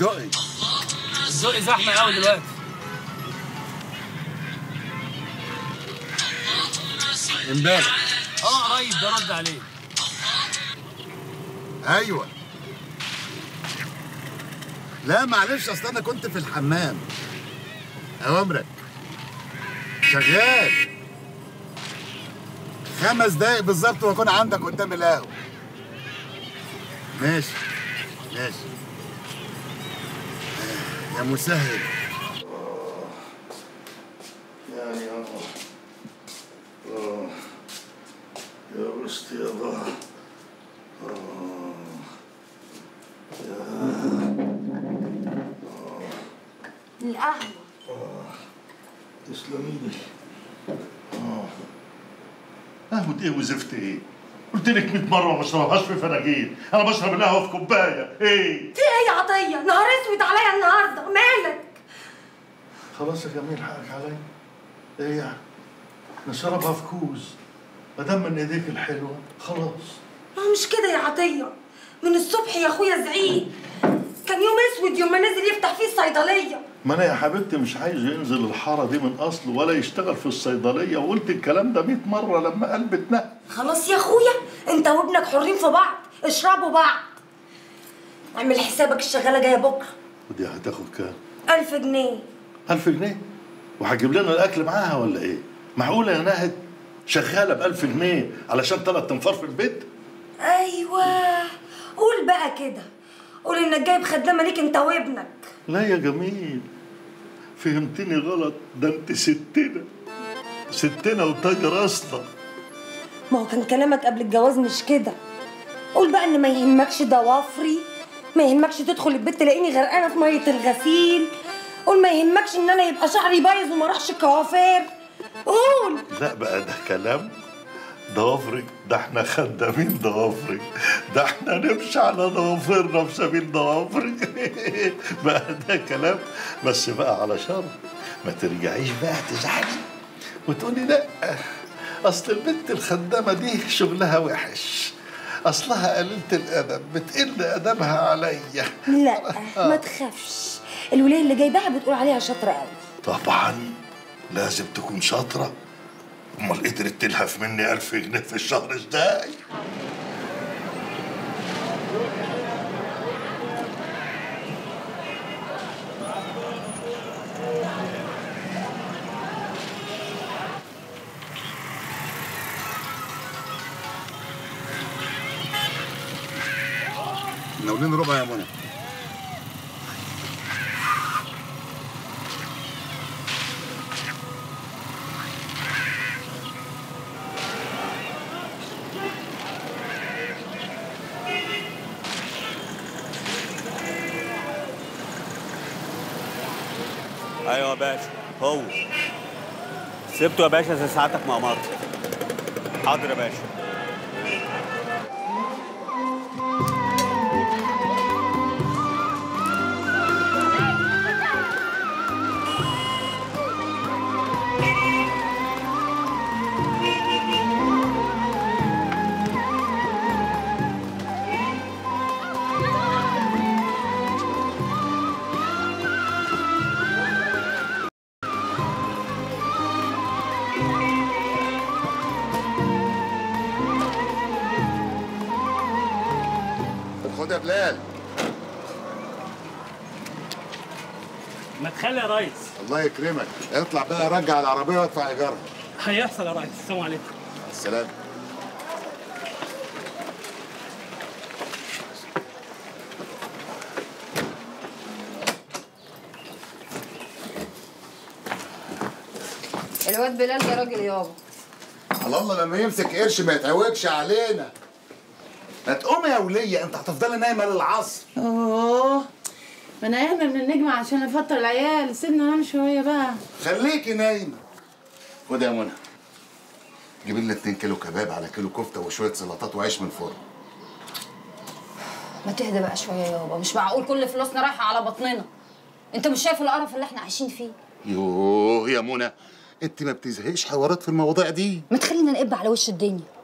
الدقي الدقي زحمة قوي دلوقتي. امبارح آه قريب ده رد عليه أيوه. لا معلش أصل أنا كنت في الحمام. اوامرك شغال. خمس دقايق بالظبط وأكون عندك قدام القهوة. ماشي. ماشي. يا مسهل يعني آه آه يا وسط يا ظهر القهوة تسلمي لي آه قهوة إيه وزفت إيه؟ قلت لك 100 مرة ما بشربهاش في فناجين، أنا بشرب القهوة في كوباية، إيه؟ في إيه يا عطية؟ نهار أسود عليا النهاردة مالك؟ خلاص يا جميل حقك عليا. إيه يعني؟ نشربها في كوز. ما دام من إيديك الحلوة خلاص. ما هو مش كده يا عطية من الصبح يا أخويا زعيق كان يوم أسود يوم ما نزل يفتح فيه الصيدلية ما أنا يا حبيبتي مش عايز ينزل الحارة دي من أصله ولا يشتغل في الصيدلية وقلت الكلام ده 100 مرة لما قلبي اتنقل. خلاص يا أخويا أنت وابنك حرين في بعض اشربوا بعض. اعمل حسابك الشغالة جاية بكرة. ودي هتاخد كام؟ ألف جنيه. 1000 جنيه؟ وهتجيب لنا الأكل معاها ولا إيه؟ معقولة يا ناهد شغالة ب 1000 جنيه علشان ثلاث تنفار في البيت؟ أيوه. قول بقى كده. قول إنك جايب خدامة ليك أنت وابنك. لا يا جميل. فهمتني غلط؟ ده انت ستنا. ستنا وتاج راسنا ما هو كان كلامك قبل الجواز مش كده. قول بقى إن ما يهمكش ضوافري ما يهمكش تدخل البيت تلاقيني غرقانة في مية الغسيل. قول ما يهمكش إن أنا يبقى شعري بايظ وما أروحش الكوافير. قول. لا بقى ده كلام ضوافرك ده إحنا خدامين ضوافرك ده إحنا نمشي على ضوافرنا في سبيل ضوافرك بقى ده كلام. بس بقى على شرط ما ترجعيش بقى تزعلي وتقولي لا أصل البنت الخدامة دي شغلها وحش. أصلها قليلة الأدب بتقل أدبها عليا. لا ما تخافش. الولاية اللي جايباها بتقول عليها شاطرة قوي. طبعا لازم تكون شاطرة. امال قدرت تلهف مني ألف جنيه في الشهر إزاي؟ منولين ربع يا منى. هو سبته يا باشا زي ساعتك ما أمرت. حاضر يا باشا. ما تخلي يا ريس. الله يكرمك. اطلع بقى رجع العربية وادفع ايجارها هيحصل يا ريس. السلام عليكم. مع السلامة. الواد بلال يا راجل يابا. على الله لما يمسك قرش ما يتعوجش علينا. ما تقوم يا ولية انت هتفضلي نايمة للعصر. اوه ما أنا قايمه من النجمة عشان افطر العيال. سيبنا ننام شوية بقى. خليكي نايمة. خد يا منى. جيب لنا 2 كيلو كباب على كيلو كفتة وشوية سلطات وعيش من الفرن. ما تهدى بقى شوية يابا مش معقول كل فلوسنا رايحة على بطننا. انت مش شايف القرف اللي إحنا عايشين فيه؟ يوه يا منى انت ما بتزهقش حوارات في المواضيع دي. ما تخلينا نقب على وش الدنيا.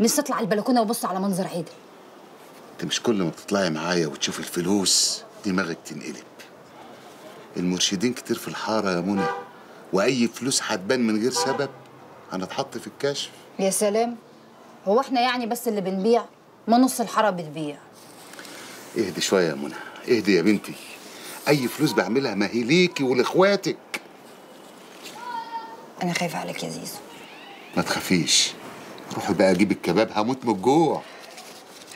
نفسي اطلع البلكونة وابص على منظر عدل. انت مش كل ما بتطلعي معايا وتشوفي الفلوس دماغك تنقلب. المرشدين كتير في الحارة يا منى وأي فلوس هتبان من غير سبب هنتحط في الكشف. يا سلام هو إحنا يعني بس اللي بنبيع ما نص الحارة بتبيع؟ اهدي شوية يا منى اهدي يا بنتي. أي فلوس بعملها ما هي ليكي ولإخواتك. أنا خايفة عليك يا زيزو. ما تخافيش. روحي بقى أجيب الكباب هموت من الجوع.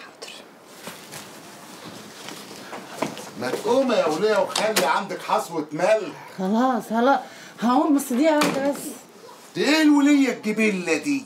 حاضر. ما تقومي يا ولية وخلي عندك حصوة ملح. خلاص خلاص هقوم بس واحدة بس. دي إيه الولية الجبلة دي.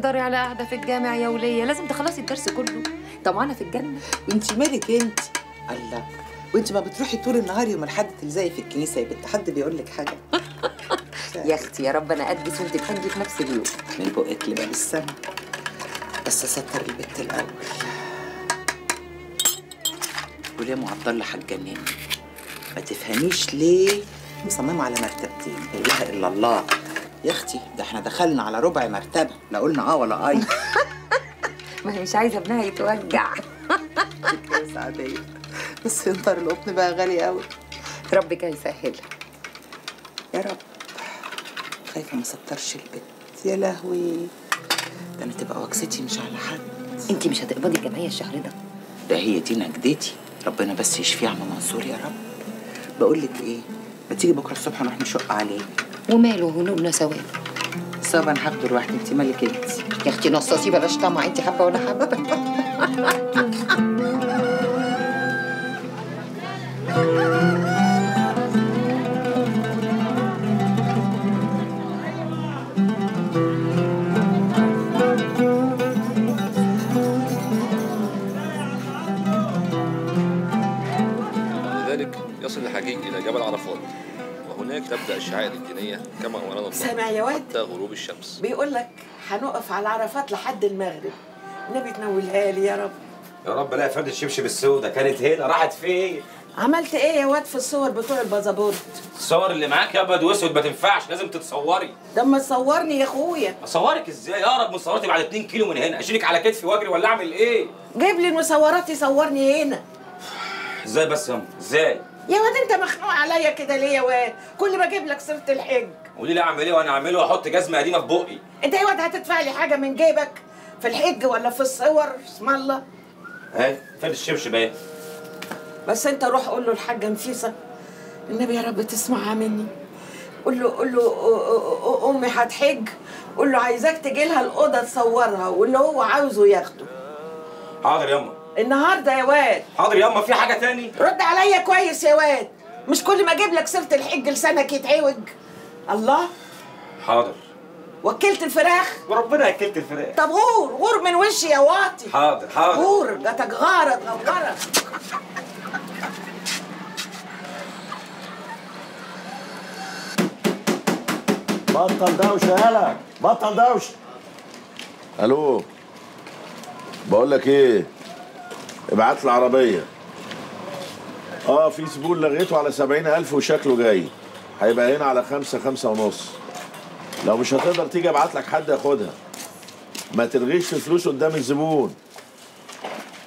تقدري على قاعدة في الجامع يا ولية؟ لازم تخلصي الدرس كله. طمعانه في الجنه وأنت مالك أنت؟ الله. وأنت ما بتروحي طول النهار يوم الحد تلزقي في الكنيسة يا بنت. حد بيقول لك حاجة؟ يا أختي يا رب أنا قدس وأنت تحجي في نفس اليوم. من بقك لباب السما بس ستر البت الأول. وليه معطله هتجنني ما تفهميش ليه مصممة على مرتبتين. لا إله إلا الله. يا أختي ده إحنا دخلنا على ربع مرتبة. لا قلنا آه ولا آي. ما هي مش عايزة ابنها يتوجع. يا سعدية. بس فنطر القطن بقى غالي قوي ربك هيسهلها يا رب. خايفة ما سترش البت يا لهوي. ده أنا تبقى وكستي مش على حد. انت مش هتقبضي الجمعية الشهر ده. ده هي دي نجدتي. ربنا بس يشفيه عم منصور يا رب. بقول لك إيه ما تيجي بكرة الصبح نروح نشق عليه. وماله هنوبنا ثواب صعب أنا هاخده لوحدي انت مالك انت. يا أختي نصاصي بلاش طمع انت حابة ولا حابة؟ لذلك يصل الحجيج إلى جبل عرفات. وهناك تبدأ الشعائر الدينية كما أمرنا الله سامع يا واد؟ حتى غروب الشمس. بيقول لك هنقف على عرفات لحد المغرب. النبي تنولها لي يا رب. يا رب لا فرد الشبشب السودة كانت هنا راحت فين؟ عملت إيه يا واد في الصور بتوع البازابورت الصور اللي معاك يا أبيض وأسود ما تنفعش لازم تتصوري. ده اما تصورني يا أخويا. أصورك إزاي؟ اقرب من صورتي بعد 2 كيلو من هنا. أشيلك على كتفي وأجري ولا أعمل إيه؟ جيب لي المصورات يصورني هنا. إزاي بس يا؟ إزاي؟ يا واد انت مخنوق عليا كده ليه يا واد؟ كل ما أجيب لك سيره الحج. قولي لي اعمل إيه وأنا اعمله؟ واحط جزمة قديمة في بقي. انت يا واد هتدفع لي حاجة من جيبك؟ في الحج ولا في الصور؟ اسم الله. اهي فرد الشبشب اهي؟ بس انت روح قول له الحاجة نفيسة. النبي يا رب تسمعها مني. قول له قول له أمي هتحج. قول له عايزاك تجي لها الأوضة تصورها واللي هو عاوزه ياخده. حاضر ياما. النهارده يا واد. حاضر ياما في حاجة تاني؟ رد عليا كويس يا واد. مش كل ما أجيب لك سيرة الحج لسانك يتعوج. الله. حاضر. وكلت الفراخ؟ وربنا اكلت الفراخ. طب غور غور من وشي يا واطي. حاضر حاضر. غور جاتك غاره تغوره بطل دوشة يالا بطل دوشة. ألو بقول لك إيه؟ ابعت لي عربية. آه في زبون لغيته على سبعين ألف وشكله جاي. هيبقى هنا على خمسة خمسة ونص. لو مش هتقدر تيجي ابعت لك حد ياخدها. ما تلغيش في الفلوس قدام الزبون.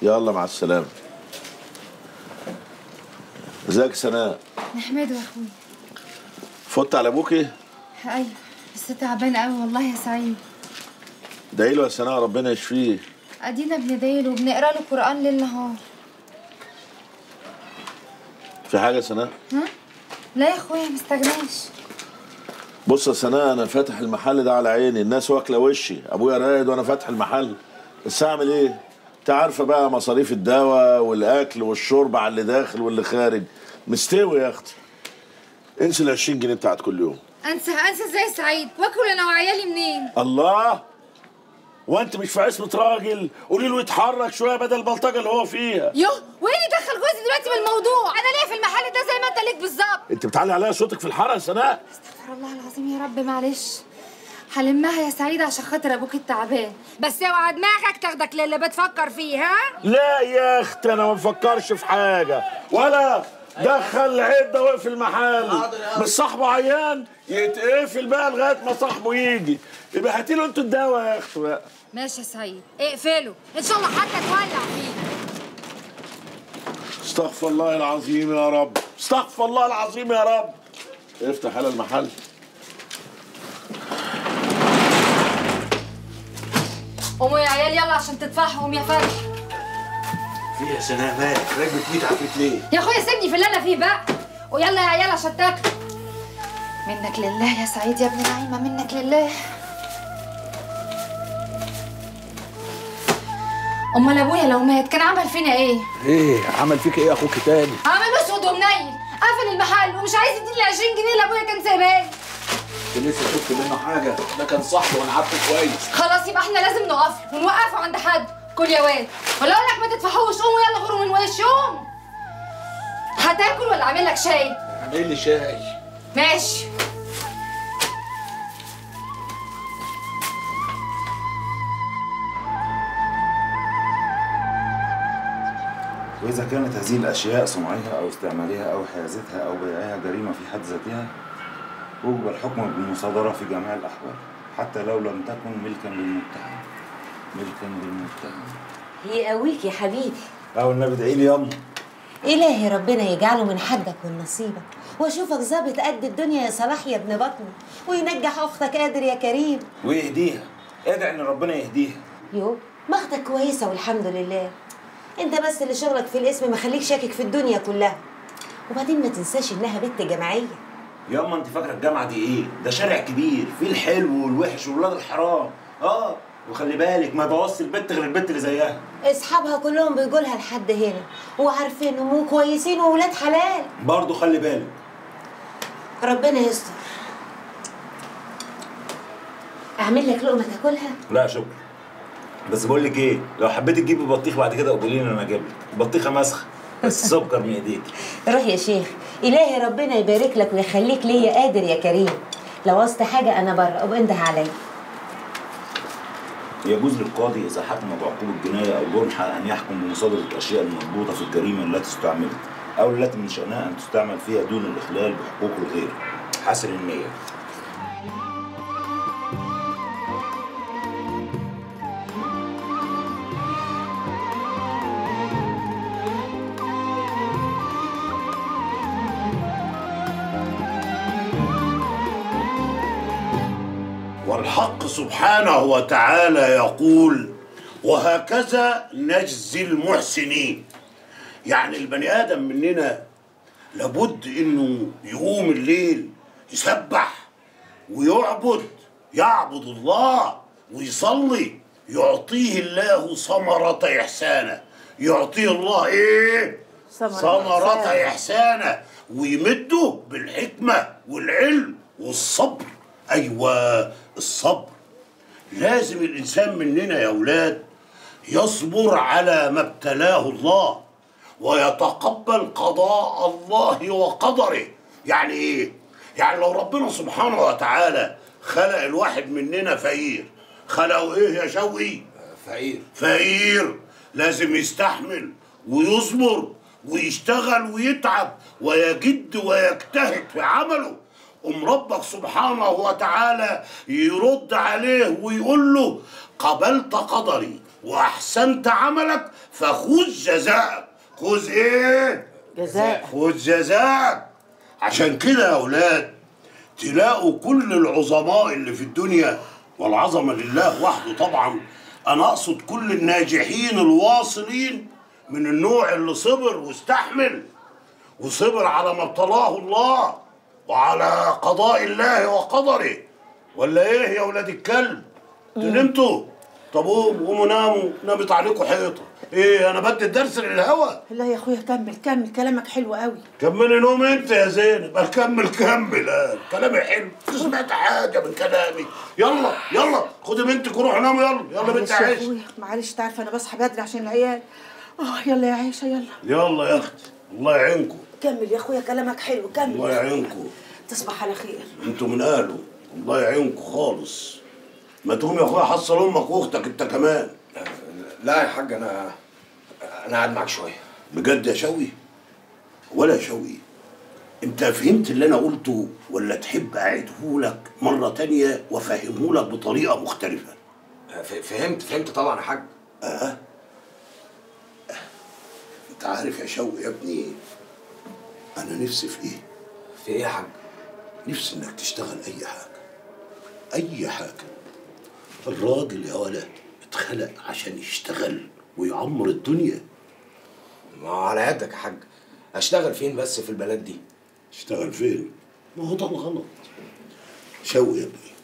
يلا مع السلامة. ازيك يا سناء؟ نحمده يا أخويا. فت على ابوكي أيوه بس تعبان قوي والله يا سعيد. ادعي له يا سناء؟ ربنا يشفيه. أدينا بندعيله وبنقرأ له قرآن ليل نهار في حاجة يا سناء؟ ها؟ لا يا أخويا مستغناش بص يا سناء أنا فاتح المحل ده على عيني الناس واكلة وشي. أبويا رايد وأنا فاتح المحل. بس أعمل إيه؟ أنت عارفة بقى مصاريف الدواء والأكل والشرب على اللي داخل واللي خارج. مستوي يا أختي. انسى ال 20 جنيه بتاعت كل يوم. أنسى أنسى إزاي سعيد. واكل أنا وعيالي منين؟ الله! وانت مش في عصمة راجل. قولي له يتحرك شوية بدل البلطجه اللي هو فيها. يوه وين يدخل جوزي دلوقتي بالموضوع؟ أنا ليه في المحل ده زي ما أنت ليك بالظبط؟ انت بتعلي عليا صوتك في الحاره يا سناء استغفر الله العظيم يا رب معلش. هلمها يا سعيدة عشان خاطر أبوك التعبان. بس اوعى دماغك تاخدك للي بتفكر فيه ها؟ لا يا أختي أنا ما بفكرش في حاجة. ولا دخل العده واقفل المحل. مش صاحبه عيان؟ يتقفل بقى لغاية ما صاحبه يجي. يبقى هاتي له أنتوا الدواء يا أختي بقى ماشي يا سعيد. اقفله ان شاء الله حتى تولع فيه. استغفر الله العظيم يا رب. استغفر الله العظيم يا رب. افتح على المحل. قوموا يا عيال يلا عشان تدفعهم يا فرح في يا سناء مالك؟ رجلك ميت عفريت ليه؟ يا أخويا سيبني في اللي أنا فيه بقى. ويلا يا عيال عشان تاكلوا منك لله يا سعيد يا ابن نعيمة منك لله. أمال أبويا لو مات كان عمل فينا إيه؟ إيه عمل فيك إيه أخوك؟ تاني؟ عمل أسود ومنيل. قفل المحل ومش عايز يديني ال 20 جنيه اللي ابويا كان سايبها لي انت لسه شفت منه حاجة. ده كان صاحبي وأنا عارفه كويس. خلاص يبقى إحنا لازم نقف ونوقفه عند حد. كل يا واد. ولا أقول لك ما تدفعوش قوموا يلا غوروا من وش قوم هتاكل ولا أعمل لك شاي؟ أعمل لي شاي. ماشي. وإذا كانت هذه الأشياء صنعها أو استعمالها أو حيازتها أو بيعها جريمة في حد ذاتها وجب الحكم بالمصادرة في جميع الأحوال حتى لو لم تكن ملكا للمتهم. ملكا للمتهم يقويك يا حبيبي. أو النبي ادعي لي ياما. إلهي ربنا يجعله من حدك من نصيبك وأشوفك ظابط قد الدنيا يا صلاح يا ابن بطني. وينجح أختك قادر يا كريم. ويهديها. ادعي إن ربنا يهديها. يو ما أختك كويسة والحمد لله. أنت بس اللي شغلك في الاسم مخليك شاكك في الدنيا كلها. وبعدين ما تنساش إنها بنت جماعية. ياما أنت فاكرة الجامعة دي إيه؟ ده شارع كبير فيه الحلو والوحش وولاد الحرام. آه. وخلي بالك ما يبوظش البت غير البت اللي زيها. اصحابها كلهم بيجولها لحد هنا وعارفينهم وكويسين وولاد حلال. برضه خلي بالك. ربنا يستر. أعمل لك لقمة تاكلها؟ لا شكرا. بس بقول لك إيه لو حبيت تجيبي بطيخ بعد كده قولي لي أنا أجيب لك بطيخه مسخة بس سكر من إيديك. روح يا شيخ إلهي ربنا يبارك لك ويخليك ليا قادر يا كريم. لو عوزت حاجة أنا بره أبقى انده عليا. يجوز للقاضي إذا حكم بعقوبة جناية أو جرح أن يحكم بمصادره الأشياء المضبوطه في الجريمة التي استعملت أو التي من شأنها أن تستعمل فيها دون الإخلال بحقوق الغير. حسن النية. سبحانه وتعالى يقول وهكذا نجزي المحسنين. يعني البني آدم مننا لابد إنه يقوم الليل يسبح ويعبد يعبد الله ويصلي يعطيه الله ثمرة إحسانه. يعطيه الله إيه؟ ثمرة. إحسانه. ويمده بالحكمة والعلم والصبر. أيوة الصبر. لازم الإنسان مننا يا أولاد يصبر على ما ابتلاه الله ويتقبل قضاء الله وقدره. يعني إيه؟ يعني لو ربنا سبحانه وتعالى خلق الواحد مننا فقير خلقه إيه يا شوقي؟ فقير. فقير. لازم يستحمل ويصبر ويشتغل ويتعب ويجد ويجتهد في عمله. أم ربك سبحانه وتعالى يرد عليه ويقول له قبلت قدري وأحسنت عملك فخذ جزاءك خذ إيه؟ جزاء. خذ جزاءك عشان كده يا أولاد تلاقوا كل العظماء اللي في الدنيا والعظمة لله وحده طبعا أنا أقصد كل الناجحين الواصلين من النوع اللي صبر واستحمل وصبر على ما ابتلاه الله وعلى قضاء الله وقدره. ولا إيه يا ولاد الكلب؟ نمتوا. طب قوموا قوموا ناموا. نامت عليكم حيطة. إيه أنا بدي الدرس للهوا. لا يا أخويا كمل كمل. كلامك حلو قوي. كملي نوم أنت يا زينب. كمل كمل. آه. كلامي حلو. سمعت حاجة من كلامي. يلا يلا. خدي بنتك وروحوا ناموا. يلا يلا بنت معلش يا عيش أخويا معلش تعرف أنا بصحى بدري عشان العيال. آه يلا يا عيشه يلا. يلا يا أختي. الله يعينكم. كمل يا أخويا كلامك حلو كمل. الله يعينكم. تصبح على خير. أنتوا من أهله. الله يعينكم خالص. ما تقوم يا أخويا حصل أمك وأختك أنت كمان. لا يا حاج أنا أنا قاعد معاك شوية. بجد يا شوقي؟ ولا يا شوقي. أنت فهمت اللي أنا قلته ولا تحب اعيدهولك مرة تانية وافهمهولك بطريقة مختلفة؟ فهمت فهمت طبعا يا حاج. آه. أنت عارف يا شوقي يا ابني أنا نفسي في إيه؟ في إيه يا حاج؟ نفسي إنك تشتغل أي حاجة. أي حاجة. الراجل يا ولد اتخلق عشان يشتغل ويعمر الدنيا. ما على قدك يا حاج. أشتغل فين بس في البلد دي؟ أشتغل فين؟ ما هو ده الغلط. شوقي يا ابني.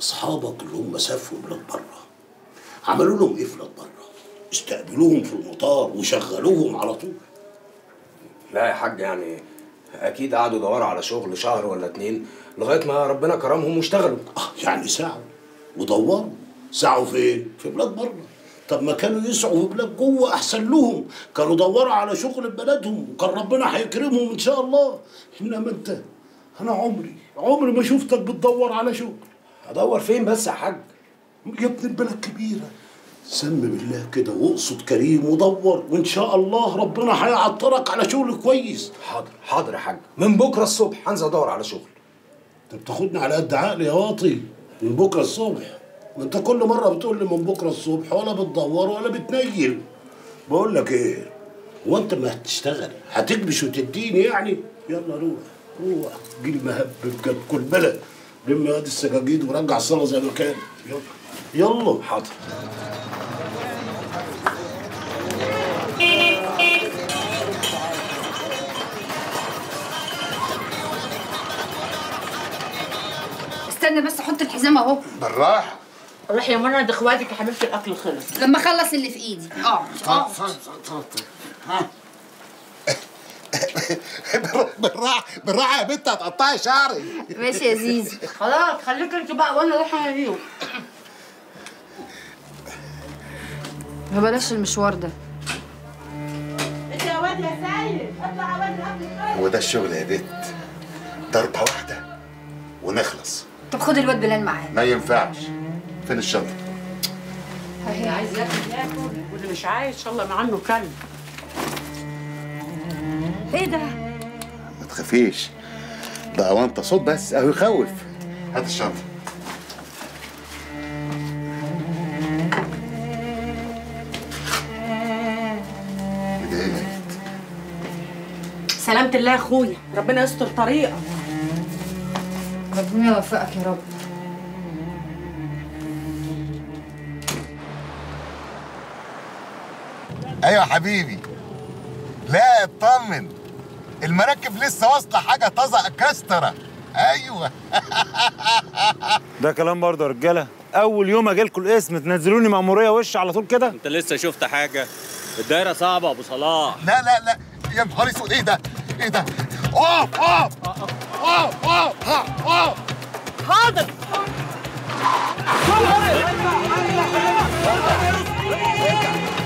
أصحابك اللي هم سافروا بلاد بره عملوا لهم إيه في بلاد بره استقبلوهم في المطار وشغلوهم على طول. لا يا حاج يعني أكيد قعدوا يدوروا على شغل شهر ولا اتنين لغاية ما ربنا كرمهم واشتغلوا. يعني سعوا ودوروا. سعوا فين؟ في بلاد بره. طب ما كانوا يسعوا في بلاد جوه أحسن لهم. كانوا دوروا على شغل في بلدهم. وكان ربنا هيكرمهم إن شاء الله. إنما أنت أنا عمري عمري ما شفتك بتدور على شغل. أدور فين بس يا حاج؟ يا ابن البلد كبيره سم بالله كده واقصد كريم ودور وإن شاء الله ربنا هيعطرك على شغل كويس. حاضر حاضر يا حاج. من بكرة الصبح هنزل أدور على شغل. انت بتاخدني على قد عقلي يا واطي. من بكرة الصبح؟ ما أنت كل مرة بتقول لي من بكرة الصبح ولا بتدور ولا بتنيل. بقول لك إيه؟ هو أنت ما هتشتغل؟ هتكبش وتديني يعني؟ يلا روح روح. جيل مهب بجد كل بلد. لم يد السجاجيد ورجع الصلاه زي ما كان. يلا. يلا حاضر. استنى بس أحط الحزام اهو. بالراحة. روح يا منى ده اخواتك يا حبيبتي الأكل خلص. لما اخلص اللي في إيدي. آه. آه. بالراحة بالراحة يا بنت هتقطعي شعري. ماشي يا زيزي خلاص خليك انت بقى وأنا أروح اناديهم ما بلاش المشوار ده. انت يا واد يا سيد اطلع يا واد الاكل هو ده الشغل يا بنت ضربه واحدة ونخلص. طب خد الواد بلال معاك. ما ينفعش. فين الشنطة؟ اللي عايز ياكل ياكل واللي مش عايز ان شاء الله مع عنه كلب. إيه ده؟ ما تخافيش. ده وانت صوت بس أهو يخوف. هات الشنطة. سلامة الله يا أخويا. ربنا يستر طريقك. ربنا يوفقك يا رب. أيوه حبيبي. لا اطمن المراكب لسه واصلة حاجة طازة كستره أيوه. ده كلام برضه يا رجالة. أول يوم أجي لكم الاسم تنزلوني مأمورية وش على طول كده؟ أنت لسه شفت حاجة؟ الدايرة صعبة يا أبو صلاح. لا لا لا. يا نهار اسود. إيه ده؟ إيه ده؟ اوف اوف اوف اوف اوف حاضر. اثبت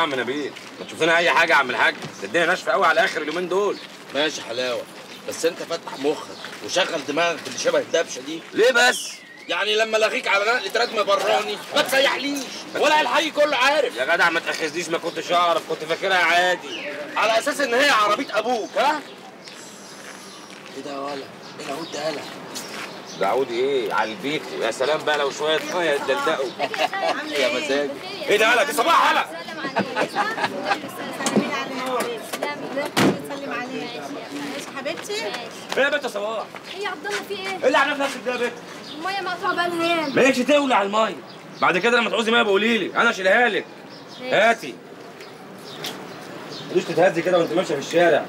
عم نبيل. ما تشوف لنا أي حاجة يا عم الحاج؟ ده الدنيا ناشفة قوي على اخر اليومين دول. ماشي حلاوة. بس أنت فتح مخك وشغل دماغك اللي شبه الدبشة دي. ليه بس؟ يعني لما لاغيك على نقله ردم براني. ما تسيحليش. ولا الحي كله عارف. يا جدع ما تاخذنيش ما كنتش أعرف. كنت فاكرها عادي. على أساس إن هي عربية أبوك ها؟ إيه ده يا ولا إيه ده يالا ده عود إيه؟ على البيت. يا سلام بقى لو شوية ميه يدلدقوا يا مزاج إيه ده هلا دي صباح هلا حبيبتي؟ إيه يا بنت يا صباح؟ إيه يا عبد الله في إيه؟ إيه اللي عملت نفسك ده يا بنت. المية مقطوعة بقى لها ماشي تولع المية. بعد كده لما تعوزي مية بقولي لي. أنا أشيلها لك. هاتي. مش تتهزي كده وأنت ماشية في الشارع.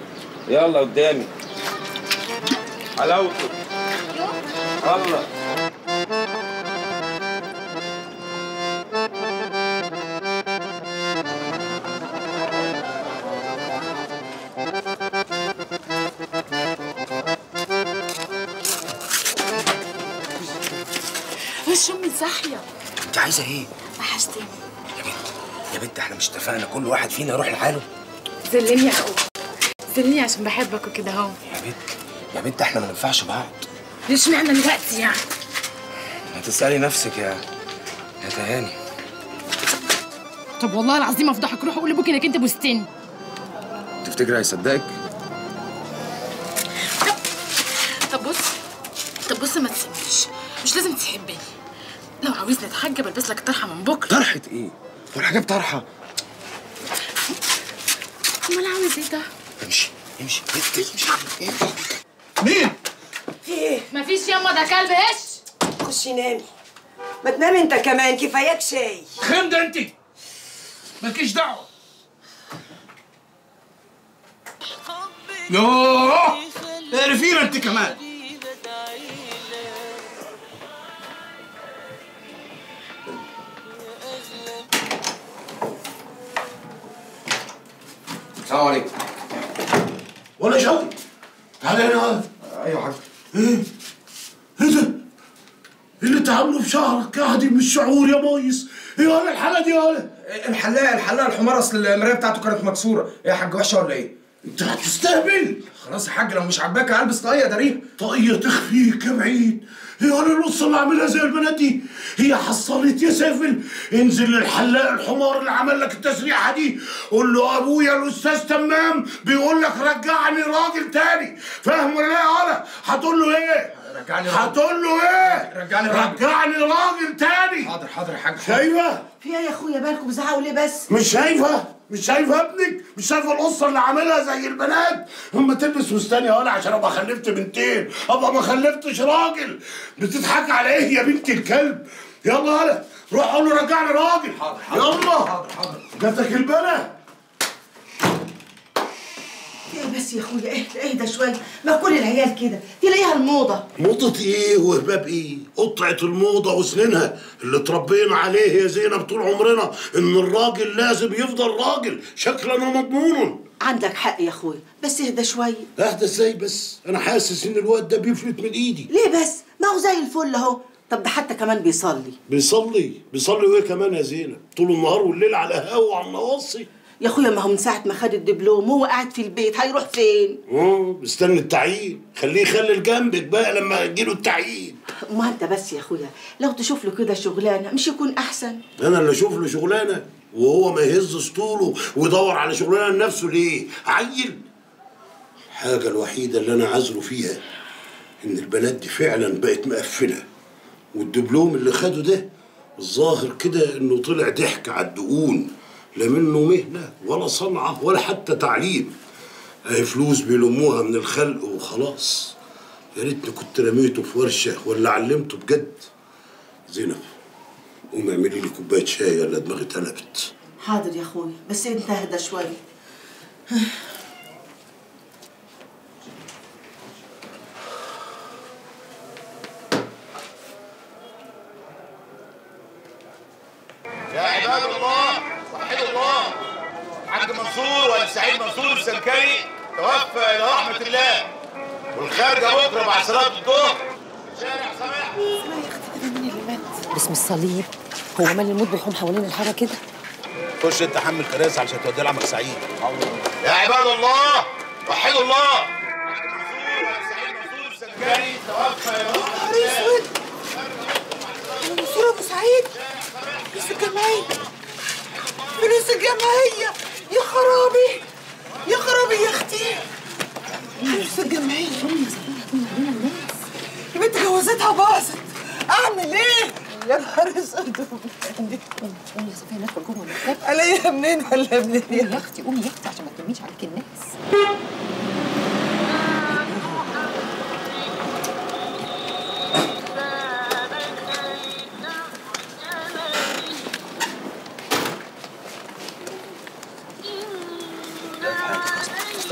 يلا قدامي. حلاوته الله وش امي صاحيه انت عايزة إيه؟ وحشتني يا بنت إحنا مش اتفقنا كل واحد فينا يروح لحاله؟ زلني يا اخو زلني عشان بحبك وكده اهو. يا بنت يا بنت إحنا ما ننفعش بعض. ليش معنى دلوقتي يعني هتسألي نفسك يا يا تهاني. طب والله العظيم أفضحك. روح قول لابوك إنك أنت بوستين تفتكر هيصدقك؟ طب بص. طب بص ما تسيبنيش. مش لازم تحبني. لو عاوزني أتحجب ألبس لك طرحة من بكرة. طرحة إيه؟ والحاجات طرحة. أمال عاوز إيه ده؟ امشي امشي امشي. مين؟ في إيه؟ مفيش ياما ده كلب هش خشي نامي. ما تنامي أنت كمان كفاياك شاي. خمدة أنت. مالكيش دعوة. يوه! اقرفينا أنت كمان. السلام عليكم. ولا شوقي. تعالى هنا. هذا أيوه يا حاج إيه؟ إيه ده؟ إيه اللي انت عامله في شعرك قاعد من الشعور يا ميس إيه ولا الحالة دي يا ولا الحلاق الحلاق الحمار أصل المراية بتاعته كانت مكسورة. إيه يا حاج وحشة ولا إيه؟ أنت هتستهبل خلاص يا حاج لو مش عاجباك هلبس طاقية داريها طاقية تخفيك يا بعيد. هي أنا القصة اللي عاملها زي البنات دي هي حصلت يا سافل انزل للحلاق الحمار اللي عمل لك التسريحة دي. قول له أبويا الأستاذ تمام. بيقول لك رجعني راجل تاني. فاهم ولا لا يا ولا هتقول له إيه؟ رجعني راجل. هتقول له إيه؟ رجعني راجل. رجعني راجل تاني. حاضر حاضر يا حاج. شايفة؟ في إيه يا أخويا؟ بالكم بتزعقوا ليه بس؟ مش شايفة؟ مش شايفه ابنك؟ مش شايفه القصة اللي عاملها زي البنات؟ اما تلبس فستان يا ولا عشان ابقى خلفت بنتين. ابقى ما خلفتش راجل. بتضحك على إيه يا بنت الكلب. يلا يلا روح قول له رجعني راجل. يلا. حاضر حاضر جاتك البلا إيه بس يا أخويا اهدى اهدى شوية ما كل العيال كده تلاقيها الموضة. موضة إيه؟ وهباب إيه؟ قطعة الموضة وسنينها اللي اتربينا عليه يا زينب طول عمرنا إن الراجل لازم يفضل راجل شكلا ومضمونا. عندك حق يا أخويا بس اهدى شوية اهدى إزاي بس؟ أنا حاسس إن الواد ده بيفلت من إيدي. ليه بس؟ ما هو زي الفل أهو. طب ده حتى كمان بيصلي. بيصلي؟ بيصلي وإيه كمان يا زينب؟ طول النهار والليل على القهوة وعلى النواصي. يا أخويا ما هو من ساعة ما خد الدبلوم هو قاعد في البيت هيروح فين؟ آه مستني التعيين. خليه يخلل جنبك بقى لما يجيله التعيين. ما أنت بس يا أخويا لو تشوف له كده شغلانة مش يكون أحسن؟ أنا اللي أشوف له شغلانة وهو ما يهز اسطوله ويدور على شغلانة لنفسه ليه؟ عيل. الحاجة الوحيدة اللي أنا عذره فيها إن البنات دي فعلا بقت مقفلة والدبلوم اللي خده ده الظاهر كده إنه طلع ضحك على الدقون لا منه مهنة ولا صنعة ولا حتى تعليم. اهي فلوس بيلموها من الخلق وخلاص. يا ريتني كنت رميته في ورشة ولا علمته بجد. زينب قومي اعملي لي كوباية شاي ولا دماغي اتقلبت حاضر يا اخويا بس انت اهدى شوية يا عباد الله وحدوا الله منصور والسعيد منصور السلكري توفى إلى رحمه الله والخارجه بكره بعد صلاة الظهر. شارع سماح باسم الصليب. هو مال الموت بيحوم حوالين الحارة كده؟ خش انت حمل كراسي علشان تودي لعمك سعيد. يا عباد الله وحدوا الله. السلكري توفى رحمه الله منصور أبو سعيد. فلوس الجمعية. فلوس الجمعية. يا خرابي! يا خرابي يا أختي! فلوس الجمعيه بنت جوازتها باظت. أعمل إيه؟ يا نهار أسود. قومي يا صفيه ندخل جوه المكتب الاقيها منين ولا منين؟ قومي يا أختي قومي يا أختي عشان ما ترميش عليك الناس.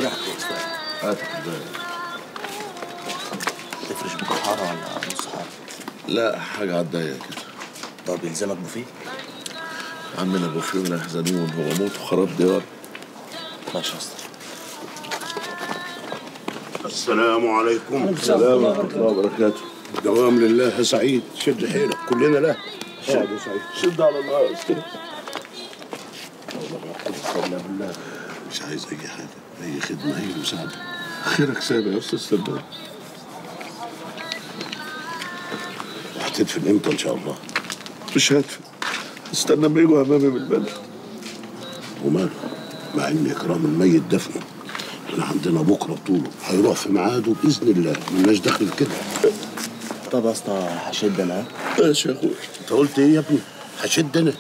هات كوبايه تفرش بكحارة ولا نص حارة؟ لا حاجة على الضيق كده. طب يلزمك بوفيه؟ عمنا بوفيه ولا يحزنون. هو موت وخراب ديار ماشي يا اسطى السلام عليكم. السلام ورحمة الله وبركاته. دوام لله يا سعيد. شد حيلك. كلنا له. شد. سعيد شد على الله. يا أستاذ والله بالله مش عايز أي حاجة. أي خدمة أي مساعدة. خيرك سابق يا أستاذ سباق هتدفن إمتى إن شاء الله. مش هدفن استنى ما يجوا أمامي من البلد. وماله مع إن إكرام الميت دفنه إحنا عندنا بكرة بطولة. هيروح في ميعاده بإذن الله. ملناش دخل في كده. طب يا أسطى هشد أنا. ماشي يا أخويا. أنت قلت إيه يا ابني؟ هشد أنا.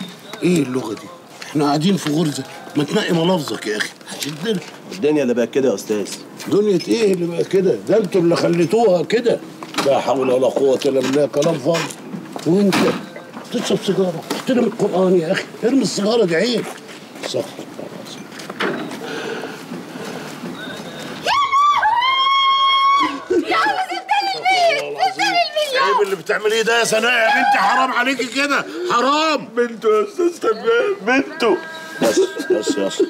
إيه اللغة دي؟ إحنا قاعدين في غرزة. ما تنقي ملفظك يا أخي. هشد أنا الدنيا اللي بقت كده يا أستاذ. دنيا إيه اللي بقى كده؟ ده أنتوا اللي خليتوها كده. لا حول ولا قوة إلا بالله كلام فاضي وأنت تشرب سيجارة. احترم القرآن يا أخي. ارمي السيجارة دي عيب. صح. اللي بتعمليه ده يا سناء يا بنتي حرام عليكي كده. حرام. بنته يا أستاذ تمام بنته بس بس يا اسطى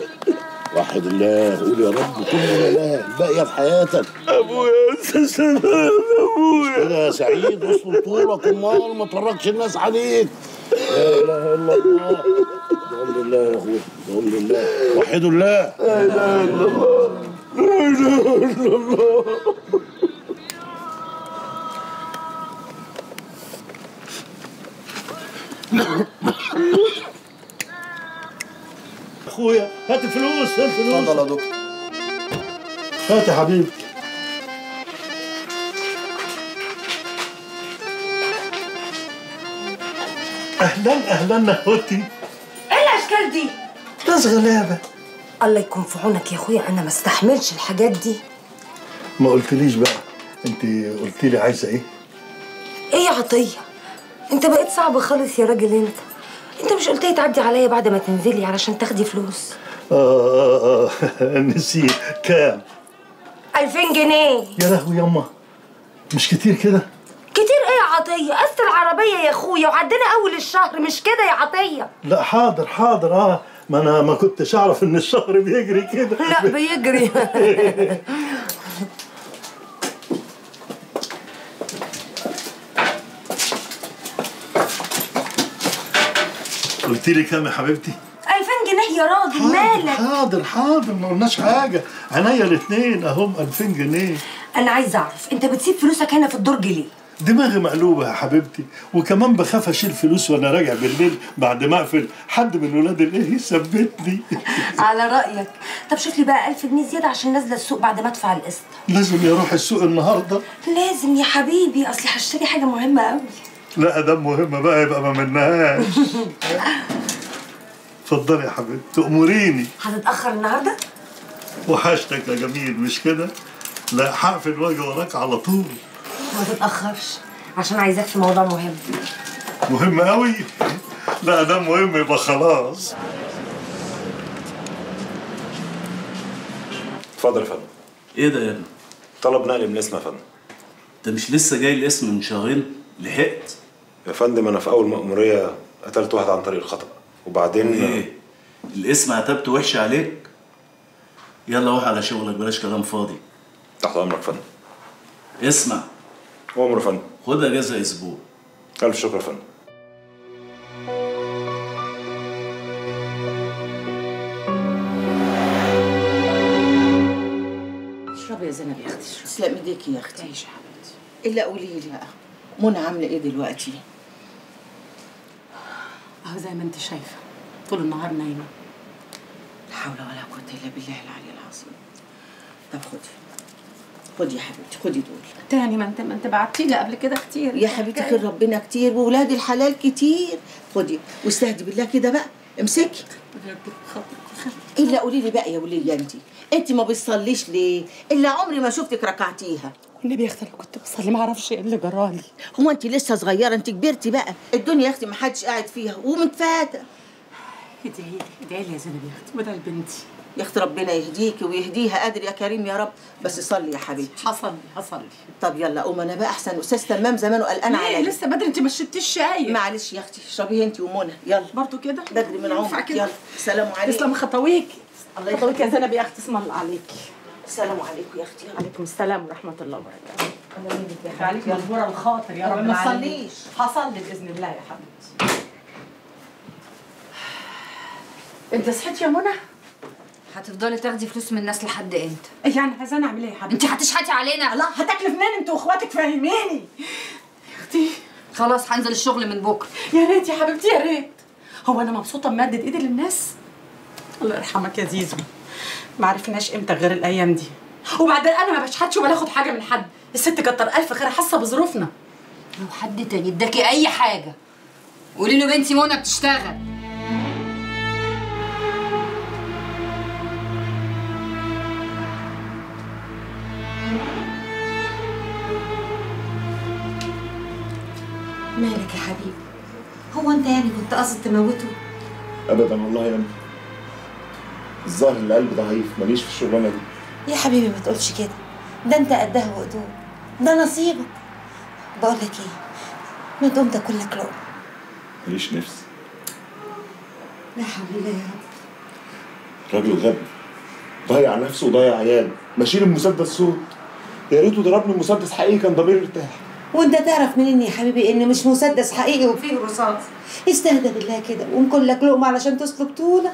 وحد الله قول يا رب كل لا الباقيه في حياتك. أبويا يا تمام أبويا. كده يا سعيد وصل طولك أمال ما تفرجش الناس عليك. لا إله إلا الله. بحمد الله يا أخويا بحمد الله. وحدوا الله. لا إله إلا الله. لا إله إلا الله. اخويا. هات الفلوس هات الفلوس اتفضل يا دكتور. هات يا حبيبي. أهلا أهلا نهوتي إيه الأشكال دي؟ ناس غلابة. الله يكون في عونك يا أخويا. أنا ما استحملش الحاجات دي. ما قلتليش بقى. أنت قلت لي عايزة إيه؟ إيه يا عطية؟ أنت بقيت صعب خالص يا راجل أنت. انت مش قلت لي تعدي عليا بعد ما تنزلي علشان تاخدي فلوس؟ آه نسيت. كام؟ 2000 جنيه. يا لهوي يما مش كتير كده؟ كتير إيه يا عطية؟ قسط العربية يا أخويا وعدينا أول الشهر. مش كده يا عطية؟ لا حاضر حاضر. آه ما أنا ما كنتش أعرف إن الشهر بيجري كده. لا بيجري. قلت لي كام يا حبيبتي؟ 2000 جنيه يا راجل مالك؟ حاضر حاضر ما قلناش حاجة. عينيا الاثنين أهم 2000 جنيه. أنا عايزه أعرف أنت بتسيب فلوسك هنا في الدرج ليه دماغي مقلوبة يا حبيبتي وكمان بخاف أشيل فلوس وأنا راجع بالليل بعد ما أقفل. حد من ولاد الإيه يثبتني؟ على رأيك. طب شوف لي بقى 1000 جنيه زيادة عشان نازلة السوق بعد ما أدفع القسط. لازم يروح السوق النهارده؟ لازم يا حبيبي اصلي هشتري حاجة مهمة قوي لا ده مهم بقى يبقى ما منهاش. اتفضلي يا حبيبتي تأمريني. هتتأخر النهارده؟ وحشتك يا جميل مش كده؟ لا هقفل واجي وراك على طول. ما تتأخرش عشان عايزاك في موضوع مهم. مهم قوي لا ده مهم يبقى خلاص. اتفضل يا فندم. إيه ده يا ابني؟ طلب نقل من الاسم يا فندم. انت مش لسه جاي الاسم من شهرين؟ لحقت؟ يا فندم أنا في أول مأمورية قتلت واحد عن طريق الخطأ. وبعدين إيه؟ الاسم عتبته وحش عليك؟ يلا روح على شغلك بلاش كلام فاضي. تحت أمرك يا فندم. اسمع. أمر يا فندم. خد أجازة أسبوع. ألف شكر يا فندم. اشربي يا زينب يا أختي اشربي. تسلم إيديكي يا أختي. تعيشي يا حبيبتي؟ إلا قولي لي بقى. منى عاملة إيه دلوقتي؟ أهو زي ما أنت شايفة طول النهار نايمة. لا حول ولا قوة إلا بالله العلي العظيم. طب خدي خدي يا حبيبتي خدي دول. تاني ما أنت ما أنت بعتي لي قبل كده كتير. يا حبيبتي خير ربنا كتير وولاد الحلال كتير. خدي واستهدي بالله كده بقى. امسكي. إلا قولي لي بقى يا وليه انت انت ما بتصليش ليه؟ إلا عمري ما شفتك ركعتيها. النبي يا أختي أنا كنت بصلي ما أعرفش إيه اللي جرالي هو انت لسه صغيرة انت كبرتي بقى. الدنيا يا أختي ما حدش قاعد فيها ومتفاته ادعي لي ادعي لي يا زينب يا أختي بدل بنتي. يا أختي ربنا يهديكي ويهديها قادر يا كريم يا رب بس صلي يا حبيبتي. حصل حصل طب يلا قوم أنا بقى أحسن أستاذ تمام زمانه قلقان ليه؟ عليا. لسه بدري؟ انت ما شربتيش شاي. معلش يا أختي اشربيه انت ومنى. يلا. برضو كده؟ بدري من عمرك؟ يلا. سلام عليكم. تسلم خطويكي. الله خطويكي يا زينب يا أختي اسم الله عليكي. السلام عليكم يا أختي. عليكم السلام ورحمة الله وبركاته. الله يهديك يا خليك حبيبتي. مجبوره الخاطر يا رب ما. تصليش. هصلي بإذن الله يا حبيبتي. أنت صحيتي يا منى؟ هتفضلي تاخدي فلوس من الناس لحد إمتى؟ يعني عايزاني أعمل إيه يا حبيبتي؟ أنت هتشحتي علينا. لا هتاكلي منين أنت وأخواتك فاهميني. يا أختي. خلاص هنزل الشغل من بكرة. يا ريت يا حبيبتي يا ريت. هو أنا مبسوطة بمادة ايدي للناس؟ الله يرحمك يا زيزو. ما عرفناش إمتى غير الأيام دي. وبعدين أنا ما بشحتش ولا اخد حاجة من حد. الست كتر ألف خير حاسة بظروفنا. لو حد تاني اداكي أي حاجة قولي له بنتي منى بتشتغل. مالك يا حبيبي؟ هو أنت يعني كنت قاصد تموته؟ ابدا والله يا امي الظاهر إن قلبي ضعيف ماليش في الشغلانة دي. يا حبيبي ما تقولش كده. ده أنت قدها وقدوم ده نصيبك. بقول لك إيه؟ ما تقوم تاكل لك لقمة. ماليش نفس. لا حول الله يا رب راجل غبي. ضيع نفسه وضيع عياله ماشيين المسدس صوت. يا ريته ضربني مسدس حقيقي كان ضميري ارتاح. وأنت تعرف منين يا حبيبي إن مش مسدس حقيقي وفيه رصاص؟ استهدى بالله كده وقوم لك لقمة علشان تسلك طوله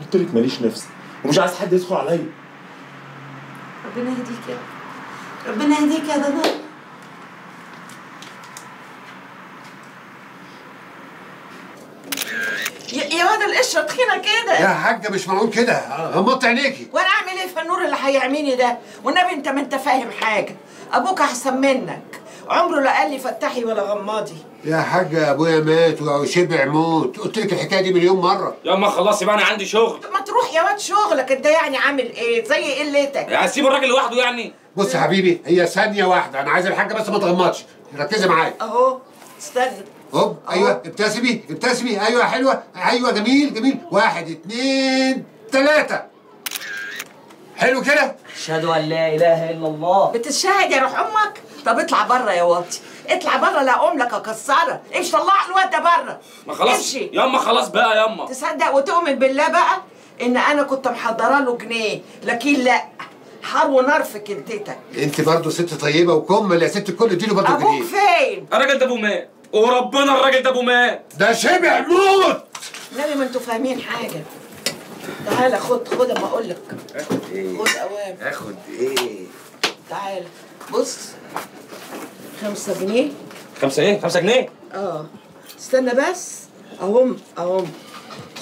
قلت لك ماليش نفس. ومش عايز حد يدخل عليا. ربنا يهديك يا رب ربنا يهديك يا ضنايا يا واد القشرة تخينة كده. يا حاجة مش معقول كده. غمضت عينيكي. وأنا اعمل إيه في النور اللي هيعميني ده؟ والنبي انت ما انت فاهم حاجة. أبوك احسن منك. عمره لا قال لي فتحي ولا غماضي. يا حاجة أبويا مات وشبع موت. قلت لك الحكاية دي مليون مرة. ياما خلاص يبقى أنا عندي شغل. ما تروح يا واد شغلك. انت يعني عامل إيه؟ زي قلتك هسيب الراجل لوحده يعني. بص يا حبيبي هي ثانية واحدة. أنا عايز الحاجة بس ما تغمضش. ركزي معايا. اهو استنى. هوب أيوه ابتسمي ابتسمي. أيوه حلوة. أيوه جميل جميل. واحد اتنين تلاتة. حلو كده؟ أشهد أن لا إله إلا الله. بتشاهد يا روح أمك. طب اطلع بره يا واطي. اطلع بره لا اقوم لك اكسرك. امشي طلع الواد ده بره ما خلاص. امشي. ياما خلاص بقى ياما. تصدق وتؤمن بالله بقى ان أنا كنت محضره له جنيه. لكن لا. حر ونار في كلتتك أنت برضه ست طيبة وكمل يا ست الكل اديله برضه أبوك جنيه. فين؟ الراجل ده ابو مات. وربنا الراجل ده ابو مات. ده شبع موت. نبي ما أنتوا فاهمين حاجة. تعالى خد خد أما أقول لك. آخد إيه؟ خد أوام. آخد إيه؟ تعالى بص. خمسة جنيه. خمسة إيه؟ خمسة جنيه؟ آه. استنى بس. أهم أهم.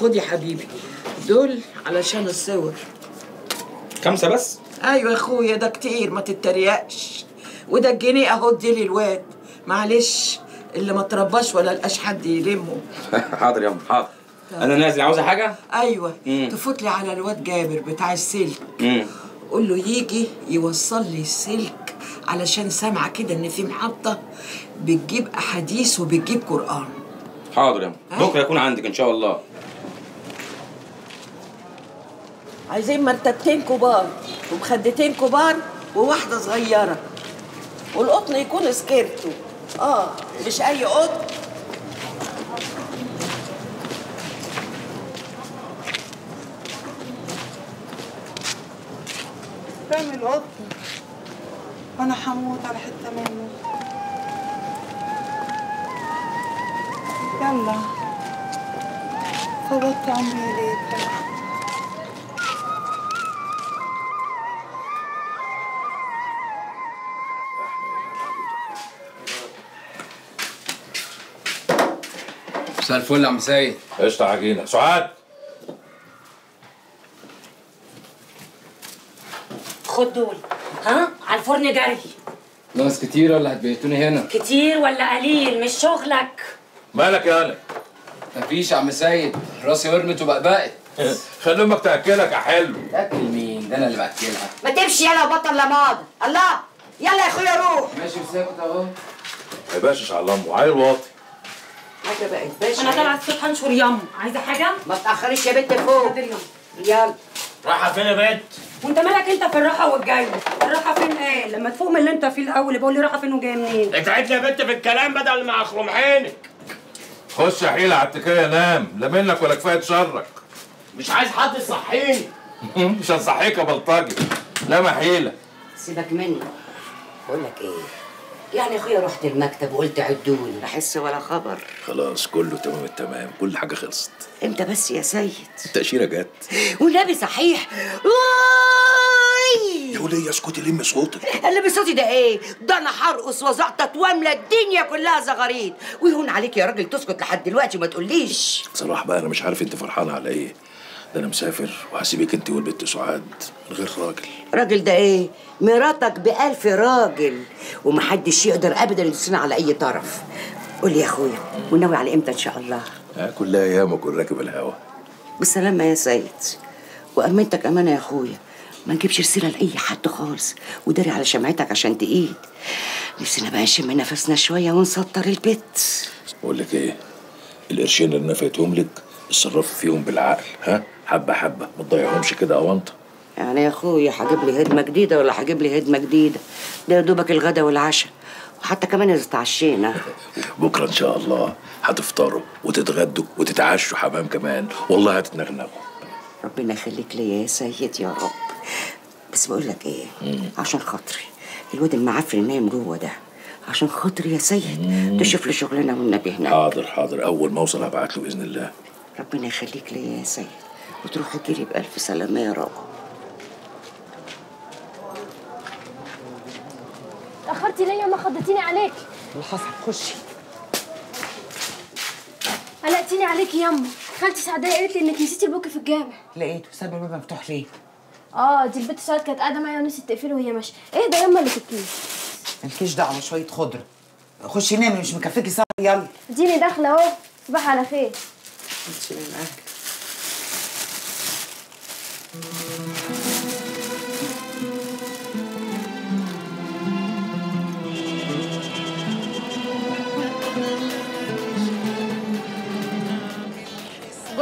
خد يا حبيبي. دول علشان الصور. خمسة بس؟ أيوه يا أخويا ده كتير ما تتريقش. وده الجنيه أهو اديلي الواد. معلش اللي ما ترباش ولا لقاش حد يلمه. حاضر ياما حاضر. أنا نازل عاوزة حاجة؟ أيوه. مم. تفوت لي على الواد جابر بتاع السلك. قول له يجي يوصل لي السلك. علشان سامعه كده إن في محطة بتجيب أحاديث وبتجيب قرآن. حاضر ياما بكرة يكون عندك إن شاء الله. عايزين مرتبتين كبار ومخدتين كبار وواحدة صغيرة. والقطن يكون سكيرتو. آه مش أي قطن. تعمل قطن. وأنا هموت على حتة منه. يلا. فوضت عمري ليك. مساء الفل يا عم سيد. قشطة عجينة. سعاد. خد دول. الفرن جري ناس كتير ولا هتبيتوني هنا؟ كتير ولا قليل مش شغلك. مالك يا أنا مفيش يا عم سيد راسي ورمت وبقبقت. خلي أمك تأكلك يا حلو. تأكل مين؟ ده أنا اللي بأكلها. ما تمشي يلا وبطل لماضي الله يلا يا أخويا روح. ماشي وساكت أهو. ما يبقاش على امه عيل واطي. حاجة بقت باشا. أنا طالعة الصبح أنشر يم عايزة حاجة؟ ما تأخريش يا بنت فوق. يلا. رايحة فين يا بنت؟ وانت مالك انت في الراحة والجاية؟ الراحة فين؟ إيه لما تفوق من اللي انت فيه الأول بقول لي راحة فين وجاية منين؟ اتعبني يا بنت في الكلام بدل ما أخرم عينك. خش يا حيلة على التكية نام. لا منك ولا كفاية شرك. مش عايز حد يصحيني. مش هنصحيك يا بلطجي. لا ما حيلة. سيبك مني. بقول لك إيه؟ يعني يا أخويا رحت المكتب وقلت عدوني. لا حس ولا خبر. خلاص كله تمام التمام. كل حاجة خلصت. إمتى بس يا سيد؟ التأشيرة جت والنبي صحيح. واي يا ولية اسكتي لمي صوتك. اللي بصوتي ده إيه؟ ده أنا هرقص وزقطط واملى الدنيا كلها زغاريد. ويهون عليك يا راجل تسكت لحد دلوقتي وما تقوليش. بصراحة بقى أنا مش عارف أنت فرحانة على إيه. ده أنا مسافر وهسيبك أنت والبنت سعاد من غير راجل. راجل ده إيه؟ مراتك بألف راجل ومحدش يقدر ابدا يدوسنا على أي طرف. قول لي يا أخويا وناوي على إمتى إن شاء الله؟ كلها أيام وكل راكب الهوا. بالسلامة يا سيد. وأمنتك أمانة يا أخويا ما نجيبش سيرة لأي حد خالص وداري على شمعتك عشان تقيد. نفسنا بقى نشم نفسنا شوية ونسطر البيت. بقول لك إيه؟ القرشين اللي نفيتهم لك اتصرفي فيهم بالعقل ها؟ حبة حبة ما تضيعهمش كده أونطة يعني يا أخويا هجيب لي هدمة جديدة ولا هجيب لي هدمة جديدة؟ ده يا دوبك الغدا والعشاء وحتى كمان إذا اتعشينا. بكرة إن شاء الله هتفطروا وتتغدوا وتتعشوا حمام كمان والله هتتنغنغوا. ربنا يخليك ليا يا سيد يا رب. بس بقول لك إيه؟ عشان خاطري الواد المعفن النايم جوه ده عشان خاطري يا سيد. تشوف لي شغلنا والنبي هناك. حاضر حاضر. أول ما أوصل هبعت له بإذن الله. ربنا يخليك ليا يا سيد. وتروح تجري بألف سلامة يا رب. اتأخرتي ليه ما خضتيني عليك اللي حصل خشي. قلقتيني عليكي ياما خالتي سعدية قالت لي إنك نسيتي البوك في الجامع. لقيته. ساب الباب مفتوح ليه؟ آه دي البت سعاد كانت قاعدة معايا ونسيت تقفله وهي ماشية. إيه ده؟ ياما اللي في الكيس مالكيش دعوه شوية خضرة. خشي نامي مش مكفيكي سهر يلا. اديني داخله أهو. صباح على خير.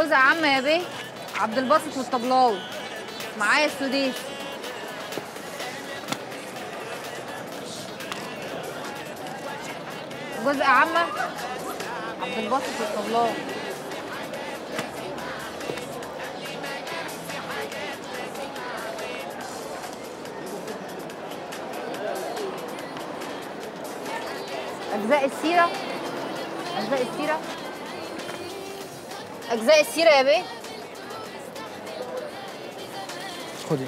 جوز عم يا بيه. عبد الباسط والطبلاوي معايا السديس جزء عمة عبد الباسط والطبلاوي أجزاء السيرة. أجزاء السيرة. أجزاء السيرة يا بيه. خدي.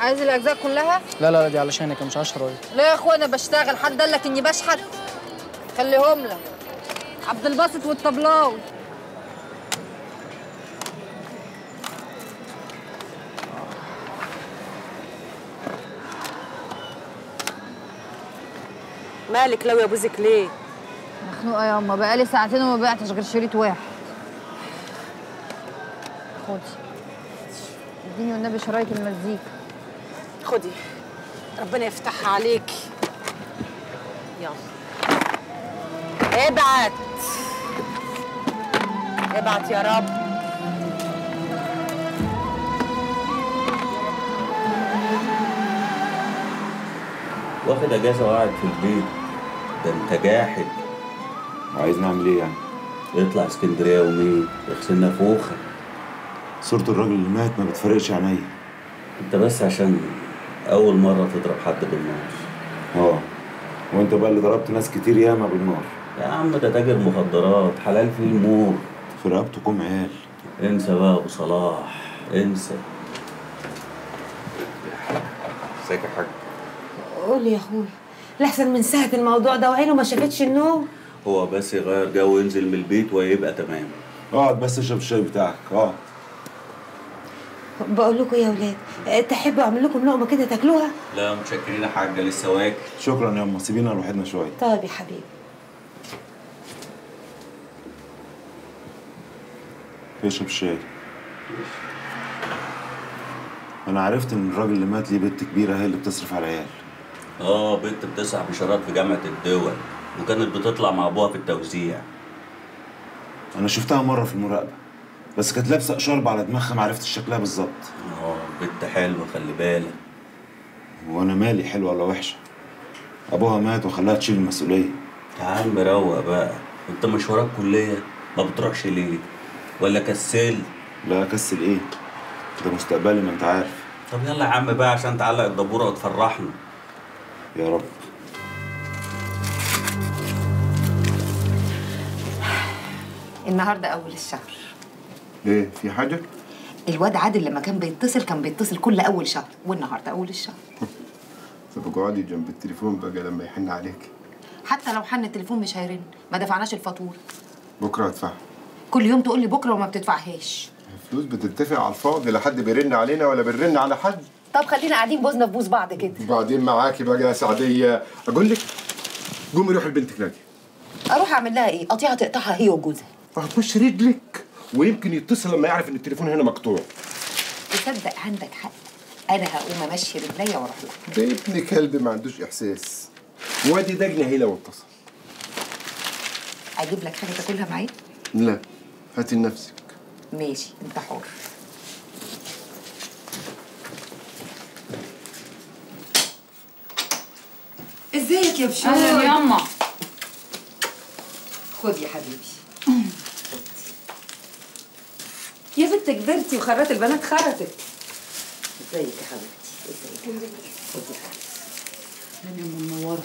عايز الأجزاء كلها؟ لا لا لا دي علشانك أنا مش عشرة راجل لا يا اخويا أنا بشتغل. حد قال لك إني بشحت؟ خليهم لك. عبد الباسط والطبلاوي. مالك لو يا بوزك ليه؟ مخنوقة يا اما بقالي ساعتين وما بعتش غير شريط واحد. خدي. اديني والنبي شرايط المزيكا خدي. ربنا يفتحها عليك. يلا. ابعت. ابعت يا رب. واخد أجازة وقاعد في البيت. ده انت جاحد. وعايز نعمل إيه يعني؟ اطلع اسكندرية يومين اغسلنا فوخه صورة الراجل اللي مات ما بتفرقش عينيا. انت بس عشان أول مرة تضرب حد بالنار. آه. وأنت بقى اللي ضربت ناس كتير ياما بالنار. يا عم ده تاجر مخدرات حلال فيه الموت. في رقبته كوم عيال. انسى بقى أبو صلاح. انسى. ازيك يا حاج؟ قول لي يا اخويا لحسن من ساعة الموضوع ده وعينه ما شافتش النوم هو بس يغير جو وينزل من البيت ويبقى تمام. اقعد بس اشرب الشاي بتاعك. اقعد بقول لكم يا ولاد أه، تحبوا أعمل لكم لقمة كده تاكلوها؟ لا متشكرين يا حاجة لسه واكل. شكرا يا سيبينا لوحدنا شوية. طيب يا حبيبي. اشرب الشاي أنا عرفت إن الراجل اللي مات ليه بنت كبيرة هي اللي بتصرف على العيال. آه بنت بتسع بشارات في جامعة الدول وكانت بتطلع مع أبوها في التوزيع. أنا شفتها مرة في المراقبة. بس كانت لابسة شرب على دماغها ما عرفتش شكلها بالظبط. آه بنت حلوة خلي بالك. وأنا مالي حلوة ولا وحشة. أبوها مات وخلاها تشيل المسؤولية. يا عم روق بقى. أنت مش وراك كلية؟ ما بتروحش ليه؟ ولا كسل؟ لا اكسل إيه؟ ده مستقبلي ما أنت عارف. طب يلا يا عم بقى عشان تعلق الدبورة وتفرحنا. يا رب. النهارده أول الشهر. ليه في حاجة؟ الواد عادل لما كان بيتصل كان بيتصل كل أول شهر والنهاردة أول الشهر. طب اقعدي جنب التليفون بقى لما يحن عليك. حتى لو حن التليفون مش هيرن ما دفعناش الفاتورة. بكرة هدفعها كل يوم تقول لي بكرة وما بتدفعهاش. فلوس بتتدفع على الفاضي لا حد بيرن علينا ولا بنرن على حد. طب خلينا قاعدين بوزنا في بوز بعض كده. وبعدين معاكي بقى يا سعدية. أقول لك قومي روحي لبنتك نادية أروح أعمل لها إيه؟ قطيعة تقطعها هي وجوزها. هتخش رجلك. ويمكن يتصل لما يعرف إن التليفون هنا مقطوع. تصدق عندك حق. أنا هقوم أمشي رجليا وأروح لها ده ابن كلب ما عندوش إحساس. وادي دجنة هي لو اتصل أجيب لك حاجة تاكلها معايا؟ لا هاتي لنفسك. ماشي أنت حر. إزيك يا بشوي أهلاً ياما. خد يا حبيبي. يا بنت كبرتي وخرات البنات خرتت ازيك يا حبيبتي؟ ازيك؟ يا حبيبتي يا منوره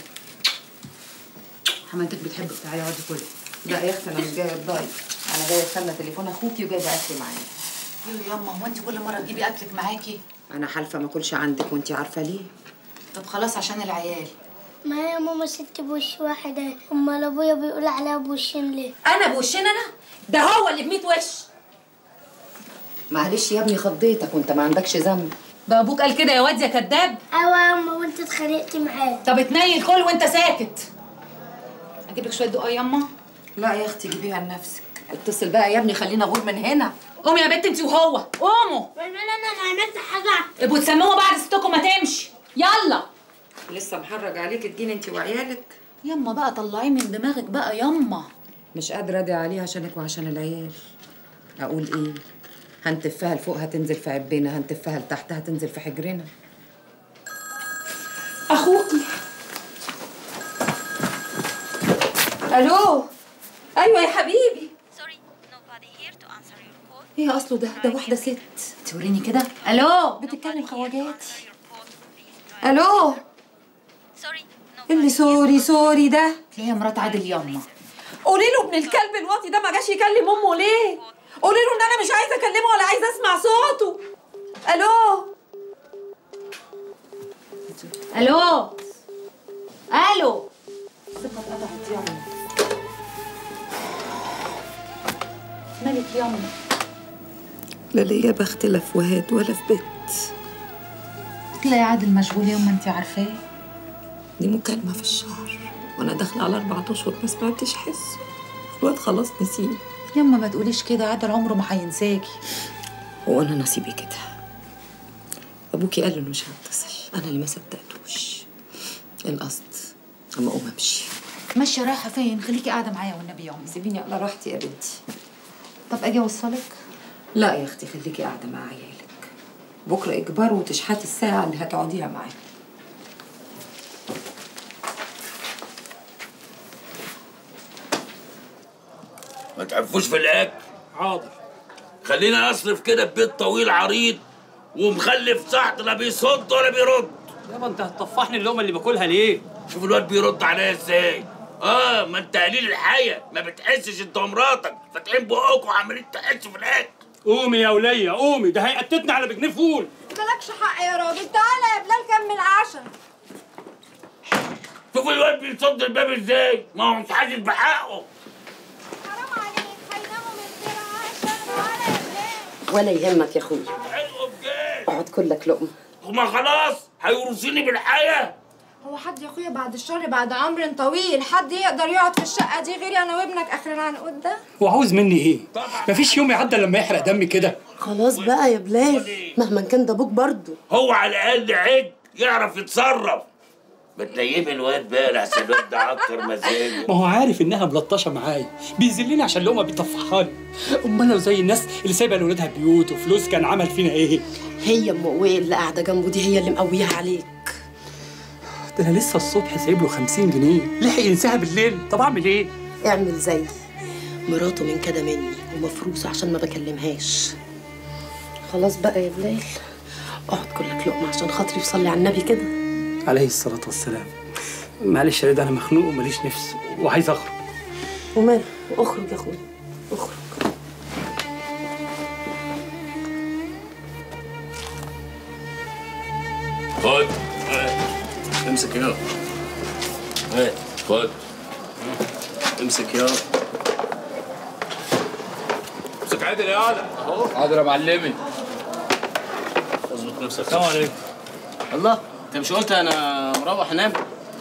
حماتك بتحبك تعالي اقعدي كلي لا يا أختي أنا مش جاية اتضايق أنا جاية أستنى تليفون أخوكي وجايبه اكل معايا. يلا ياما هو انت كل مرة تجيبي أكلك معاكي؟ أنا حالفة ما أكلش عندك وأنتي عارفة ليه؟ طب خلاص عشان العيال. ما يا ماما ست بوش واحدة. أمال أبويا بيقول عليها بوشين ليه؟ أنا بوشين أنا؟ ده هو اللي بميت وش. معلش يا ابني خضيتك وانت ما عندكش ذنب. ده أبوك قال كده يا واد يا كداب أيوة يا أما وأنت اتخانقتي معاه. طب اتنيل كل وأنت ساكت. أجيب لك شوية دقة ياما لا يا أختي جيبيها لنفسك. اتصل بقى يا ابني خلينا غور من هنا. قومي يا بنت انت وهو. قوموا. ماما أنا عملت حاجة. ابقوا تسموها بعد ستكم ما تمشي. يلا. لسه محرج عليك تجيني انت وعيالك. ياما بقى طلعيه من دماغك بقى ياما مش قادرة ادعي عليه عشانك وعشان العيال. أقول إيه؟ هنتفها لفوق هتنزل في عبنا هنتفها لتحت هتنزل في حجرنا. أخوكي. ألو؟ أيوه يا حبيبي. إيه أصله ده؟ ده واحدة ست. توريني كده؟ ألو؟ بتتكلم خواجاتي ألو؟ اللي sorry sorry ده. هي مرات عادل ياما؟ قولي له ابن الكلب الواطي ده ما جاش يكلم أمه ليه؟ قولي له إن أنا مش عايزة أكلمه ولا عايزة أسمع صوته. ألو؟ ألو؟ ألو؟ مالك ياما لا ليا بخت لا في ولاد ولا في بيت. تلاقي عادل مشغول يوم ما انت عارفاه. دي مكالمة في الشهر وأنا داخلة على أربع أشهر ما سمعتش حسه الواد خلاص نسيه. ياما ما تقوليش كده عادل عمره ما هينساكي. هو أنا نصيبي كده. أبوكي قال إنه مش هتصل أنا اللي ما صدقتوش. القصد. أما أقوم أمشي. ماشيه رايحة فين؟ خليكي قاعدة معايا والنبي ياما سيبيني على راحتي يا بنتي. طب أجي أوصلك؟ لا يا أختي خليكي قاعدة مع عيالك بكرة إجبار وتشحتي الساعة اللي هتقعديها معايا. ما تعرفوش في الأكل. حاضر. خلينا أصرف كده ببيت طويل عريض ومخلف تحت لا بيصد ولا بيرد. يابا انت هتطفحني اللقمه اللي باكلها ليه؟ شوف الواد بيرد عليا إزاي. آه ما أنت قليل الحياة. ما بتحسش أنت ومراتك فاتحين بقكم وعمالين تحسوا في الأكل. قومي يا ولية قومي. ده هيقتتنا على بجنيه فول. مالكش حق يا راجل. تعالى يا بلال كمل عشا شوف الواد بيصد الباب إزاي. ما هو مش حاسس بحقه ولا يهمك يا اخويا أقعد كلك لقمة. هما خلاص هيورثيني بالحياة. هو حد يا أخويا بعد الشر بعد عمر طويل؟ حد يقدر يقعد في الشقة دي غيري أنا وابنك آخر العنقود ده؟ وعاوز مني إيه؟ مفيش يوم يعدى لما يحرق دمي كده. خلاص بقى يا بلال مهما كان ده أبوك برضه. هو على الأقل عيب يعرف يتصرف. ما تنيمي الواد بقى لحسن الواد ده عكر مزاجه. ما هو عارف إنها ملطشة معايا. بيذلني عشان لقمه بيطفحها لي. أمال لو زي الناس اللي سايبة لاولادها بيوت وفلوس كان عمل فينا إيه؟ هي أم وائل اللي قاعدة جنبه دي هي اللي مقويها عليك. ده أنا لسه الصبح سايب له 50 جنيه. لحق ينساها بالليل. طب أعمل إيه؟ اعمل زي مراته من كده مني ومفروسه عشان ما بكلمهاش. خلاص بقى يا بلال اقعد كلك لقمه عشان خاطري وصلي على النبي كده. عليه الصلاة والسلام. معلش يا رضا أنا مخنوق وماليش نفس وعايز أخرج. وماله أخرج يا أخويا. أخرج. خد. امسك يا. خد. امسك يا. امسك عادل يا ولد أهو. حاضر يا معلمي. اظبط نفسك. السلام عليكم. الله. انت مش قلت أنا مروح انام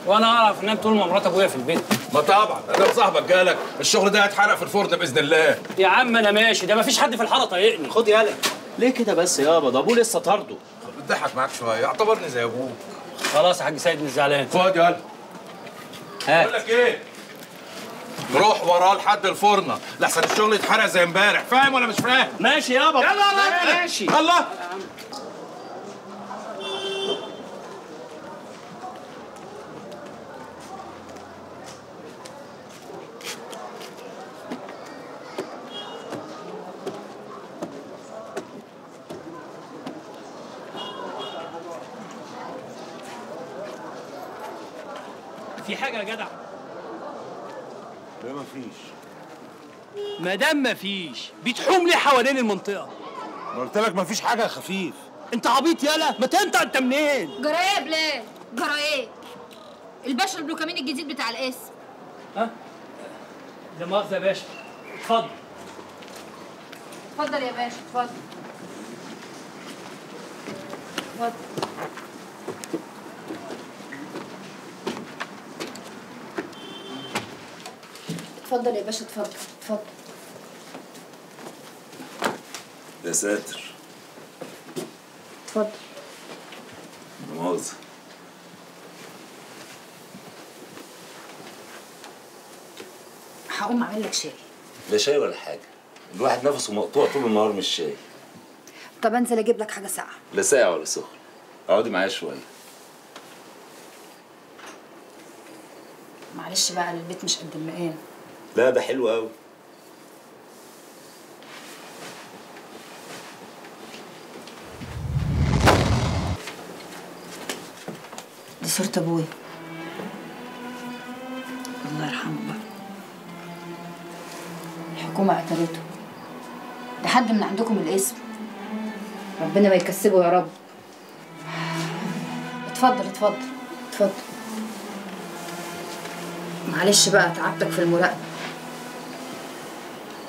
وأنا اعرف انام طول ما مرات ابويا في البيت. ما طبعا ادام صاحبك جالك. الشغل ده هيتحرق في الفرن بإذن الله. يا عم أنا ماشي ده مفيش حد في الحاره طايقني خد يالا ليه كده بس يابا ده ابوه لسه طارده بتضحك معاك شوية. اعتبرني زي أبوك. خلاص يا حاج سيد مش زعلان. خد يلا هات بقول لك إيه؟ روح وراه لحد الفرنه لحسن الشغل يتحرق زي امبارح. فاهم ولا مش فاهم؟ ماشي يابا يلا يلا. ماشي. الله ما دام مفيش بتحوم ليه حوالين المنطقة؟ ما قلت لك مفيش حاجة يا خفيف. انت عبيط يالا ما انت انت منين؟ جرى إيه يا بلال جرى إيه الباشا البلوكامين الجديد بتاع القسم ها؟ لا مؤاخذة يا باشا. اتفضل. اتفضل يا باشا اتفضل. اتفضل. اتفضل يا باشا اتفضل اتفضل. يا ساتر. اتفضل. مؤاخذة. هقوم أعمل لك شاي. لا شاي ولا حاجة. الواحد نفسه مقطوع طول النهار من الشاي. طب أنزل أجيب لك حاجة ساقعة. لا ساقع ولا سخن اقعدي معايا شوية. معلش بقى البيت مش قد المقام. لا ده حلو قوي صورة ابويا الله يرحمه. بقى الحكومة قتلته. ده حد من عندكم الاسم؟ ربنا ما يكسبه يا رب. اتفضل اتفضل اتفضل. معلش بقى تعبتك في المراقبة.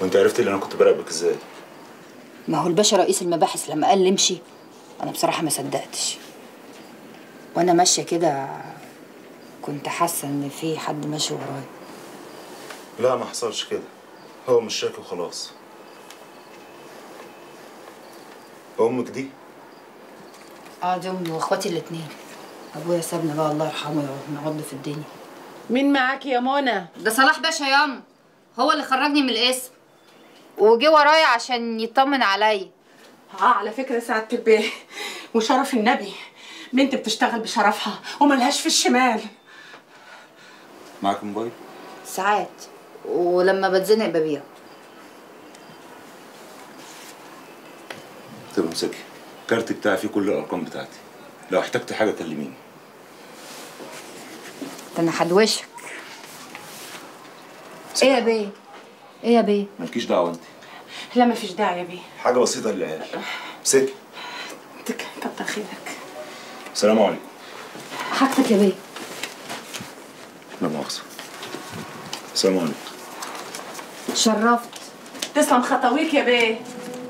وانت عرفت اللي أنا كنت براقبك إزاي؟ ما هو الباشا رئيس المباحث لما قال لي امشي أنا بصراحة ما صدقتش. وأنا ماشية كده كنت حاسة إن في حد ماشي ورايا. لا ما حصلش كده. هو مش شاكي وخلاص. أمك دي؟ آه دي امي وإخواتي الاتنين. أبويا سابنا بقى الله يرحمه نقعد في الدنيا. مين معاكي يا منى؟ ده صلاح باشا ياما هو اللي خرجني من القسم. وجي ورايا عشان يطمن عليا. آه على فكرة سعادة البيه وشرف النبي. بنت بتشتغل بشرفها وملهاش في الشمال. معاك موبايل؟ ساعات. ولما بتزنق ببيعه طب امسكي الكارت بتاعي فيه كل الأرقام بتاعتي. لو احتجت حاجة كلميني. ده أنا هدوشك إيه يا بيه؟ إيه يا بيه؟ مالكيش دعوة أنت. لا مفيش داعي يا بيه. حاجة بسيطة للعيال. امسكي تك- كتر خيرك. السلام عليكم. حاجتك يا بيه. لا مؤاخذة. السلام عليكم. شرفت. تسلم خطويك يا بيه.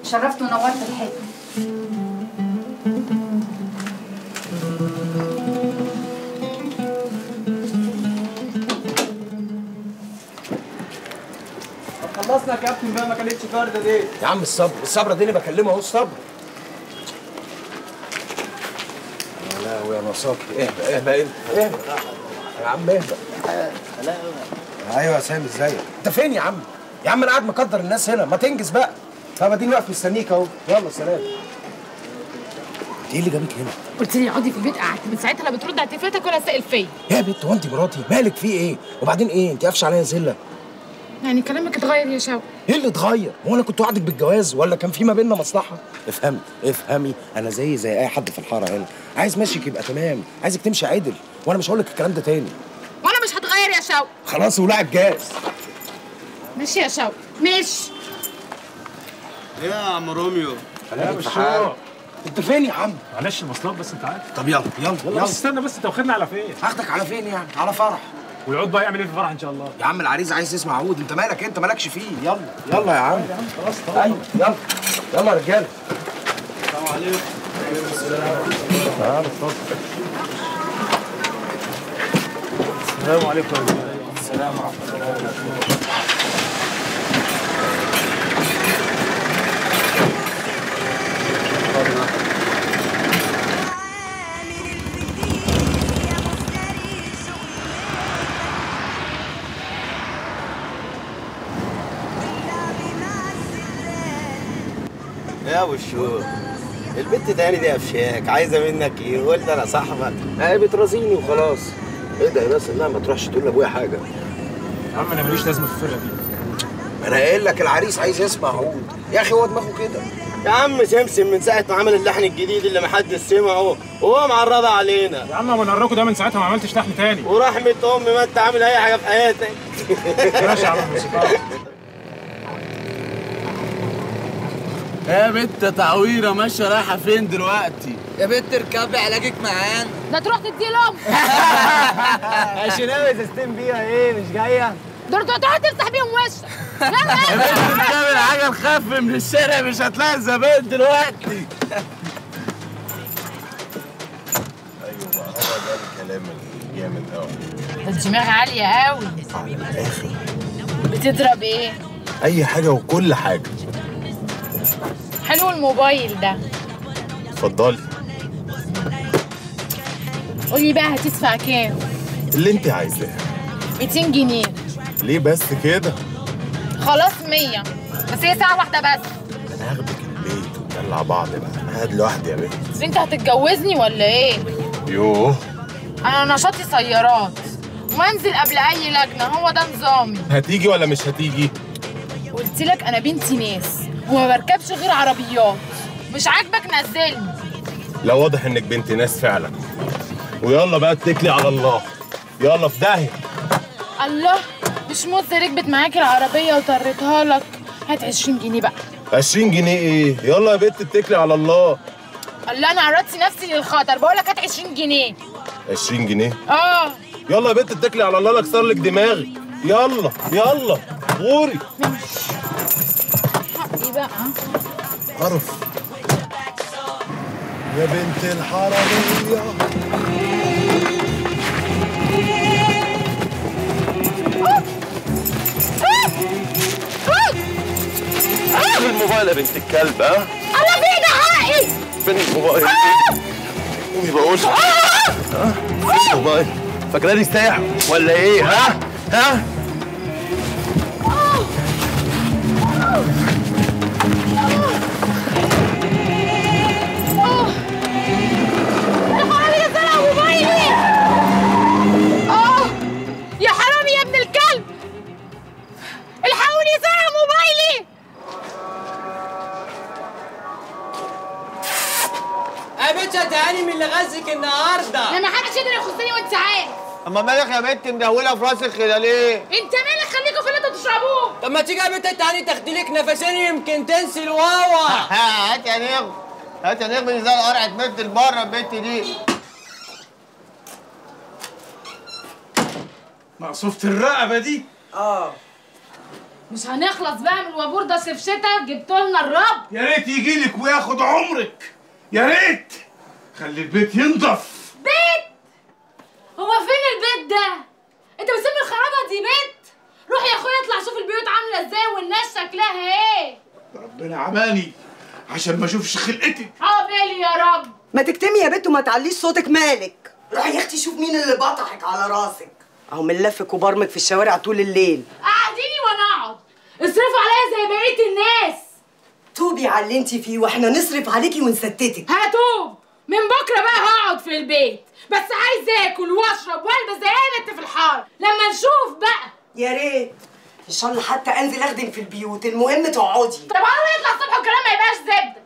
شرفت ونورت الحته خلصنا يا كابتن بقى ما كانتش فارده دي. يا عم الصبر الصبر دي اللي بكلمه أهو الصبر. لهوي يا ناقصاك اهدى اهدى انت اهدى يا عم اهدى أيوه يا سامي ازيك انت فين يا عم؟ يا عم أنا قاعد مقدر الناس هنا. ما تنجز بقى. طب اديني واقف مستنيك اهو. يلا سلام. إيه اللي جابك هنا؟ قلت لي اقعدي في البيت. قعدت. من ساعتها لا بترد على تليفوناتك ولا سائل فيا. يا بنت هو انت مراتي مالك في إيه؟ وبعدين إيه؟ انت قافشه عليا زلة. يعني كلامك اتغير يا شوقي إيه اللي اتغير؟ هو أنا كنت وعدك بالجواز ولا كان في ما بيننا مصلحة؟ افهمي افهمي أنا زي زي أي حد في الحارة هنا. عايز ماشيك يبقى تمام. عايزك تمشي عدل. وأنا مش هقول لك الكلام ده تاني. وأنا مش هتغير يا شوقي خلاص ولع الجاز. ماشي يا شوقي ماشي. إيه يا عم روميو. لا مش. أنت فين يا عم؟ معلش المواصلات بس أنت عارف. طب يلا يلا. يلا بس استنى بس أنت واخدنا على فين؟ هاخدك على فين يعني؟ على فرح. والعود بقى يعمل إيه في الفرح إن شاء الله؟ يا عم العريس عايز يسمع عود انت مالك انت مالكش فيه. يلا يلا يا عم. خلاص أيوه. يلا يلا يا رجالة. السلام عليكم. تعال اتفضل. السلام عليكم. يا رجاله السلام ورحمة الله وبركاته. ابو الشوق البت تاني دي أفشاك عايزة منك إيه؟ لي أنا صاحبك. هي بترازيني وخلاص. ادعي بس انها ما تروحش تقول لأبويا حاجة. يا عم أنا ماليش لازمة في الفرقة دي. أنا قايل لك العريس عايز يسمع عود. يا أخي هو دماغه كده. يا عم سمسم من ساعة ما عمل اللحن الجديد اللي محدش سمعه وهو معرضه علينا. يا عم وأنا الراكو ده من ساعتها ما عملتش لحن تاني. ورحمه أمي ما أنت عامل أي حاجة في حياتك. ماشي يا عم الموسيقار يا بنت تعويرة ماشية رايحة فين دلوقتي؟ يا بنت اركبي علاجك معانا. ده تروح تدي لهم عشان ناوي تستلم بيها إيه؟ مش جاية؟ دول تروح تفتح بيهم وشك لا يا بنت بتعمل حاجة نخف من الشارع مش هتلاقي الزبائن دلوقتي. أيوه بقى هو ده الكلام الجامد قوي ده الدماغ عالية قوي بتضرب إيه؟ أي حاجة وكل حاجة. حلو الموبايل ده. اتفضلي. قولي بقى هتدفع كام؟ اللي انت عايزاه. 200 جنيه. ليه بس كده؟ خلاص 100 بس هي ساعة واحدة بس. أنا هاخدك البيت وندلع بعض بقى. أنا قاعد لوحدي يا بنت. انت هتتجوزني ولا إيه؟ يوه. أنا نشاطي سيارات. وانزل قبل أي لجنة. هو ده نظامي. هتيجي ولا مش هتيجي؟ قلت لك أنا بنتي ناس. وما بركبش غير عربيات. مش عاجبك نزلني. لا واضح إنك بنت ناس فعلا. ويلا بقى اتكلي على الله. يلا في داهية. الله مش موزة ركبت معاكي العربية وطريتها لك. هات 20 جنيه بقى. 20 جنيه إيه؟ يلا يا بنت اتكلي على الله. الله أنا عرضت نفسي للخطر. بقول لك هات 20 جنيه. 20 جنيه؟ آه. يلا يا بنت اتكلي على الله. لا اكسر لك دماغي يلا يلا غوري إيه بقى قرف يا بنت الحرامية فين الموبايل يا بنت الكلب ها؟ أنا في ده حقي فين الموبايل؟ قومي بقول ها؟ فين الموبايل؟ فاكراني ساعة ولا إيه ها؟ ها؟ أما مالك يا بنت مدهولة في راسك كده ليه؟ انت مالك؟ خليكوا في اللي أنتوا تشربوه طب ما تيجي يا بنت تهاني تاخدي لك نفسين يمكن تنسي الواوا. هات يا نغم. هات يا نغم زي القرعة بنت بره البنت دي. مقصوفة الرقبة دي؟ آه. مش هنخلص بقى من الوابور ده سفشتك جبتوا لنا الرب. يا ريت يجي لك وياخد عمرك. يا ريت. خلي البيت ينضف. بيت! هو فين البيت ده؟ انت بتسمي الخرابة دي بيت؟ روح يا أخويا اطلع شوف البيوت عاملة إزاي والناس شكلها إيه. ربنا عماني عشان ما أشوفش خلقتك. عقبالي يا رب. ما تكتمي يا بنت وما تعليش صوتك مالك. روحي يا أختي شوف مين اللي بطحك على راسك. أهو من لفك وبرمك في الشوارع طول الليل. قعديني وأنا أقعد. اصرفوا عليا زي بقية الناس. توبي على اللي انت فيه وإحنا نصرف عليكي ونستتك. هتوب من بكرة بقى هقعد في البيت. بس عايز آكل وأشرب وألبس زي اي بنت في الحاره لما نشوف بقى. يا ريت. إن شاء الله حتى أنزل أخدم في البيوت. المهم تقعدي. طب أنا يطلع الصبح والكلام ما يبقاش زبدة.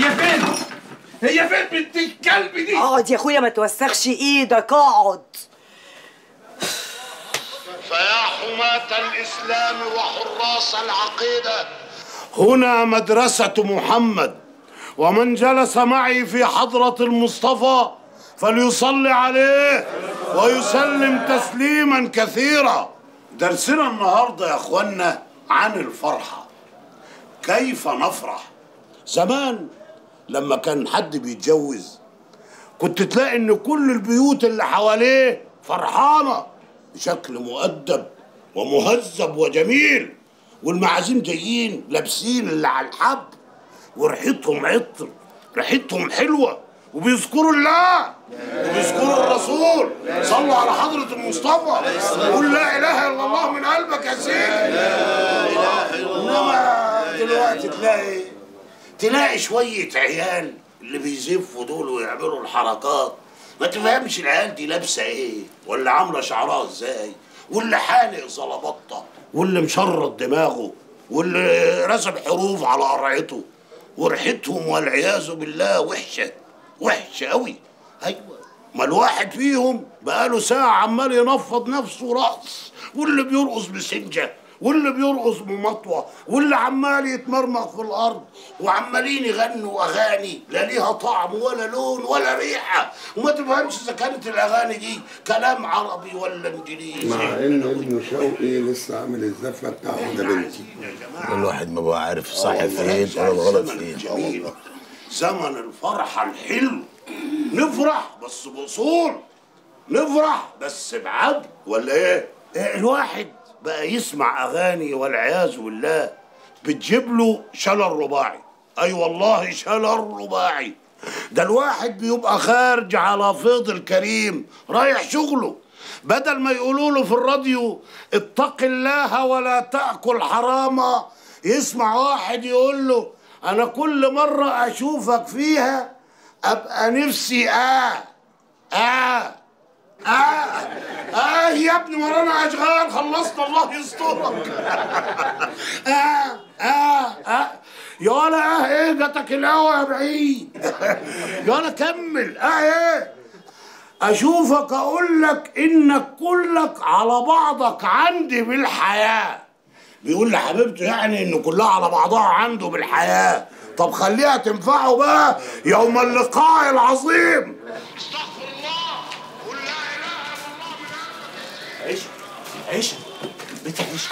هي فين؟ هي فين بنت الكلب دي؟ اقعد يا أخويا ما توسخش إيدك. اقعد. فيا حماة الإسلام وحراس العقيدة. هنا مدرسة محمد ومن جلس معي في حضرة المصطفى فليصلي عليه ويسلم تسليما كثيرا. درسنا النهارده يا اخوانا عن الفرحة. كيف نفرح؟ زمان لما كان حد بيتجوز كنت تلاقي إن كل البيوت اللي حواليه فرحانة بشكل مؤدب ومهذب وجميل والمعازيم جايين لابسين اللي على الحب وريحتهم عطر ريحتهم حلوة وبيذكروا الله. وبيذكروا الرسول صلوا على حضرة المصطفى. قول لا إله إلا الله من قلبك يا سيدي. إنما دلوقتي تلاقي تلاقي شوية عيال اللي بيزفوا دول ويعملوا الحركات. ما تفهمش العيال دي لابسة إيه؟ ولا عاملة شعرها إزاي؟ واللي حالق زلبطة واللي مشرط دماغه. واللي رسم حروف على قرعته. وريحتهم والعياذ بالله وحشة. وحشة قوي أيوه. ما الواحد فيهم بقاله ساعة عمال ينفض نفسه رأس. واللي بيرقص بسنجة واللي بيرقص بمطوة واللي عمال يتمرمغ في الأرض وعمالين يغنوا أغاني لا ليها طعم ولا لون ولا ريحة. وما تفهمش إذا كانت الأغاني دي كلام عربي ولا إنجليزي. مع إن ابن شوقي لسه عامل الزفة بتاعه ده بنتي. الواحد ما بقى عارف صح فين ولا الغلط فين. زمن الفرحة الحلو. نفرح بس بأصول. نفرح بس بعدل ولا إيه؟ إيه الواحد بقى يسمع أغاني والعياذ بالله. بتجيب له شلل رباعي. أي والله شلل رباعي. ده الواحد بيبقى خارج على فيض الكريم رايح شغله. بدل ما يقولوا له في الراديو اتق الله ولا تأكل حراما يسمع واحد يقول له أنا كل مرة أشوفك فيها أبقى نفسي آه. آه. آه. آه يا ابني ورانا أشغال خلصنا الله يسترك. آه. آه. آه. يا ولا آه إيه جاتك الهوا يا بعيد؟ يا ولا كمل. آه إيه؟ أشوفك أقول لك انك كلك على بعضك عندي بالحياة. بيقول لحبيبته يعني إن كلها على بعضها عنده بالحياة. طب خليها تنفعه بقى. يوم اللقاء العظيم. عيشة عيشة بنت عيشة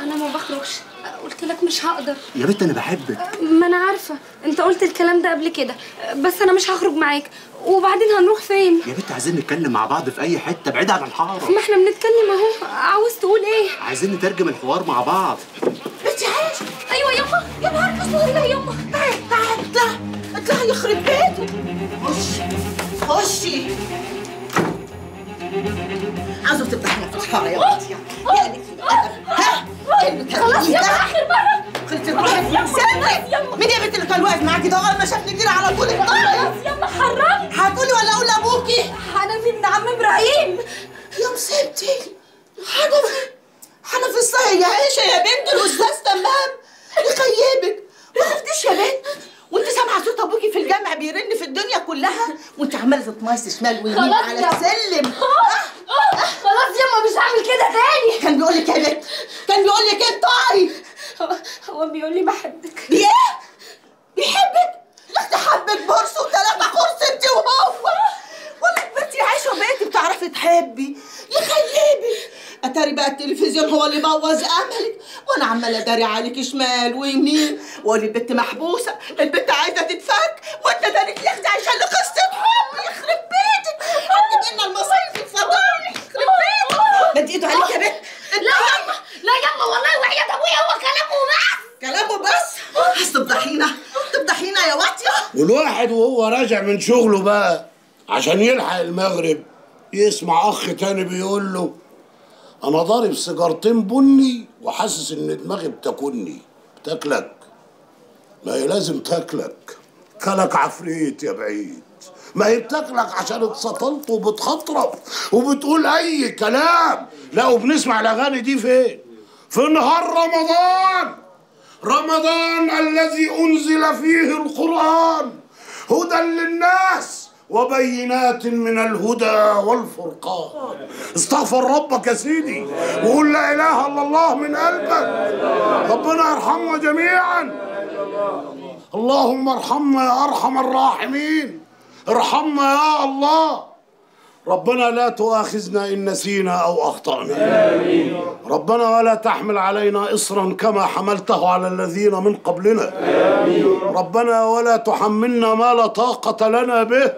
أنا ما بخرجش. قلت لك مش هقدر. يا بنت أنا بحبك. ما أنا عارفة. أنت قلت الكلام ده قبل كده. بس أنا مش هخرج معاك. وبعدين هنروح فين؟ يا بنت عايزين نتكلم مع بعض في أي حتة بعيد عن الحارة. ما إحنا بنتكلم أهو. عاوز تقول إيه؟ عايزين نترجم الحوار مع بعض. انت عايش. أيوه يما يا نهار اسود يا يما تعالي تعالي اطلعي اطلعي يخرب بيتك خشي خشي. عاوزة تفتحي في الحارة يا بنتي في أدب ها؟ خلاص يلا آخر مرة. خلصت سنك مين يا بنت اللي كان واقف معاكي ده؟ أول ما شافني كده على طول خلاص يلا حرمي هتقولي ولا أقول لأبوكي؟ حنفي ابن عم إبراهيم. يا مصيبتي حنفي حنفي الصحي يا عيشة يا بنت الأستاذ تمام. يخيبك. ما خفتيش يا بنت؟ وانت سامعة صوت أبوكي في الجامع بيرن في الدنيا كلها؟ وانت عمالة تتميصي شمال ويمين على يا- السلم خلاص يما مش هعمل كده تاني. كان بيقول لك يا بنت كان بيقول لك إيه؟ طيب. هو, بيقول لي بحبك بايه بيحبك؟ لا أختي حبك برص وثلاثه خرص أنت وهو. ولا كبرتي يا عايشة وبقيتي بتعرفي تحبي. يخيبك أتاري بقى التلفزيون هو اللي بوظ أملك؟ وأنا عمالة أداري عليك شمال ويمين. وأقول البت محبوسة البت عايزة تتفك. وأنت دارك يا أختي عشان لقصه حب يخرب بيتك. انت بينا المصايب الفضاء يخرب بيتك. مد ايده عليك يا بنت. لا يما لا يما والله وحياة أبويا هو كلامه بس. كلامه بس؟ بس تفضحينا. تفضحينا يا واطيه والواحد وهو راجع من شغله بقى عشان يلحق المغرب يسمع أخ تاني بيقول له أنا ضارب سيجارتين بني وحاسس إن دماغي بتاكلني. بتاكلك. ما هي لازم تاكلك. كلك عفريت يا بعيد. ما هي بتاكلك عشان اتسطلت وبتخطرف وبتقول أي كلام. لا وبنسمع الأغاني دي فين؟ في نهار رمضان. رمضان الذي أنزل فيه القرآن. هدى للناس. وبينات من الهدى والفرقان. استغفر ربك يا سيدي. وقول لا إله إلا الله من قلبك. ربنا يرحمنا جميعا. اللهم ارحمنا يا أرحم الراحمين. ارحمنا يا الله. ربنا لا تؤاخذنا إن نسينا أو أخطأنا. ربنا ولا تحمل علينا اصرا كما حملته على الذين من قبلنا. ربنا ولا تحملنا ما لا طاقة لنا به.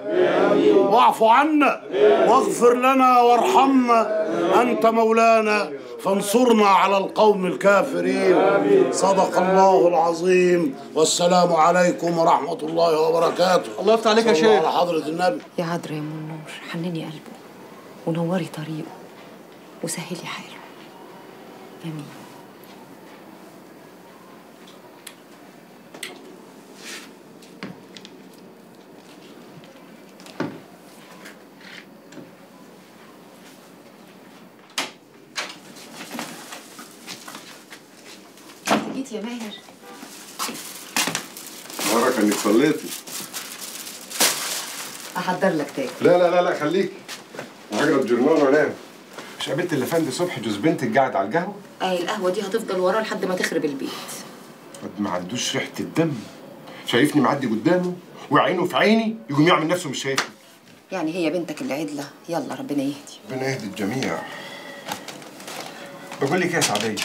واعف عنا واغفر لنا وارحمنا. أنت مولانا. فانصرنا على القوم الكافرين. صدق الله العظيم. والسلام عليكم ورحمة الله وبركاته. الله يفتح عليك يا شيخ. على حضرة النبي. يا عذرا يا أم النور. حنني قلبه ونوري طريقه. وسهلي حاله. امين يا ماهر. مرة إنك صليتي. أحضر لك تاكل. لا لا لا لا خليك هجرب جرنان وانام مش قابلت اللي فندي صبح جوز بنتك قاعد على القهوة؟ أي القهوة دي هتفضل وراه لحد ما تخرب البيت. قد ما عندوش ريحة الدم. شايفني معدي قدامه وعينه في عيني يقوم يعمل نفسه مش شايفني يعني هي بنتك اللي عدله يلا ربنا يهدي. ربنا يهدي الجميع. بقول لك إيه يا سعدية؟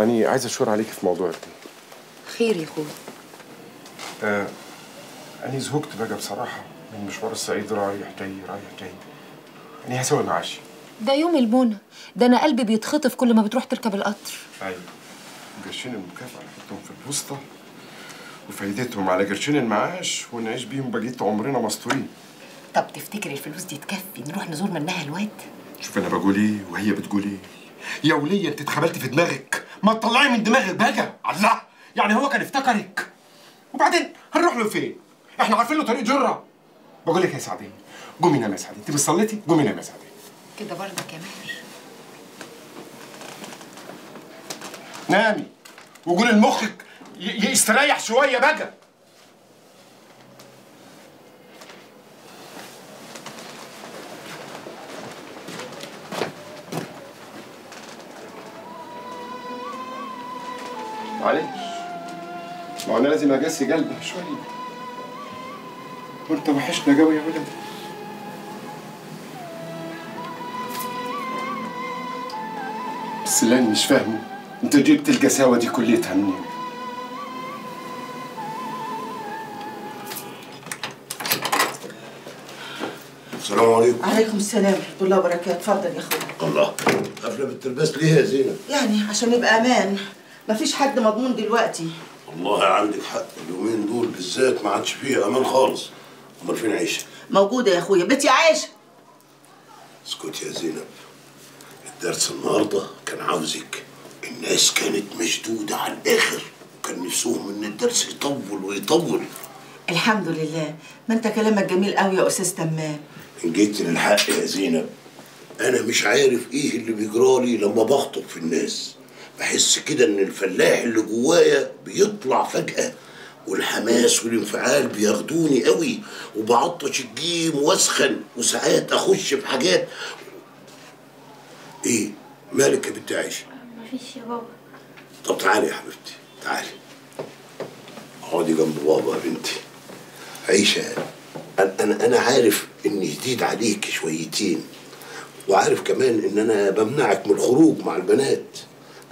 أنا عايز أشور عليك في موضوع ابني خير يا اخويا آه أنا زهقت بقى بصراحة من مشوار الصعيد رايح جاي رايح جاي. أنا هسوي معاشي. ده يوم المنى ده أنا قلبي بيتخطف كل ما بتروح تركب القطر. أيوة. قرشين المكافأة نحطهم في البوسطة وفايدتهم على قرشين المعاش ونعيش بيهم بقية عمرنا مستورين. طب تفتكر الفلوس دي تكفي نروح نزور منها الواد؟ شوف أنا بقول إيه وهي بتقول إيه. يا ولية أنت اتخبلت في دماغك. ما تطلعي من دماغك بقى الله! يعني هو كان افتكرك. وبعدين هنروح له فين؟ إحنا عارفين له طريق جرة. بقول لك يا سعدية قومي نامي يا سعدية انت مش صليتي؟ قومي نامي يا سعدية كده برضك يا ماهر نامي. وقولي لمخك يستريح شوية بقى معلش. ما هو أنا لازم اجسي قلبي شوية. وأنت وحشنا قوي يا ولد. بس اللي أنا مش فاهمه أنت جبت القساوة دي كليتها منين؟ السلام عليكم. عليكم السلام ورحمة الله وبركاته. اتفضل يا اخويا الله. قافله بالترباس ليه يا زينب. يعني عشان يبقى أمان. مفيش حد مضمون دلوقتي. والله عندك حق. اليومين دول بالذات ما عادش فيه أمان خالص. أمال فين عيشة؟ موجودة يا أخويا. بنتي عايشة. اسكت يا زينب. الدرس النهارده كان عاوزك. الناس كانت مشدودة على الآخر. كان نفسهم إن الدرس يطول ويطول. الحمد لله. ما أنت كلامك جميل قوي يا أستاذ تمام. إن جيت للحق يا زينب أنا مش عارف إيه اللي بيجرالي لما بخطب في الناس. بحس كده إن الفلاح اللي جوايا بيطلع فجأة والحماس والانفعال بياخدوني قوي وبعطش الجيم واسخن وساعات أخش في حاجات. إيه؟ مالك يا بنت عايشة؟ مفيش يا بابا. طب تعالي يا حبيبتي تعالي. اقعدي جنب بابا يا بنتي. عيشة أنا أنا أنا عارف إني جديد عليك شويتين وعارف كمان إن أنا بمنعك من الخروج مع البنات.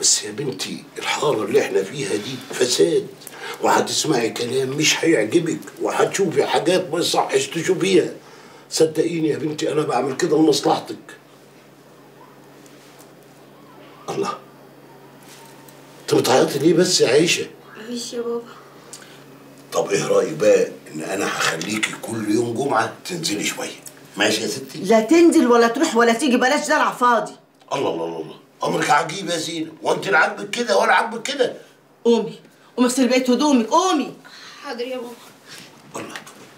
بس يا بنتي الحارة اللي إحنا فيها دي فساد. وهتسمعي كلام مش هيعجبك وهتشوفي حاجات ما يصحش تشوفيها. صدقيني يا بنتي أنا بعمل كده لمصلحتك. الله. أنت بتعيطي ليه بس يا عيشة؟ مفيش يا بابا. طب إيه رأيك بقى إن أنا هخليكي كل يوم جمعة تنزلي شوية؟ ماشي يا ستي؟ لا تنزل ولا تروح ولا تيجي بلاش زرع فاضي. الله الله الله الله. أمرك عجيب يا زينب وأنت لا عاجبك كده ولا عاجبك كده. قومي. قومي اغسلي بقيه هدومك. قومي. حاضر يا بابا.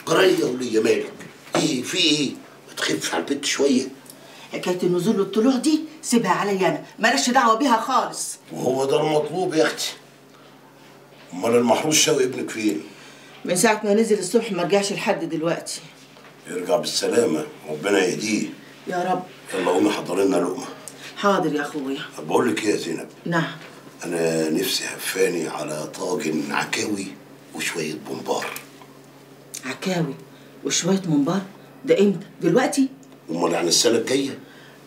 جرايه وليا مالك. إيه في إيه؟ ما تخفش على البنت شوية. حكاية النزول والطلوع دي سيبها عليا أنا. مالكش دعوة بيها خالص. وهو ده المطلوب يا أختي. أمال المحروس شوقي ابنك فين؟ من ساعة ما نزل الصبح ما رجعش لحد دلوقتي. يرجع بالسلامة. ربنا يهديه. يا رب. يلا قومي حضري لنا لقمة. حاضر يا اخويا بقول لك إيه يا زينب؟ نعم. أنا نفسي هفاني على طاجن عكاوي وشوية بومبار عكاوي وشوية منبار ده إمتى؟ دلوقتي؟ أمال يعني السنة الجاية؟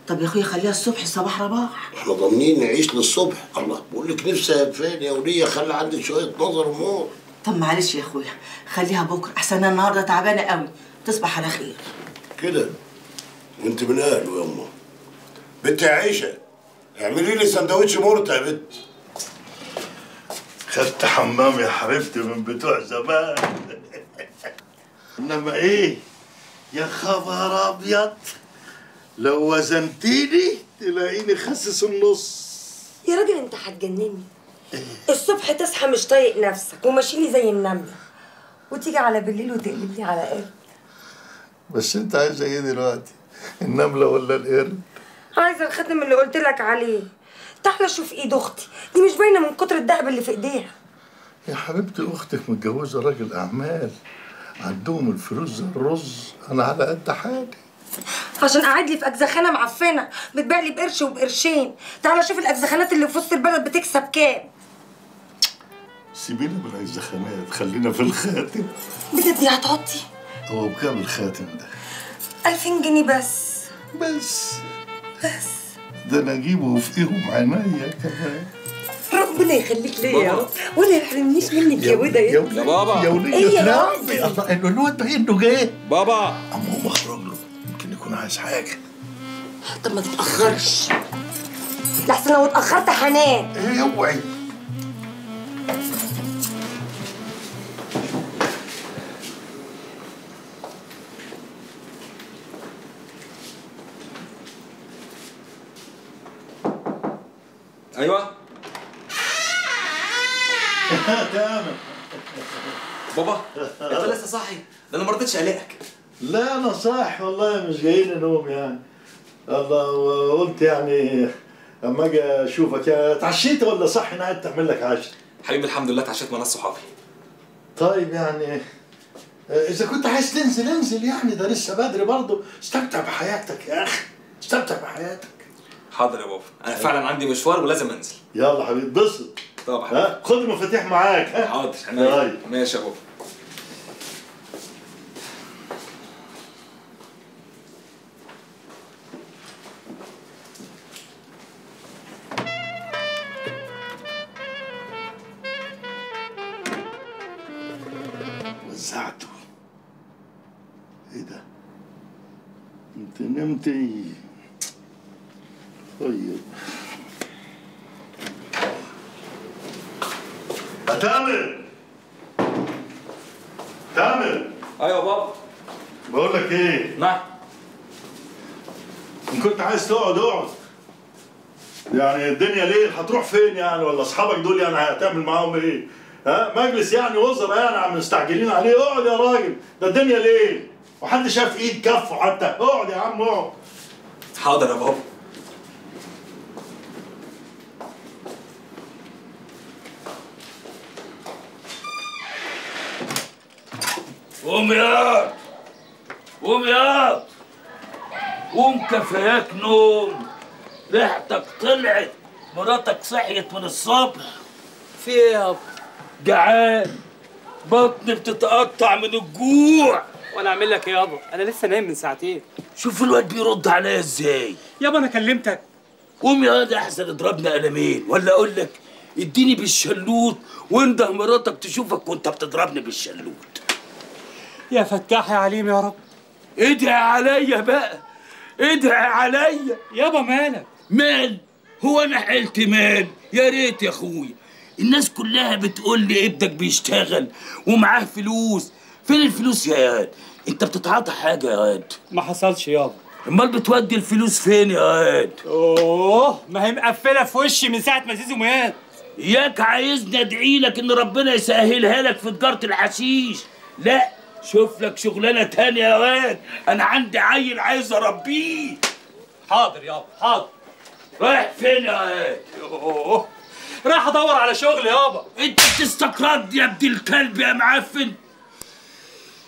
طب يا أخويا خليها الصبح صباح رباح. إحنا ضامنين نعيش للصبح. الله بقول لك نفسي هفاني يا ولية خلي عندك شوية نظر ومور طب معلش يا أخويا خليها بكرة احسن أنا النهارده تعبانة قوي. تصبح على خير. كده؟ وأنت من أهله يا أمه. بنت يا عيشه اعملي لي سندوتش مرتة يا بنت. خدت حمام يا حبيبتي من بتوع زمان. انما إيه؟ يا خبر ابيض. لو وزنتيني تلاقيني خسس النص. يا راجل انت هتجنني. الصبح تصحى مش طايق نفسك وماشيلي زي النملة وتيجي على بالليل وتقلبني على قرد بس انت عايزه إيه دلوقتي؟ النملة ولا القرد؟ عايزة الخاتم اللي قلت لك عليه. تعالى شوف إيد أختي. دي مش باينة من كتر الدهب اللي في إيديها. يا حبيبتي أختك متجوزة راجل أعمال. عندهم الفلوس زي الرز. أنا على قد حالي عشان قاعد لي في أجزخانة معفنة. بتبيع لي بقرش وبقرشين. تعالى شوف الأجزخانات اللي في وسط البلد بتكسب كام. سيبينا من الزخانات خلينا في الخاتم. بجد يا هتحطي هو بكام الخاتم ده؟ 2000 جنيه بس. بس. بس. ده أنا أجيبه في ايهم عينيا كمان. ربنا يخليك ليا. يا رب ولا يحرمنيش منك يا ودا يا يا بابا. يا ولية إيه يا ربي؟ الله الواد ده إنه جه بابا. أما اخرج له. يمكن يكون عايز حاجة. طب ما تتأخرش. لحسن لو اتأخرت هنام. إيه أوعي. أيوه. تمام. بابا أنت لسه صاحي؟ ده أنا ما رضيتش أقلقك. لا أنا صاح والله مش جايين نوم يعني. الله وقلت يعني أما أجي أشوفك. اتعشيت ولا صح؟ أنا قاعد تعمل لك عشاء. حبيبي الحمد لله اتعشيت مع ناس صحابي. طيب يعني إذا كنت عايز تنزل انزل يعني. ده لسه بدري برضه. استمتع بحياتك يا أخي. استمتع بحياتك. حاضر يا بابا. أنا فعلا عندي مشوار ولازم أنزل. يلا حبيبي اتبسط. طبعا ها؟ خد المفاتيح معاك ها؟ حاضر. عينيا. ماشي يا بابا. وزعته إيه ده؟ انت نمتي طيب. تامر! تامر! أيوه بابا. بقول لك إيه؟ نعم. إن كنت عايز تقعد اقعد. يعني الدنيا ليل هتروح فين يعني؟ ولا أصحابك دول يعني هتعمل معاهم إيه؟ ها؟ مجلس يعني وزراء يعني عم مستعجلين عليه. اقعد يا راجل. ده الدنيا ليل وحد شاف إيد كفه حتى. اقعد يا عم اقعد. حاضر يا بابا. قوم يا قوم يا قوم كفاياك نوم. ريحتك طلعت. مراتك صحيت من الصبح في إيه يابا جعان. بطني بتتقطع من الجوع. وأنا أعمل لك إيه يابا أنا لسه نايم من ساعتين. شوف الواد بيرد عليا إزاي. يابا أنا كلمتك. قوم يا واد أحسن اضربنا قلمين. ولا أقول لك إديني بالشلوت وانده مراتك تشوفك وأنت بتضربني بالشلوت. يا فتاح يا عليم يا رب. ادعي عليا بقى. ادعي عليا يابا مالك. مال؟ هو أنا حلت مال. يا ريت يا اخويا الناس كلها بتقول لي ابنك بيشتغل ومعاه فلوس. فين الفلوس يا واد انت بتتعاطى حاجة يا واد ما حصلش يابا. امال بتودي الفلوس فين يا واد اوه ما هي مقفلة في وشي من ساعة ما زيزو مات. ياك عايزني ادعي لك ان ربنا يسهلها لك في تجارة الحشيش. لا. شوف لك شغلانة تانية يا واد. أنا عندي عيل عايز أربيه. حاضر يابا حاضر. رايح فين يا واد؟ رايح أدور على شغل يابا أنت بتستقرض يا ابن الكلب يا معفن.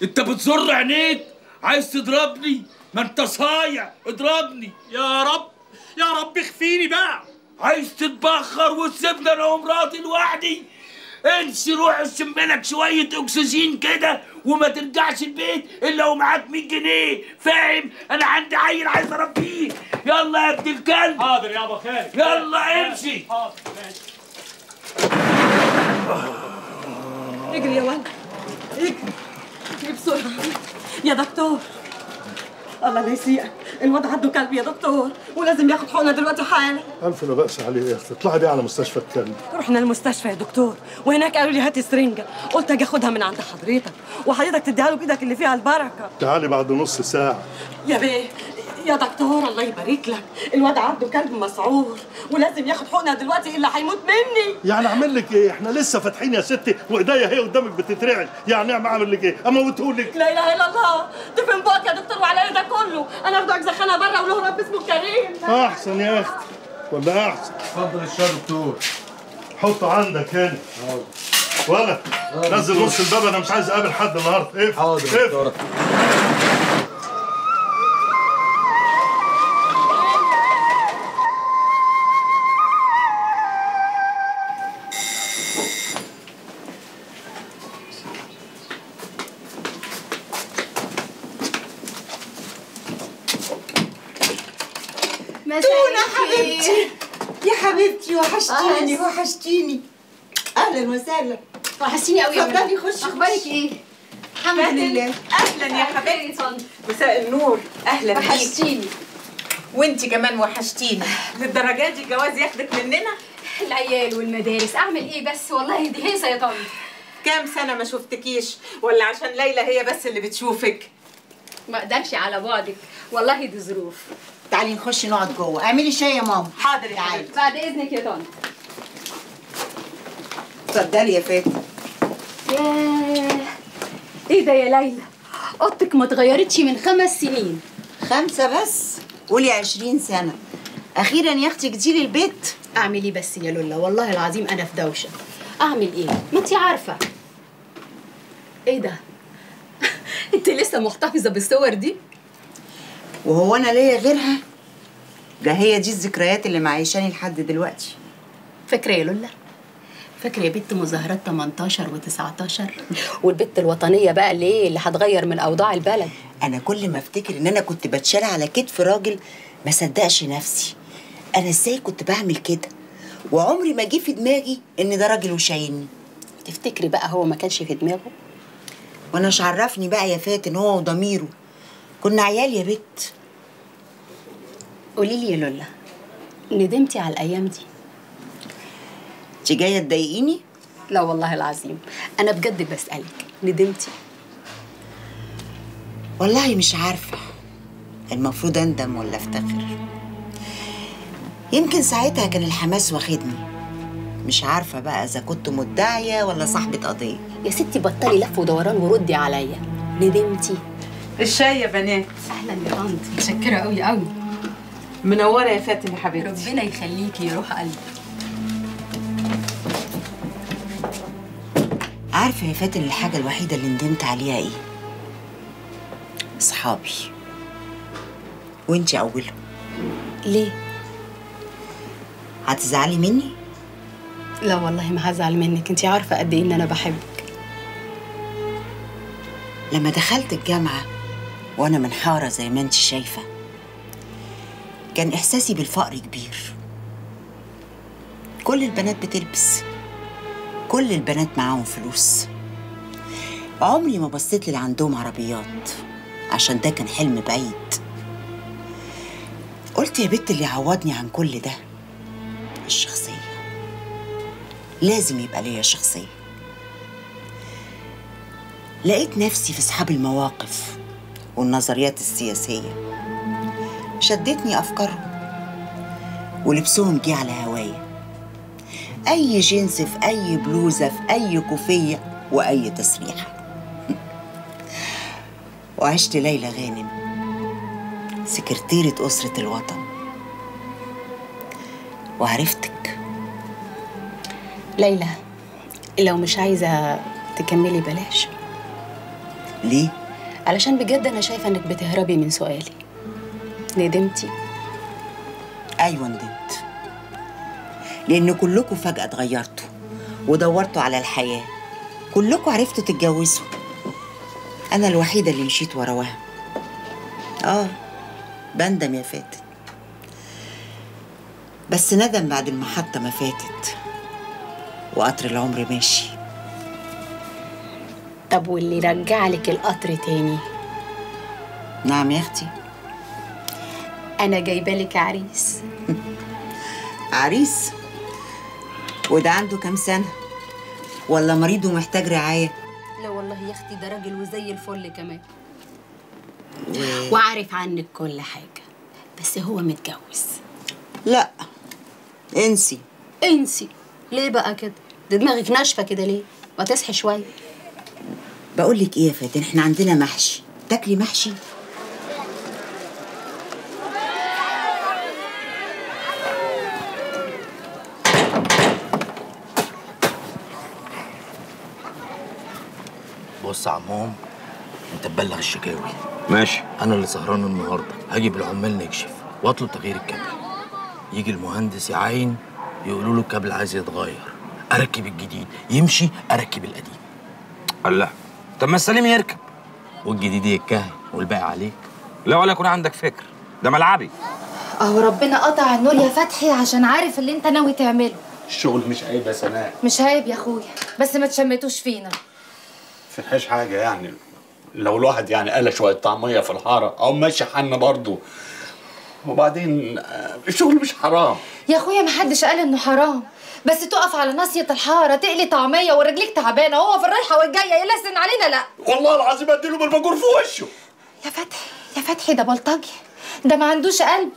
أنت بتزر عينيك؟ عايز تضربني؟ ما أنت صايع اضربني. يا رب يا رب اخفيني بقى. عايز تتبخر وتسيبني أنا ومراتي لوحدي؟ امشي روح اشم لك شوية اكسجين كده وما ترجعش البيت إلا ومعاك 100 جنيه فاهم؟ أنا عندي عيل عايز أربيه. يلا يا ابن الكلب. حاضر يابا خالد. يلا امشي. حاضر ماشي. اجري يا ولد. اجري. اجري بسرعة. يا دكتور. الله لا يسيئك. الواد عنده كلب يا دكتور ولازم ياخد حقنة دلوقتي حالا ألف لا بأس عليه يا أختي. اطلعي بيه على مستشفى الكلب. رحنا المستشفى يا دكتور. وهناك قالوا لي هاتي سرنجة. قلت أجي أخدها من عند حضرتك. وحضرتك تديها له بإيدك اللي فيها البركة. تعالي بعد نص ساعة. يا بيه. يا دكتور الله يبارك لك. الواد عنده كلب مسعور ولازم ياخد حقنة دلوقتي إلا هيموت مني. يعني أعمل لك إيه؟ إحنا لسه فاتحين يا ستي وإيديا هي قدامك بتترعش يعني أعمل لك إيه؟ أموتهولك. لا إله إلا الله. تفهم بوك يا دكتور وعلى ده كله. أنا ارضعك زخانه بره وله رب اسمه كريم أحسن يا أختي. ولا أحسن. اتفضل الشاي دكتور. حطه عندك هنا. ولا. نزل نص الباب أنا مش عايز أقابل حد النهاردة. إيه؟ حاضر يا وحشتيني أهلا. وحشتيني. أهلا وسهلا. وحشتيني قوي يا اتفضلي. خشي أخبارك إيه؟ الحمد. لله. أهلا يا حبيبتي. مساء النور. أهلا بيك. وحشتيني. وانت كمان وحشتيني. للدرجة دي الجواز ياخدك مننا؟ العيال والمدارس. أعمل إيه بس؟ والله دي هيصة يا طنط كام سنة ما شفتكيش؟ ولا عشان ليلى هي بس اللي بتشوفك. ما أقدرش على بعدك والله دي ظروف. تعالي نخش نقعد جوه. اعملي شاي يا ماما. حاضر يا حبيبتي. بعد إذنك يا طنط. اتفضلي يا فاتن. ياه. إيه ده يا ليلى؟ اوضتك ما اتغيرتش من خمس سنين. خمسة بس؟ قولي عشرين سنة. أخيرا يا أختي جيتي البيت. اعمل إيه بس يا لولا والله العظيم أنا في دوشة. أعمل إيه؟ ما انت عارفة. إيه ده؟ انت لسه محتفظة بالصور دي؟ وهو أنا ليا غيرها؟ ده هي دي الذكريات اللي معيشاني لحد دلوقتي. فاكرة يا لولا؟ فاكرة يا بنت مظاهرات 18 و19 والبت الوطنية بقى اللي إيه اللي هتغير من أوضاع البلد. أنا كل ما أفتكر إن أنا كنت بتشال على كتف راجل ما صدقش نفسي. أنا إزاي كنت بعمل كده؟ وعمري ما جه في دماغي إن ده راجل وشايلني. تفتكري بقى هو ما كانش في دماغه؟ وأنا مش عرفني بقى يا فاتن هو وضميره. كنا عيال يا بت. قولي لي يا لولا ندمتي على الأيام دي. انت جاية تضايقيني؟ لا والله العظيم أنا بجد بسألك ندمتي؟ والله مش عارفة المفروض أندم ولا أفتخر. يمكن ساعتها كان الحماس واخدني. مش عارفة بقى إذا كنت مدعية ولا صاحبة قضية. يا ستي بطلي لف ودوران وردي عليا ندمتي؟ الشاي يا بنات. أهلا يا طنط متشكرة قوي قوي منورة يا فاتن يا حبيبتي. ربنا يخليكي يا روح قلبي. عارفة يا فاتن الحاجة الوحيدة اللي ندمت عليها إيه؟ صحابي وانتي أولهم ليه؟ هتزعلي مني؟ لا والله ما هزعل منك. انت عارفة قد إيه ان أنا بحبك. لما دخلت الجامعة وأنا منحارة زي ما انت شايفة كان إحساسي بالفقر كبير. كل البنات بتلبس. كل البنات معاهم فلوس. عمري ما بصيت للي عندهم عربيات عشان ده كان حلم بعيد. قلت يا بت اللي يعوضني عن كل ده الشخصية. لازم يبقى ليا شخصية. لقيت نفسي في أصحاب المواقف والنظريات السياسية. شدتني أفكارهم. ولبسهم جه على هوايا. أي جنس في أي بلوزة في أي كوفية وأي تسريحة. وعشت ليلى غانم. سكرتيرة أسرة الوطن. وعرفتك. ليلى لو مش عايزة تكملي بلاش. ليه؟ علشان بجد أنا شايفة إنك بتهربي من سؤالي. ندمتي؟ أيوة ندمت. لأن كلكم فجأة اتغيرتوا ودورتوا على الحياة. كلكم عرفتوا تتجوزوا. أنا الوحيدة اللي مشيت ورا وهم آه بندم يا فاتت بس ندم بعد المحطة ما فاتت. وقطر العمر ماشي. طب واللي رجع لك القطر تاني؟ نعم يا أختي. أنا جايبة لك عريس. عريس؟ وده عنده كام سنة؟ ولا مريض ومحتاج رعاية؟ لا والله يا أختي ده راجل وزي الفل كمان. وعارف عنك كل حاجة بس هو متجوز. لا انسي. انسي. ليه بقى كده؟ ده دماغك ناشفة كده ليه؟ ما تصحي شوية. بقول لك إيه يا فاتن إحنا عندنا محشي. تاكلي محشي؟ بص يا عمهم انت تبلغ الشكاوي. ماشي. أنا اللي سهران النهارده. هجيب العمال نكشف. واطلب تغيير الكابل. يجي المهندس يعاين يقولوا له الكابل عايز يتغير. أركب الجديد. يمشي أركب القديم. الله. طب ما السليم يركب. والجديد يتكهن والباقي عليك. لا ولا يكون عندك فكر. ده ملعبي. أهو ربنا قطع النور يا فتحي عشان عارف اللي انت ناوي تعمله. الشغل مش عيب يا سناء مش عيب يا أخويا. بس ما تشمتوش فينا. فيهاش حاجة يعني. لو الواحد يعني قال شوية طعمية في الحارة أو ماشي حن برضه. وبعدين آه، الشغل مش حرام. يا أخويا ما حدش قال إنه حرام. بس تقف على ناصية الحارة تقلي طعمية ورجليك تعبانة هو في الرايحة والجاية يلسن علينا؟ لا. والله العظيم أديله بالباجور في وشه. يا فتحي يا فتحي ده بلطجي. ده ما عندوش قلب.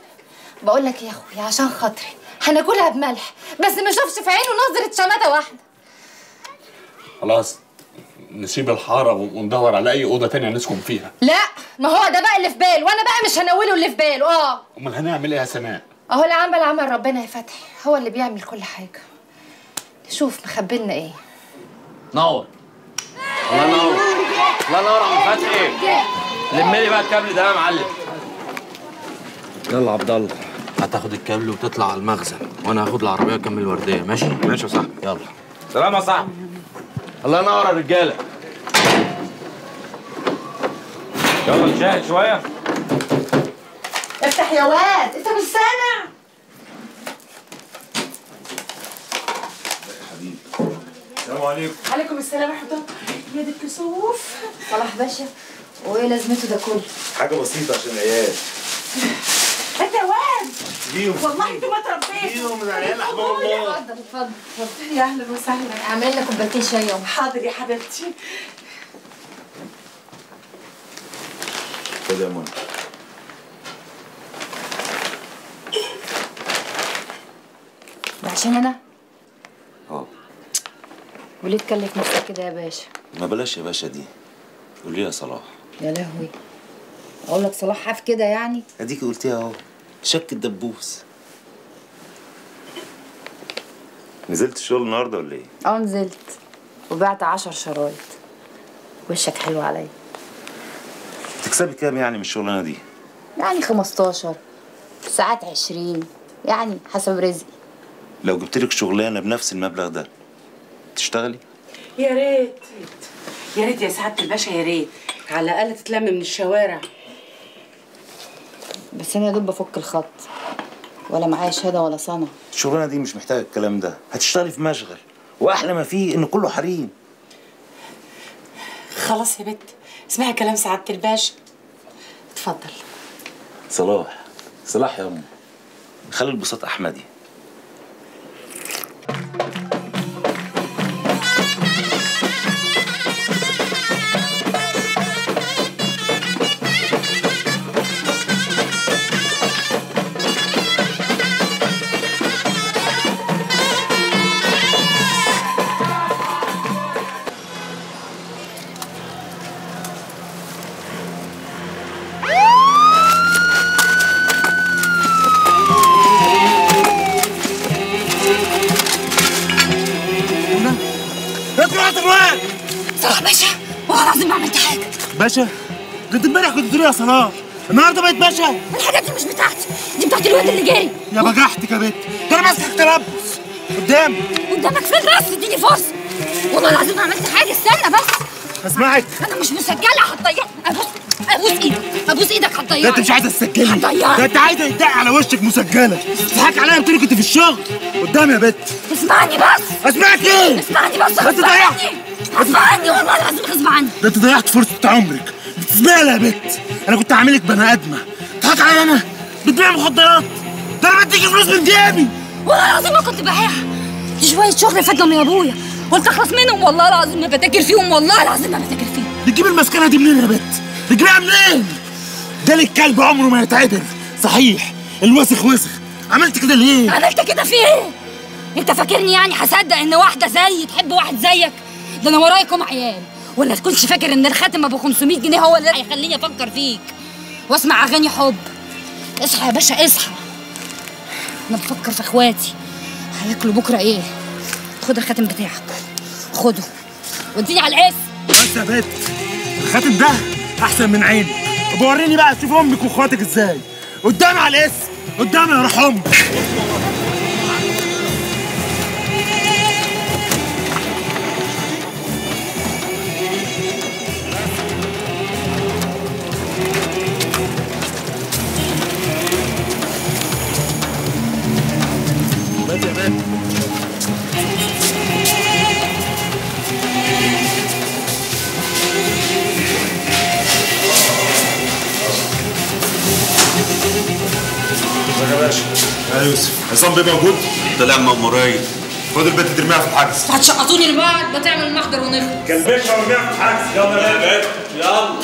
بقول لك يا أخويا عشان خاطري هناكلها بملح بس ما اشوفش في عينه نظرة شماتة واحدة. خلاص. نسيب الحارة وندور على أي أوضة تانية نسكن فيها. لا ما هو ده بقى اللي في باله وأنا بقى مش هنوله اللي في باله آه. أمال هنعمل إيه يا سناء؟ أهو اللي عمل عمل ربنا يا فتحي. هو اللي بيعمل كل حاجة. شوف مخبلنا إيه. نور. الله ينور. الله ينور يا عم فتحي. لم لي بقى الكابل ده يا معلم. يلا عبد الله. هتاخد الكابل وتطلع على المخزن وأنا هاخد العربية اكمل الوردية. ماشي؟ ماشي يا صاحبي. يلا. سلام يا صاحبي. الله ينور يا رجالة. يلا نشاهد شوية. افتح يا واد انت مش سامع. السلام عليكم. عليكم السلام ورحمة الله. يا دي الكسوف صلاح باشا. وإيه لازمته ده كله؟ حاجة بسيطة عشان العيال. انت يا واد جيهم والله انت ما تربيت جيهم العيال الله اتفضل اتفضل اتفضل. يا أهلا وسهلا. أعمل لك كوبايتين شاي يوم. حاضر يا حبيبتي. خد يا منى عشان أنا؟ آه. وليه تكلف نفسك كده يا باشا؟ ما بلاش يا باشا دي. قول لي يا صلاح. يا لهوي. أقول لك صلاح حاف كده يعني؟ أديكي قلتيها أهو. شك الدبوس. نزلت الشغل النهارده ولا إيه؟ آه نزلت. وبعت عشر شرايط. وشك حلو عليا. تكسبي كام يعني من الشغلانة دي؟ يعني 15 ساعات 20 يعني حسب رزقي. لو جبت لك شغلانة بنفس المبلغ ده تشتغلي؟ يا ريت. يا ريت يا سعادة الباشا يا ريت. على الأقل تتلم من الشوارع. بس أنا يا دوب بفك الخط ولا معايا شهادة ولا صنع الشغلانة دي مش محتاجة الكلام ده. هتشتغلي في مشغل وأحلى ما فيه إن كله حريم. خلاص يا بت اسمعي كلام سعادة الباشا. اتفضل. صلاح صلاح يا ام خلي البساط أحمدي. باشا؟ كنت امبارح كنت بتقولي يا صلاح النهارده بقيت باشا. الحاجات دي مش بتاعتي. دي بتاعت الواد اللي جري يا بجحتك يا بنت. ده أنا ماسكك تلبس. قدامي قدامك فين بس اديني فرصة. والله العظيم ما عملت حاجة. استنى بس. أسمعك. أنا مش مسجلة هتضيع. أبوس أبوس إيدك. أبوس إيدك هتضيعني ده أنت مش عايزة تسجلي هتضيعني ده أنت عايزه يتدق على وشك مسجلة. تضحك عليا بتقولي كنت في الشغل. قدامي يا بنت. اسمعني بس. أسمعك إيه؟ اسمعني بس. ده انت غصب ضيعت عني غصب عني والله العظيم غصب عني. ده انت ضيعت فرصة عمرك. بتسمعي يا بنت أنا كنت عاملك بني ادمة. تضحك عليا أنا. بتبيع مخدرات. ده أنا بديكي فلوس من جيبي. والله العظيم ما كنت ببيعها دي شوية شغل فاتنا من أبويا. قلت أخلص منهم. والله العظيم ما بتاكل فيهم. والله العظيم ما بتاكل فيهم. بتجيب المسكنة دي منين يا بنت بتجيبها منين؟ ده الكلب عمره ما يتعدل صحيح. الوسخ وسخ. عملت كده ليه؟ عملت كده في إيه؟ أنت فاكرني يعني هصدق إن واحدة زيي تحب واحد زيك؟ ده أنا ورايكم عيال. ولا تكونش فاكر إن الخاتم أبو 500 جنيه هو اللي هيخليني أفكر فيك. واسمع أغاني حب. اصحى يا باشا اصحى. أنا بفكر في إخواتي. هياكلوا بكرة إيه؟ خد الخاتم بتاعك. خده. واديني على الاسم بس يا بنت الخاتم ده أحسن من عيني. بوريني بقى تشوف أمك وأخواتك إزاي. قدامي على الاسم قدامي يا روح بس يا بنت يا باشا يا يوسف عصام بيه موجود؟ طلع مأمورية خد البت ترميها في الحجز هتشقطوني لبعض بتعمل المحضر ونخلص كان باشا ورميها في الحجز يلا يا باشا يلا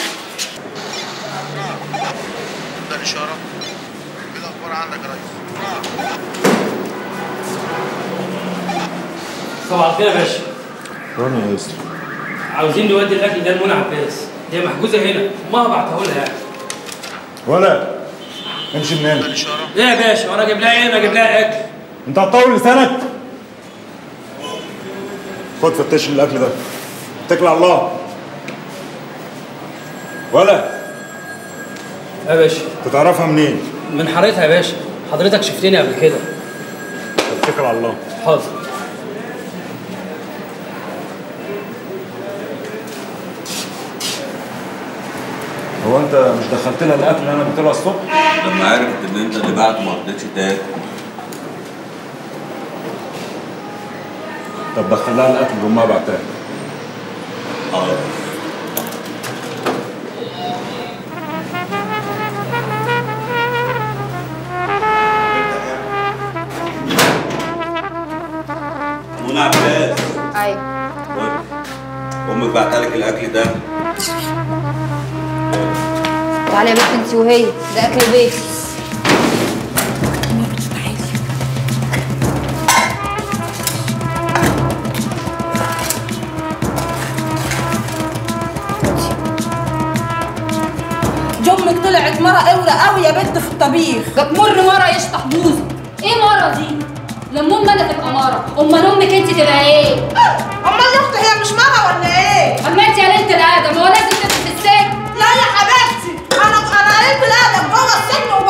ده الإشارة إيه الأخبار عندك يا ريس؟ صباح الخير يا باشا. راني يا عاوزين نودي الأكل ده لمنى عباس. هي محجوزة هنا. ما بعته لها. يعني ولا. امشي من هنا. إيه يا باشا؟ وأنا أجيب لها إيه؟ أنا أجيب لها أكل. أنت هتطول لسانك خد فتش الأكل ده. اتكل على الله. ولا. يا باشا. انت تعرفها منين؟ من حارتها يا باشا. حضرتك شفتني قبل كده. اتكل على الله. حاضر. هو انت مش دخلت لها الأكل اللي أنا قلت لها الصبح؟ لما عرفت إن أنت اللي بعت ما رضيتش تاكل. طب دخل لها الأكل اللي امها بعتها. حاضر منى عباس أيوه. أمك بعتلك الأكل ده؟ تعالي يا بنت انت وهي ده أكل البيت جمك طلعت مرة قورة قوي يا بنت في الطبيخ بتمر مرة يشطح بوزي إيه مرة دي؟ لما ام أنا تبقى مرة أمال أمك انت تبقى إيه؟ أمال أختي هي مش مرة ولا إيه؟ اما انت يا ليلة الادم هو لازم تبقى في السجن لا يا حبيبتي أنا أنا قلت الادب جوه السجن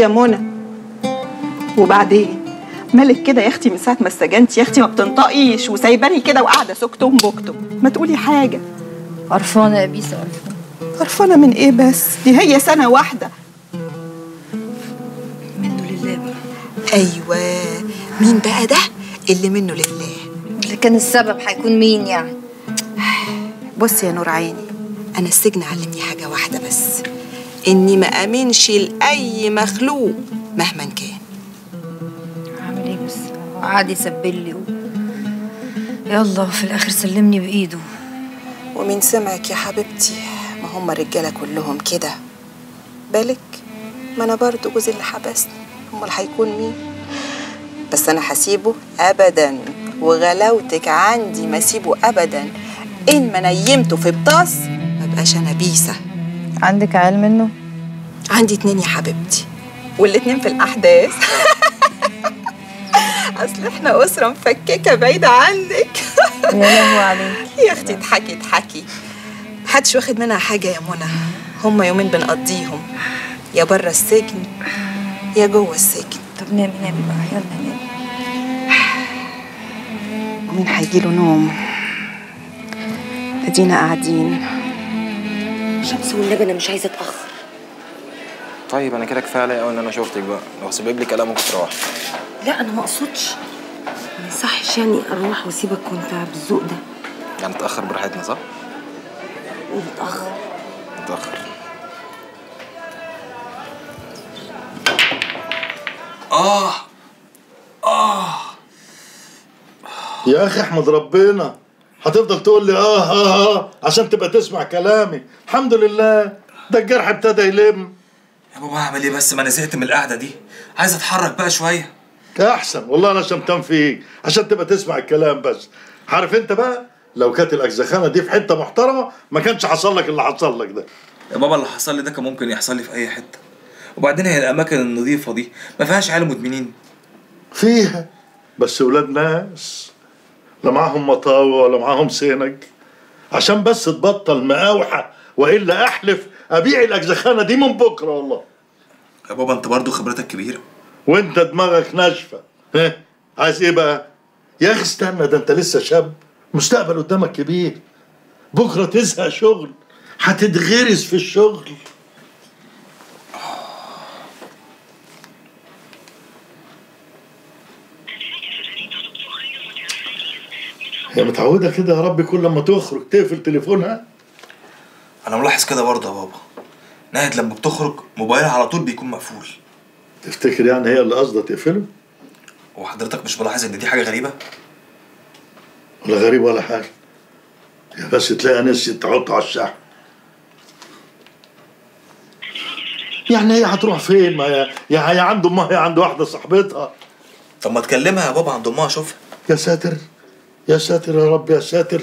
يا منى. وبعدين؟ مالك كده يا أختي من ساعة ما استجنتي يا أختي ما بتنطقيش. وسايباني كده وقاعدة سكتم بكتم. ما تقولي حاجة. قرفانة يا بيسا قرفانة. قرفانة من إيه بس؟ دي هي سنة واحدة. منه لله بقى. أيوه. مين بقى ده؟ اللي منه لله. اللي كان السبب هيكون مين يعني؟ بصي يا نور عيني أنا السجن علمني حاجة واحدة بس. إني ما أمنش لأي مخلوق مهما كان. اعمل إيه بس؟ قعد يسبلي و... يلا في الآخر سلمني بإيده. ومين سمعك يا حبيبتي ما هم الرجالة كلهم كده؟ بالك؟ ما أنا برضو جوزي اللي حبسني. أمال هيكون مين؟ بس أنا هسيبه ابدا وغلاوتك عندي ما أسيبه ابدا. إن ما نيمته في بطاس ما بقاش أنا بيسة. عندك عيال منه؟ عندي اتنين يا حبيبتي. والاتنين في الأحداث. أصل إحنا أسرة مفككة بعيدة عنك. يا لهوي عليك. يا أختي اضحكي اضحكي. محدش واخد منها حاجة يا منى. هما يومين بنقضيهم. يا بره السجن يا جوه السجن. طب نامي نامي بقى. يلا نامي ومين هيجيله نوم؟ ادينا قاعدين. شمس والنبي أنا مش عايزة أتأخر. طيب أنا كده كفاية عليا قوي إن أنا شفتك بقى. لو سبب لي كلام ممكن تروح لا أنا ما أقصدش. ما يصحش يعني أروح وأسيبك وأنت بالذوق ده. يعني نتاخر براحتنا صح؟ ونتاخر نتاخر آه. آه. يا أخي أحمد ربنا. هتفضل تقول لي آه آه آه عشان تبقى تسمع كلامي. الحمد لله. ده الجرح ابتدى يلم. يا بابا أعمل إيه بس؟ ما أنا زهقت من القعدة دي. عايز أتحرك بقى شوية. أحسن. والله أنا شمتان فيك. عشان تبقى تسمع الكلام بس. عارف أنت بقى؟ لو كانت الأجزخانة دي في حتة محترمة ما كانش حصل لك اللي حصل لك ده. يا بابا اللي حصل لي ده كان ممكن يحصل لي في أي حتة. وبعدين هي الأماكن النظيفة دي ما فيهاش عيال مدمنين. فيها. بس ولاد ناس. لا معاهم مطاوة ولا معاهم سينج عشان بس تبطل مقاوحة وإلا أحلف أبيع الأجزخانة دي من بكرة والله. يا بابا أنت برضو خبرتك كبيرة. وأنت دماغك ناشفة. ها؟ عايز إيه بقى؟ يا أخي استنى ده أنت لسه شاب. مستقبل قدامك كبير. بكرة تزهق شغل. هتتغرس في الشغل. هي متعودة كده يا رب كل لما تخرج تقفل تليفونها. أنا ملاحظ كده برضه يا بابا. ناهد لما بتخرج موبايلها على طول بيكون مقفول. تفتكر يعني هي اللي قصدها تقفله؟ وحضرتك مش ملاحظ إن دي حاجة غريبة؟ ولا غريب ولا حاجة. يا بس تلاقي نسيت تحطه على الشحن. يعني هي هتروح فين؟ ما هي يا هي عند أمها هي عند واحدة صاحبتها. طب ما تكلمها يا بابا عند أمها اشوفها يا ساتر. يا ساتر يا رب يا ساتر.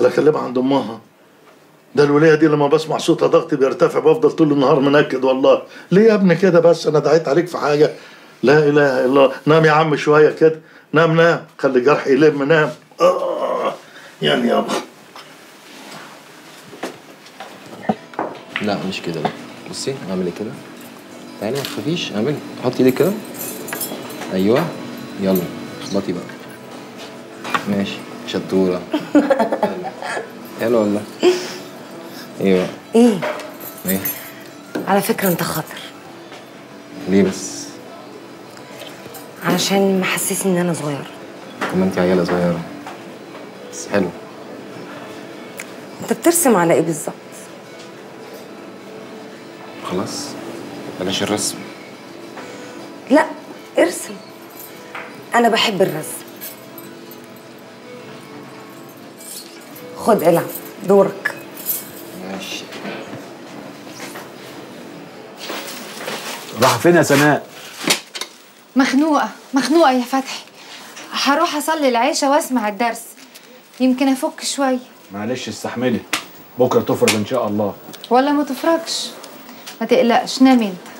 أنا اكلمها عند أمها. ده الولية دي لما بسمع صوتها ضغطي بيرتفع بفضل طول النهار منكد والله. ليه يا ابني كده بس؟ أنا دعيت عليك في حاجة. لا إله إلا الله. نام يا عم شوية كده. نام نام. خلي جرحي يلم نام. آه. يعني يابا لا مش كده. بصي اعملي كده. تعالي ما تخافيش. اعملي. حطي إيدك كده. أيوه. يلا. اخبطي بقى. ماشي. شطورة. حلو والله. أيوه. إيه. إيه. على فكرة انت خطر. ليه بس؟ علشان محسسني ان أنا صغيرة. طب ما انت عيالة صغيرة. بس حلو. انت بترسم على إيه بالظبط؟ خلاص. بلاش الرسم. لا ارسم. أنا بحب الرسم. خد العب دورك. ماشي. راح فين يا سناء؟ مخنوقة مخنوقة يا فتحي. هروح أصلي العشاء وأسمع الدرس. يمكن أفك شوية معلش استحملي. بكرة تفرج إن شاء الله. ولا ما تفرجش ما تقلقش نام أنت.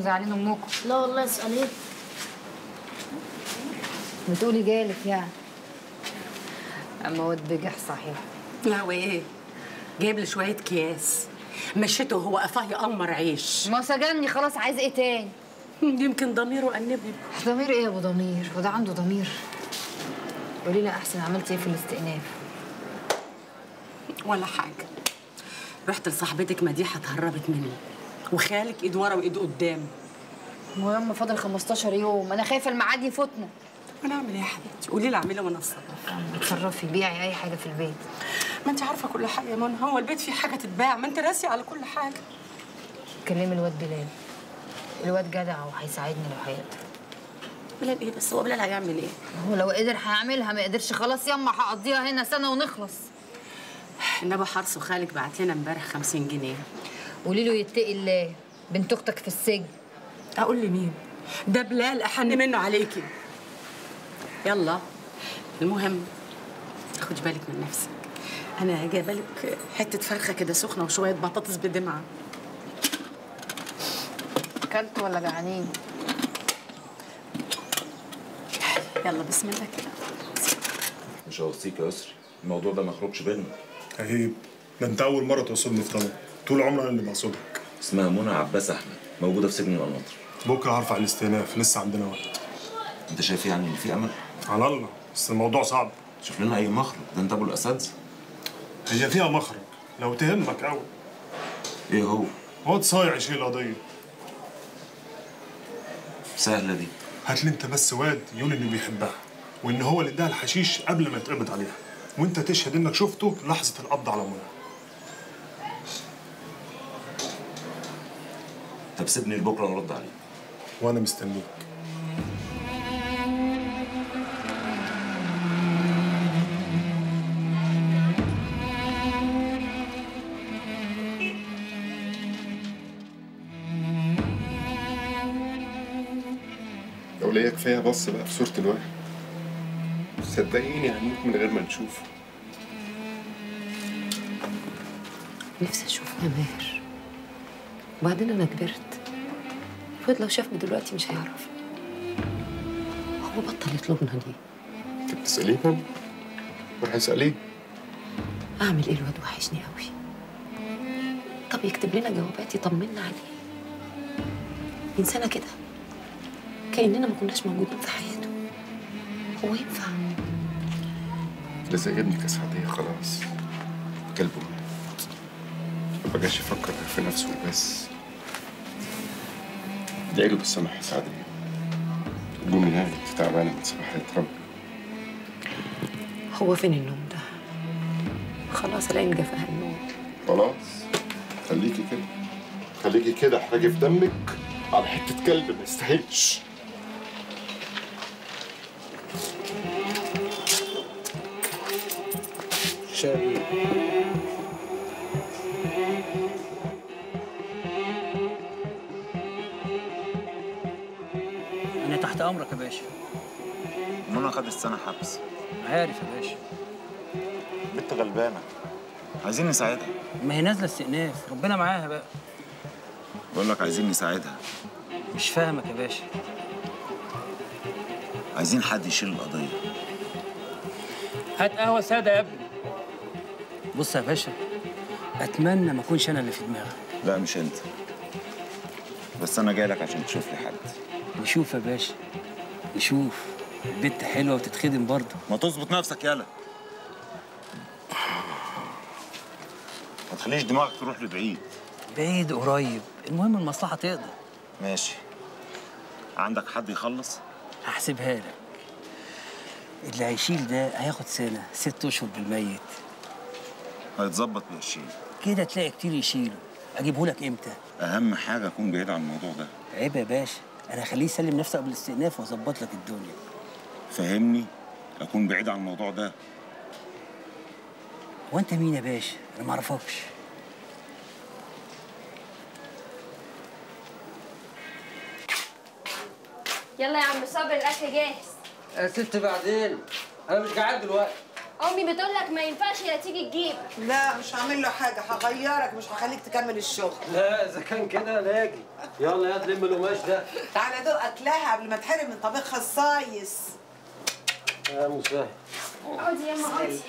مزعلين أمكم. لا والله اسأليه بتقولي جالك يعني. أما واد بجح صحيح. لا وايه جايب لي شوية اكياس مشيته وهو قفاه يقمر عيش. ما سجني خلاص عايز إيه تاني؟ يمكن ضميره أنبه ضمير إيه يا أبو ضمير؟ وده عنده ضمير. قولي لي أحسن عملتي إيه في الاستئناف؟ ولا حاجة. رحت لصاحبتك مديحة اتهربت مني. وخالك ايد ورا وايد قدام. المهم فاضل 15 يوم أنا خايفة الميعاد يفوتنا. أنا أعمل إيه يا حبيبتي؟ قولي لي اعملها وأنا اتصرف اتصرفي بيعي أي حاجة في البيت. ما أنت عارفة كل حاجة يا منى. هو البيت فيه حاجة تتباع ما أنت راسي على كل حاجة. كلمي الواد بلال. الواد جدع وهيساعدني لو هيقدر. بلال إيه بس؟ هو بلال هيعمل إيه؟ هو لو قدر هيعملها ما قدرش خلاص يما هقضيها هنا سنة ونخلص. النبي حرص وخالك بعت لنا امبارح 50 جنيه. قولي له يتقي الله. بنت أختك في السجن. أقول لمين؟ ده بلال أحن منه عليكي. يلا. المهم خدي بالك من نفسك. أنا جايبة لك حتة فرخة كده سخنة وشوية بطاطس بدمعة. اكلت ولا جعانين؟ يلا بسم الله كده. مش هوصيك يا يسري. الموضوع ده ما يخرجش بينا عيب ده أنت أول مرة توصلني في طلب. طول عمري أنا اللي بقصدك اسمها منى عباس أحمد موجودة في سجن القناطر بكرة هرفع الاستئناف لسه عندنا وقت. أنت شايف يعني إن في أمل؟ على الله بس الموضوع صعب. شوف لنا أي مخرج ده أنت أبو الأساتذة. هي فيها مخرج لو تهمك قوي إيه هو؟ واد صايع يشيل القضية. سهلة دي. هات لي أنت بس واد يقول إنه بيحبها وإن هو اللي اداها الحشيش قبل ما يتقبض عليها. وأنت تشهد إنك شفته لحظة القبض على منى. طب سيبني لبكرة نرد عليه وأنا مستنيك. لو ليا كفايه بص بقى في صورة الواحد صدقيني هنموت من غير ما نشوفه نفسي أشوف ماهر وبعدين أنا كبرت. الواد لو شافني دلوقتي مش هيعرفني. هو بطل يطلبنا ليه؟ انت بتساليه ماما روح اسأليه. أعمل إيه؟ الواد وحشني قوي طب يكتب لنا جوابات يطمنا عليه. من سنة كده كأننا ما كناش موجودين في حياته. هو ينفع؟ ابنك يا سعدية خلاص. كلبه ما بقاش يفكر في نفسه بس ادعي له بالسماح يا سعدية قومي نامي انت تعبانة من صباحية ربي هو فين النوم ده؟ خلاص العين جفاها النوم خلاص خليكي كده. خليكي كده احرجي في دمك على حتة كلب ما يستاهلش. شاي امرك يا باشا؟ منى خدت سنه حبس. عارف يا باشا. بنت غلبانة. عايزين نساعدها. ما هي نازلة استئناف. ربنا معاها بقى. بقول لك عايزين نساعدها. مش فاهمك يا باشا. عايزين حد يشيل القضية. هات قهوة سادة يا ابني. بص يا باشا أتمنى ما أكونش أنا اللي في دماغك. لا مش أنت. بس أنا جاي لك عشان تشوف لي حد. نشوف يا باشا. نشوف البت حلوة وتتخدم برضه. ما تظبط نفسك يالا ما تخليش دماغك تروح لبعيد. بعيد قريب. المهم المصلحة تقدر. ماشي. عندك حد يخلص؟ هحسبها لك. اللي هيشيل ده هياخد سنة ست أشهر بالميت. هيتظبط بقشين كده تلاقي كتير يشيله اجيبه لك إمتى؟ أهم حاجة أكون بعيد عن الموضوع ده. عيب يا باشا. أنا هخليه يسلم نفسه قبل الاستئناف واظبط لك الدنيا. فهمني؟ اكون بعيد عن الموضوع ده. هو انت مين يا باشا؟ أنا ما اعرفكش. يلا يا عم صابر الأكل جاهز. يا ست بعدين أنا مش قاعد دلوقتي. أمي بتقول لك ما ينفعش يا تيجي تجيب. لا مش هعمل له حاجة. هغيرك مش هخليك تكمل الشغل. لا إذا كان كده ناجي يلا يا تلم القماش ده. تعالى دوق أكلها قبل ما تحرم من طبيخها الصايص. يا مسهل اقعدي يا ماما اقعدي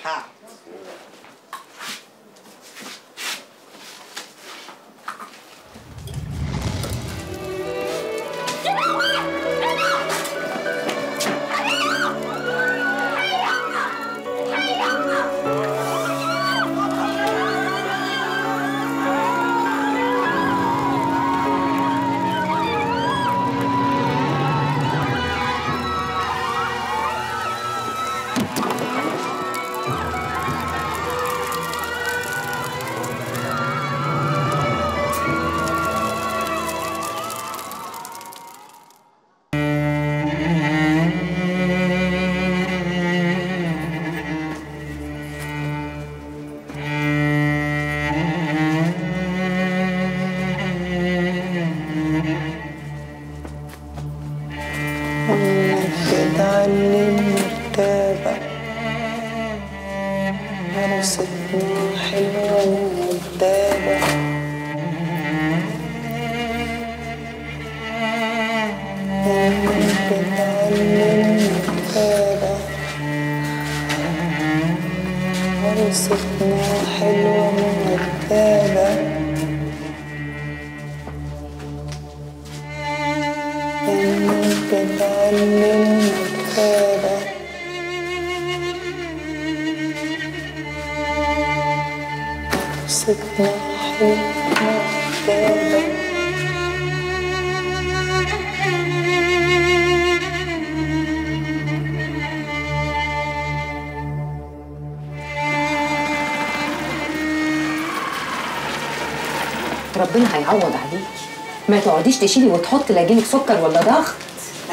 ما تقعديش تشيلي وتحطي لاجيلك سكر ولا ضغط؟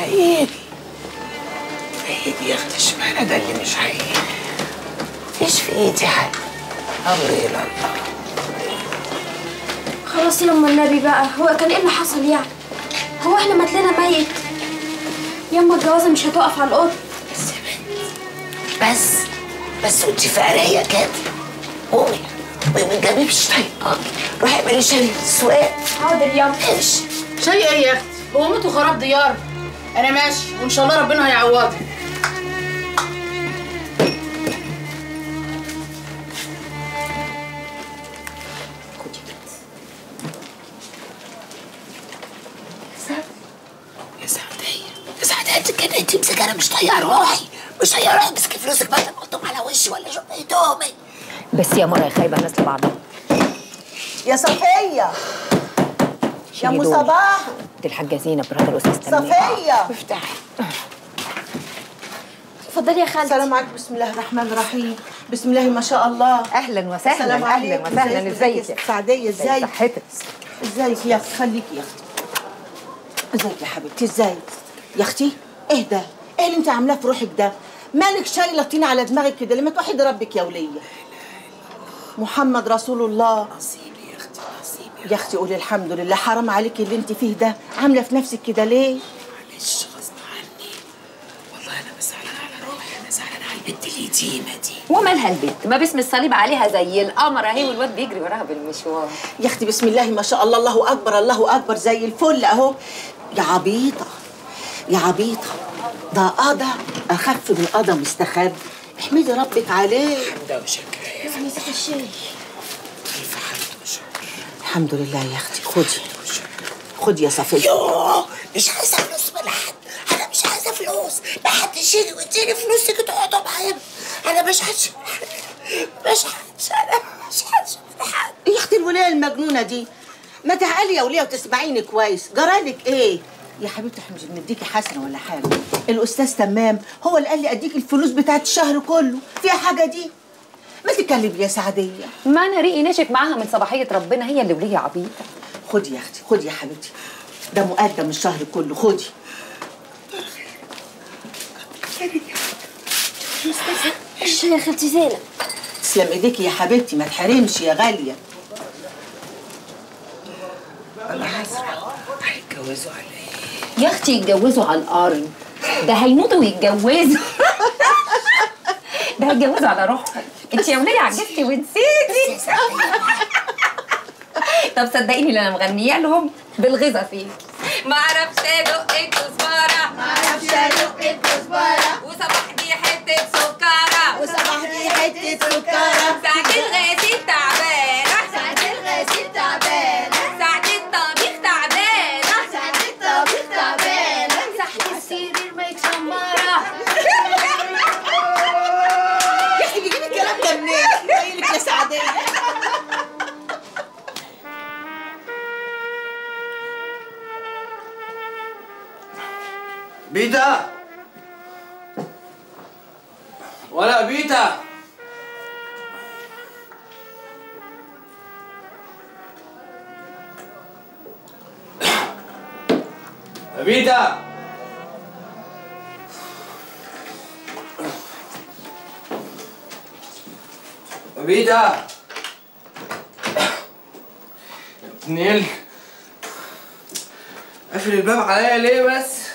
ايدي ايدي يا أختي اشمعنى ده اللي مش هيجي مفيش في إيدي حاجة. امري إلى الله. خلاص يا أم النبي بقى هو كان إيه اللي حصل يعني؟ هو إحنا ماتلنا ميت؟ ياما الجوازة مش هتقف على القط بس بس وانت فقريه كده. قومي وما تجيبيش طيب روحي اعملي شاي سواق. حاضر ياما امشي شيء إيه يا أختي؟ هو موت وخراب ديار. أنا ماشي وان شاء الله ربنا هيعوضني دي الحاجة زينب مرات الأستاذ تنمية صفية! افتحي. اتفضلي يا خالتي السلام عليكم. بسم الله الرحمن الرحيم. بسم الله ما شاء الله. أهلا وسهلا أهلا. وسهلا. ازيك؟ يا سعدية؟ ازيك؟ صحتك؟ ازيك يا أختي خليكي يا أختي؟ ازيك يا حبيبتي؟ ازيك؟ يا أختي؟ اهدى إيه اللي انت عاملاه في روحك ده؟ مالك شايله طين على دماغك كده؟ لما توحدي ربك يا ولية. محمد رسول الله. نصيبي يا أختي قولي الحمد لله. حرام عليكي اللي أنت فيه ده. عاملة في نفسك كده ليه؟ معلش غصب عني. والله أنا زعلانه على روحي أنا زعلانه على البنت اليتيمه دي. ومالها البنت؟ ما باسم الصليب عليها زي القمر أهي والواد بيجري وراها بالمشوار. يا أختي بسم الله ما شاء الله. الله أكبر الله أكبر. زي الفل أهو. يا عبيطة يا عبيطة. ده قضى أخف من قضى مستخبي احمدي ربك عليه. حمده وشكرا يا زي الشاي الف حمد وشكر الحمد لله يا أختي. خدي. خدي يا صفيه يوه مش عايزة فلوس من حد. أنا مش عايزة فلوس. ما حدش يجي ويديني فلوسك تقعدوا معايا. أنا مش هتشوف مش هتشوف أنا مش هتشوف حد. يا أختي الولاية المجنونة دي. ما تعالي يا ولية وتسمعيني كويس. جرالك إيه؟ يا حبيبتي إحنا مش بنديكي حسنة ولا حاجة. الأستاذ تمام. هو اللي قال لي أديك الفلوس بتاعت الشهر كله. فيها حاجة دي؟ ما تتكلمي يا سعدية؟ ما أنا ريقي ناشف معاها من صباحية ربنا هي اللي ولية عبيطة خدي يا أختي خدي يا حبيبتي. ده مقدم الشهر كله خدي. الشاي يا خالتي زينب تسلم ايديكي يا حبيبتي ما تحرمش يا غالية. أنا هسرع هيتجوزوا عليا يا أختي يتجوزوا على الأرض ده هيموتوا ويتجوزوا. ده هيتجوزوا على روحها انت يا وليه عجزتي ونسيتي طب صدقيني اللي أنا مغنية لهم بالغيظه فيك ما أعرفش ادق الكزبرة. ما أعرفش ادق الكزبرة. وصباح دي حتة سكرة. وصباح دي حتة سكرة. ساعة الغسيل تعبانه بيتا. ولا بيتا. بيتا. بيتا. نيل. قافل الباب عليا ليه بس؟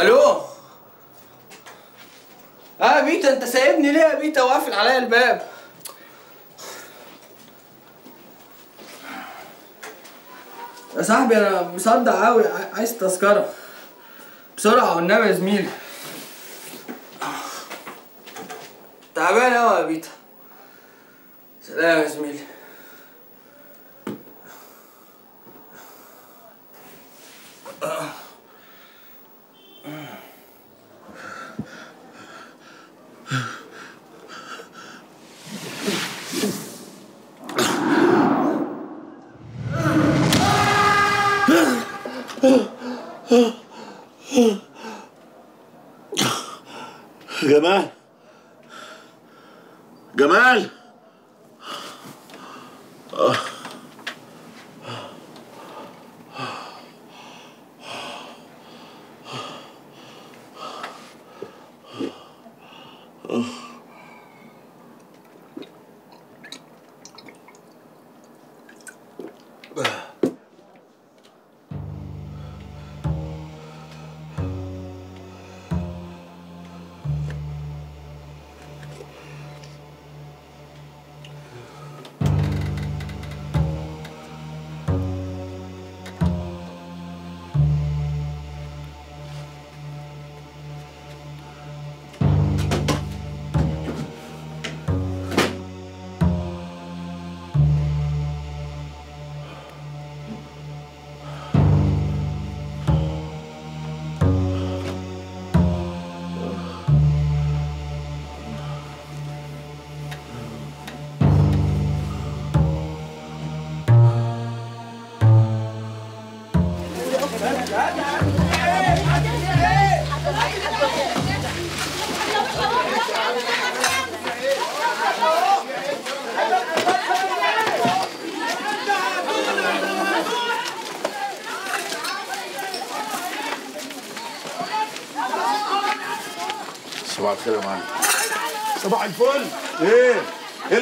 ألو؟ آه بيتا انت سايبني ليه يا بيتا؟ وقافل عليا الباب. يا صاحبي أنا مصدع قوي عايز تذكرة. بسرعة والنبي يا زميلي. تعبان قوي يا بيتا. سلام يا زميلي. جمال جمال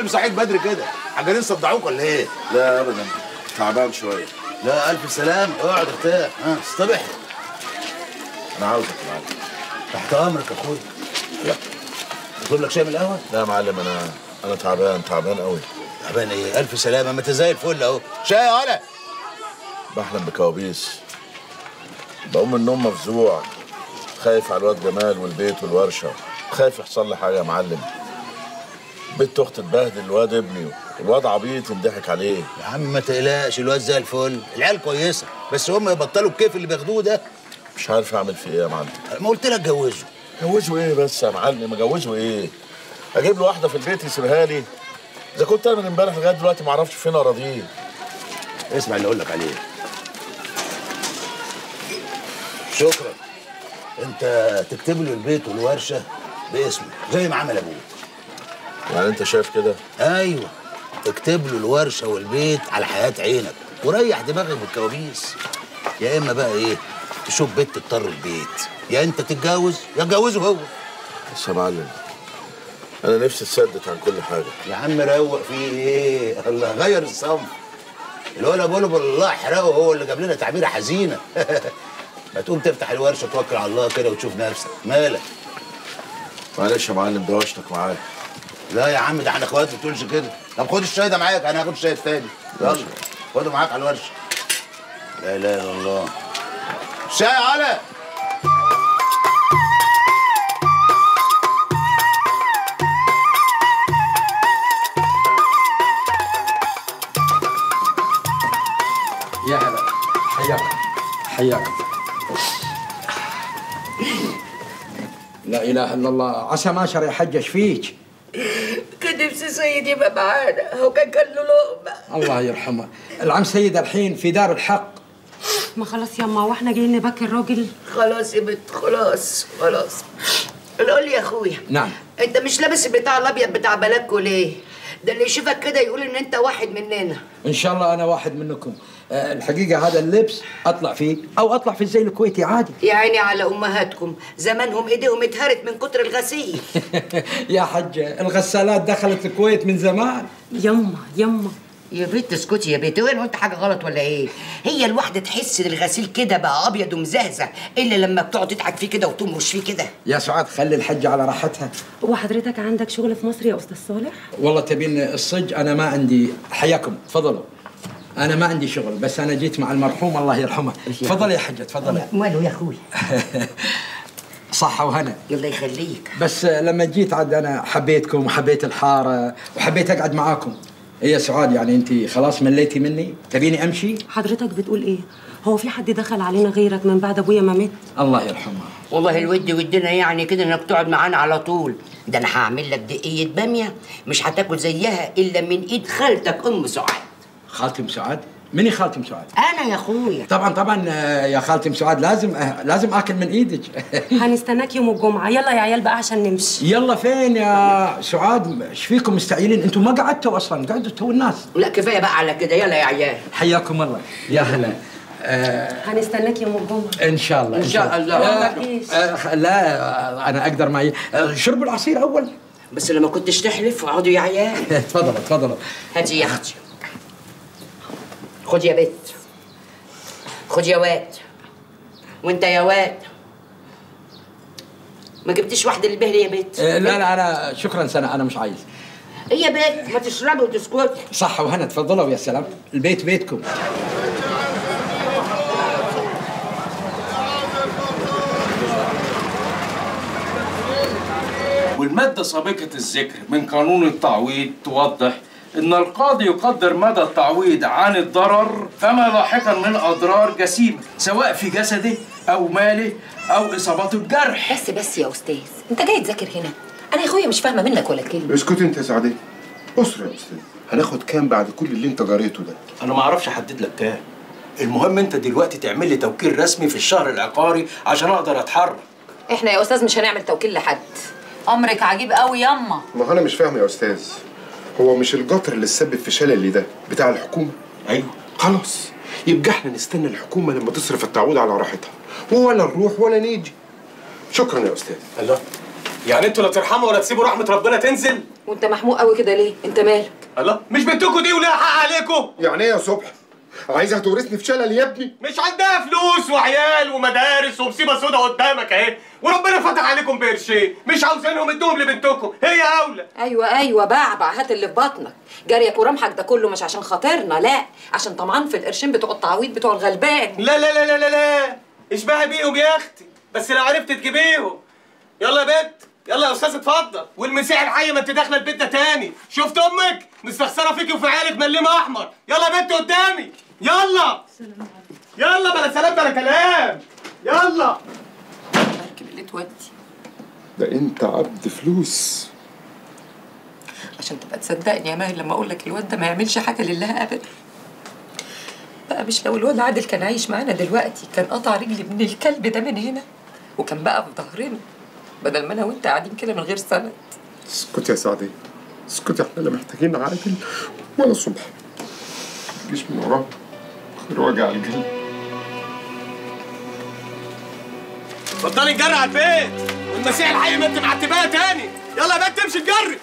اللي مصحيك بدري كده. عجلين صدعوك ولا إيه؟ لا ابدا. تعبان شوية. لا ألف سلام أقعد ارتاح ها اصطبح أنا عاوزك يا معلم. تحت أمرك يا اخويا لا. اطلب لك شاي من القهوه لا يا معلم أنا أنا تعبان تعبان قوي تعبان إيه؟ ألف سلامة. ما أنت زي الفل أهو. شاي يا ولا بحلم بكوابيس. بقوم من النوم مفزوع. خايف على الواد جمال والبيت والورشة. خايف يحصل لي حاجة يا معلم. بنت أختي تبهدل الواد ابني؟ والواد عبيط ينضحك عليه. يا عم ما تقلقش الواد زي الفل. العيال كويسة بس هم يبطلوا الكيف اللي بياخدوه ده. مش عارف اعمل فيه إيه يا معلم. ما قلت لك جوزه. جوزه إيه بس يا معلم؟ اجوزه إيه؟ أجيب له واحدة في البيت يسيبها لي. إذا كنت أنا من امبارح لغاية دلوقتي ما أعرفش فين اراضيه. اسمع اللي أقول لك عليه. شكرا. انت تكتب له البيت والورشة باسمه زي ما عمل أبوك يعني انت شايف كده؟ أيوه. تكتب له الورشة والبيت على حياة عينك وريح دماغك بالكوابيس. يا إما بقى إيه؟ تشوف بنت تضطر البيت. يا أنت تتجوز يا تجوزه هو. بس يا معلم أنا نفسي اتسدت عن كل حاجة. يا عم روق في إيه؟ الله غير الصنف. الولا بلبل الله يحرقه هو اللي جاب لنا تعبيرة حزينة. ما تقوم تفتح الورشة توكل على الله كده وتشوف نفسك. مالك؟ معلش يا معلم دوشتك معايا. لا يا عم ده إحنا اخوات ما تقولش كده. طب خد الشاي ده معاك أنا هاخد الشاي التاني. يلا خده معاك على الورشة. لا إله إلا الله. شاي على يا هلا. حياكم حياكم لا إله إلا الله. عسى ما شر إيش فيك؟ كان نفسي سيد يبقى معانا هو كان له لقمه الله يرحمه. العم سيد الحين في دار الحق. ما خلاص يما وإحنا جايين نبكي الراجل. خلاص يا بنت خلاص خلاص. قول لي يا أخويا. نعم. أنت مش لابس البتاع الأبيض بتاع بلدكوا ليه؟ ده اللي يشوفك كده يقول إن أنت واحد مننا. إن شاء الله أنا واحد منكم. الحقيقة هذا اللبس أطلع فيه أو أطلع في الزي الكويتي عادي. يا عيني على أمهاتكم. زمانهم ايديهم اتهرت من كتر الغسيل. يا حجه الغسالات دخلت الكويت من زمان. يما يما. يا بنت اسكتي يا بنت وين قلت حاجة غلط ولا إيه؟ هي الواحده تحس إن الغسيل كده بقى أبيض ومزهزه إلا لما بتقعد تضحك فيه كده وتمرش فيه كده. يا سعاد خلي الحجة على راحتها. هو حضرتك عندك شغل في مصر يا أستاذ صالح؟ والله تبين الصج أنا ما عندي. حياكم. تفضلوا. أنا ما عندي شغل بس أنا جيت مع المرحوم الله يرحمه. تفضل يا حجة تفضل. ماله يا أخوي؟ صحة وهنا الله يخليك. بس لما جيت عاد أنا حبيتكم وحبيت الحارة وحبيت أقعد معاكم. هي يا سعاد يعني أنت خلاص مليتي مني؟ تبيني أمشي؟ حضرتك بتقول إيه؟ هو في حد دخل علينا غيرك من بعد أبويا ما مات؟ الله يرحمه. والله الود ودنا يعني كده إنك تقعد معانا على طول. ده أنا هعمل لك دقيقة بامية مش هتاكل زيها إلا من إيد خالتك أم سعاد. خالتي ام سعاد؟ مني خالتي ام سعاد؟ أنا يا اخويا طبعا طبعا آه، يا خالتي ام سعاد لازم آه، لازم آكل من إيدك. هنستناك يوم الجمعة. يلا يا عيال بقى عشان نمشي. يلا فين يا سعاد؟ إيش فيكم مستعجلين؟ أنتم ما قعدتوا أصلا قعدوا تو الناس. لا كفاية بقى على كده. يلا يا عيال. حياكم الله. يا هلا. آه هنستناك يوم الجمعة. إن شاء الله إن شاء الله. آه؟ آه لا أنا أقدر معي. شربوا العصير أول. بس لما كنتش تحلف اقعدوا يا عيال. تفضلوا تفضلوا هاتي يا أختي. خد يا بت خد يا واد وانت يا واد ما جبتش واحدة للبهل يا بت آه لا لا أنا شكرا سنة أنا مش عايز. إيه يا بت ما تشربي وتسكتي صحة وهنا تفضلوا يا سلام. البيت بيتكم. والمادة سابقة الذكر من قانون التعويض توضح إن القاضي يقدر مدى التعويض عن الضرر فما لاحقا من أضرار جسيمة سواء في جسده أو ماله أو إصابته بجرح. بس بس يا أستاذ أنت جاي تذاكر هنا. أنا يا أخويا مش فاهمة منك ولا كلمة. اسكت أنت يا سعديه أسرع يا أستاذ. هناخد كام بعد كل اللي أنت جريته ده؟ أنا ما أعرفش أحدد لك كام. المهم أنت دلوقتي تعمل لي توكيل رسمي في الشهر العقاري عشان أقدر أتحرك. إحنا يا أستاذ مش هنعمل توكيل لحد. أمرك عجيب قوي ياما ما أنا مش فاهم يا أستاذ. هو مش القطر اللي سبب في شللي ده بتاع الحكومة. أيوه. خلاص يبقى إحنا نستنى الحكومة لما تصرف التعويض على راحتها. ولا نروح ولا نيجي. شكرا يا أستاذ. الله. يعني أنتوا لا ترحموا ولا تسيبوا رحمة ربنا تنزل؟ وانت محموق قوي كده ليه؟ انت مالك؟ الله. مش بنتكم دي ولها حق عليكم يعني إيه يا صبح؟ عايزها تورثني في شلل يا ابني؟ مش عندها فلوس وعيال ومدارس ومصيبة سودا قدامك أهي. وربنا فتح عليكم بقرشين مش عاوزينهم ادوهم لبنتكم. هي أولى. أيوه أيوه بعبع. هات اللي في بطنك. جريك ورمحك ده كله مش عشان خاطرنا لا. عشان طمعان في القرشين بتوع التعويض بتوع الغلبان. لا لا لا لا لا. لا اشبهي بيهم يا أختي. بس لو عرفت تجيبيهم. يلا يا بنت. يلا يا أستاذ اتفضل. والمسيح الحي ما انت داخله البيت ده تاني. شفت أمك؟ مستخسرة فيكي وفي عيالك مليمه أحمر. يلا يا بنت قدامي. يلا! يلا بلا سلام بلا كلام! يلا! اللي تودي. ده انت عبد فلوس. عشان تبقى تصدقني يا ماهر لما أقول لك الواد ده ما يعملش حاجة لله ابدا. بقى مش لو الواد عادل كان عايش معانا دلوقتي كان قطع رجلي من الكلب ده من هنا وكان بقى في ظهرنا بدل ما أنا وأنت قاعدين كده من غير سند. اسكت يا سعدية اسكت إحنا لا محتاجين عادل ولا صبح. مفيش من وراه غير وجع القلب. اتفضلي نجري على البيت. والمسيح الحي ما انت معتباها تاني. يلا يا بنت امشي تجري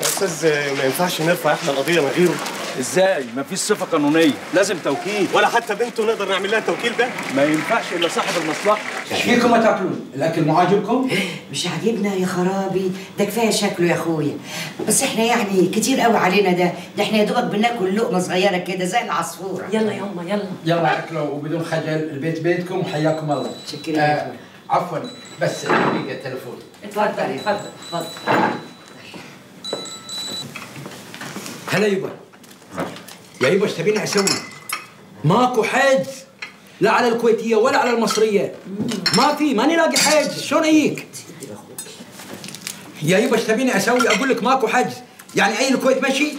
يا أستاذ ما ينفعش نرفع إحنا القضية من غيره. إزاي؟ مفيش صفة قانونية. لازم توكيل. ولا حتى بنته نقدر نعمل لها التوكيل ده؟ ما ينفعش إلا صاحب المصلحة. إيش فيكم ما تاكلون؟ الاكل مو عاجبكم؟ مش عاجبنا يا خرابي. ده كفاية شكله يا أخويا. بس إحنا يعني كتير قوي علينا ده. ده إحنا يا دوبك بناكل لقمة صغيرة كده زي العصفورة. يلا يما يلا. يلا أكلوا وبدون خجل. البيت بيتكم. وحياكم الله. شكرا آه عفوا. بس دقيقة تليفون. اتفضل اتفضل اتفضل. هلا يبا. يا يبا إيش تبيني أسوي؟ ماكو حجز لا على الكويتية ولا على المصرية. ما في ماني لاقي حجز شلون اجيك؟ يا يبا إيش تبيني أسوي؟ أقول لك ماكو حجز يعني أي الكويت مشي؟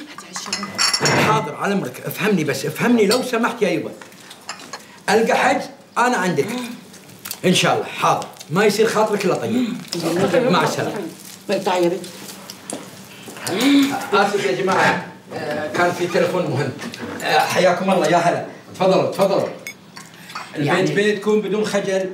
حاضر على أمرك. افهمني بس افهمني لو سمحت يا يبا. ألقى حجز أنا عندك. إن شاء الله. حاضر. ما يصير خاطرك إلا طيب. مع السلامة. يا بنت آسف يا جماعة. كان في تليفون مهم. آه، حياكم الله يا هلا. تفضلوا تفضلوا. البيت يعني- بيتكم بدون خجل.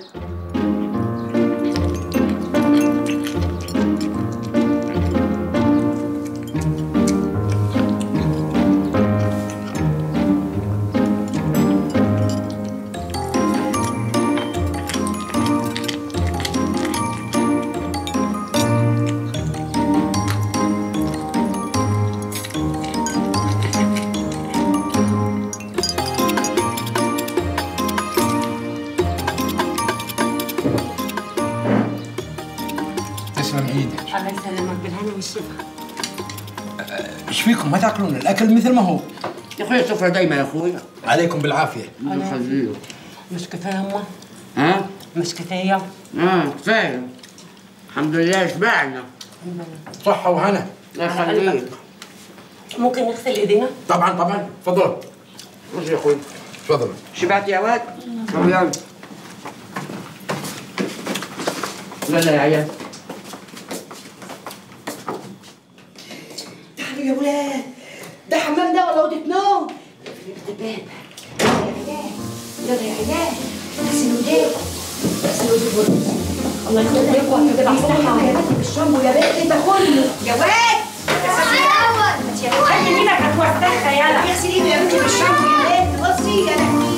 والشفا إيش فيكم؟ ما تاكلون الأكل مثل ما هو. يا اخويا السفرة دايما يا اخويا عليكم بالعافية. مش كفايه يما ها؟ مش كفايه آه كفاية. الحمد لله شبعنا صحه وهنا الله يخليك. ممكن نغسل إيدينا؟ طبعا طبعا. تفضلوا خش يا اخويا تفضلوا شبعت يا واد؟ طب يلا يلا يا عيال. يا ولاد. ده حمام ده ولا أوضة نوم؟ الباب يلا يا عيال. اغسلوا ايديكم. اغسلوا ايديكم. الله يخليكم. يا بنت الشامبو يا بنت ده كله يا واد. يا خلي إيدك هتوسخها يلا. اغسلي إيدك يا بنتي بالشامبو يا بنت بصي يا لهوي.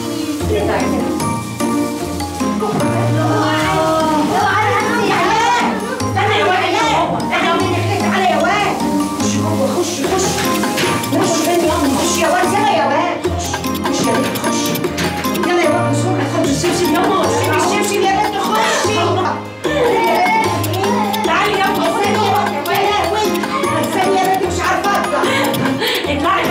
خش فين يلا خش يا واد يلا يا واد خش يا بنت خش يلا يا واد بسرعة خد السمسم يلا السمسم يا بنت خشي تعالي يلا استني يا بنت مش عارفه اطلع اطلعي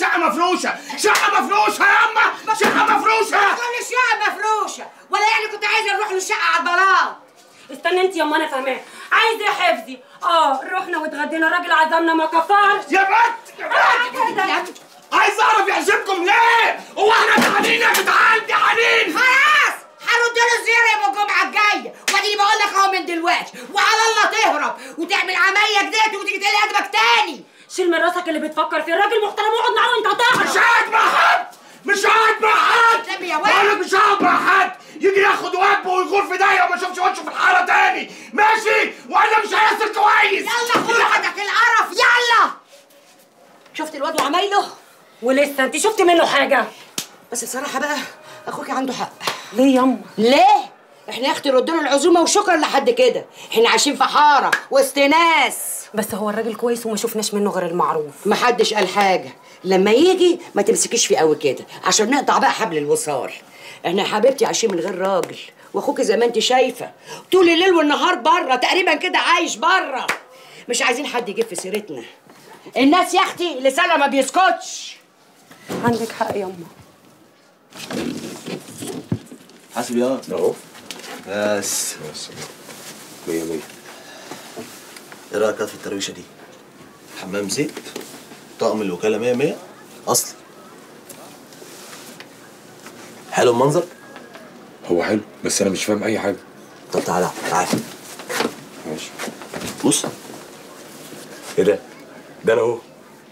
شقة مفروشة؟ شقة مفروشة! يا اما شقه مفروشه ولا يعني كنت عايزة نروح له شقه على البلاط. استنى انت يما أنا فاهماه عايزة يا حفظي. آه رحنا واتغدينا الراجل عزمنا ما كفرش. يا بنت يا بنت. عايز أعرف يعجبكم ليه؟ هو إحنا تعالين يا جدعان تعالين خلاص هرد له الزيارة يوم الجمعة الجاية. واديني بقول لك أهو من دلوقتي. وعلى الله تهرب. وتعمل عملية جديدة وتيجي تلاقي قدمك تاني. شيل من راسك اللي بتفكر فيه. الراجل محترم واقعد معاه وانت هتعرف مش قاعد مع حد مش قاعد مع حد! طب يا بقول لك مش قاعد مع حد! يجي ياخد واجبه ويغور في داهية وما يشوفش وشه في الحارة تاني! ماشي؟ وأنا مش هيصل كويس! يلا خد عندك القرف يلا! شفت الواد وعمايله؟ ولسه انت شفتي منه حاجة؟ بس بصراحة بقى أخوك عنده حق. ليه يما ليه؟ إحنا يا أختي ردنا العزومة وشكرا لحد كده. إحنا عايشين في حارة وسط ناس. بس هو الراجل كويس وما شفناش منه غير المعروف. محدش قال حاجة. لما يجي ما تمسكيش فيه قوي كده عشان نقطع بقى حبل الوصال. إحنا يا حبيبتي عايشين من غير راجل. واخوك زي ما انت شايفة. طول الليل والنهار بره تقريبا كده عايش بره مش عايزين حد يجيب في سيرتنا. الناس يا أختي لسانها ما بيسكتش. عندك حق يما حاسب يا أهو. بس. مية مية. إيه رأيك في الترويشة دي؟ حمام زيت. طقم الوكالة مية مية. أصل. حلو المنظر؟ هو حلو بس أنا مش فاهم أي حاجة. طب تعالى تعالى. ماشي. بص. إيه ده؟ ده أنا أهو.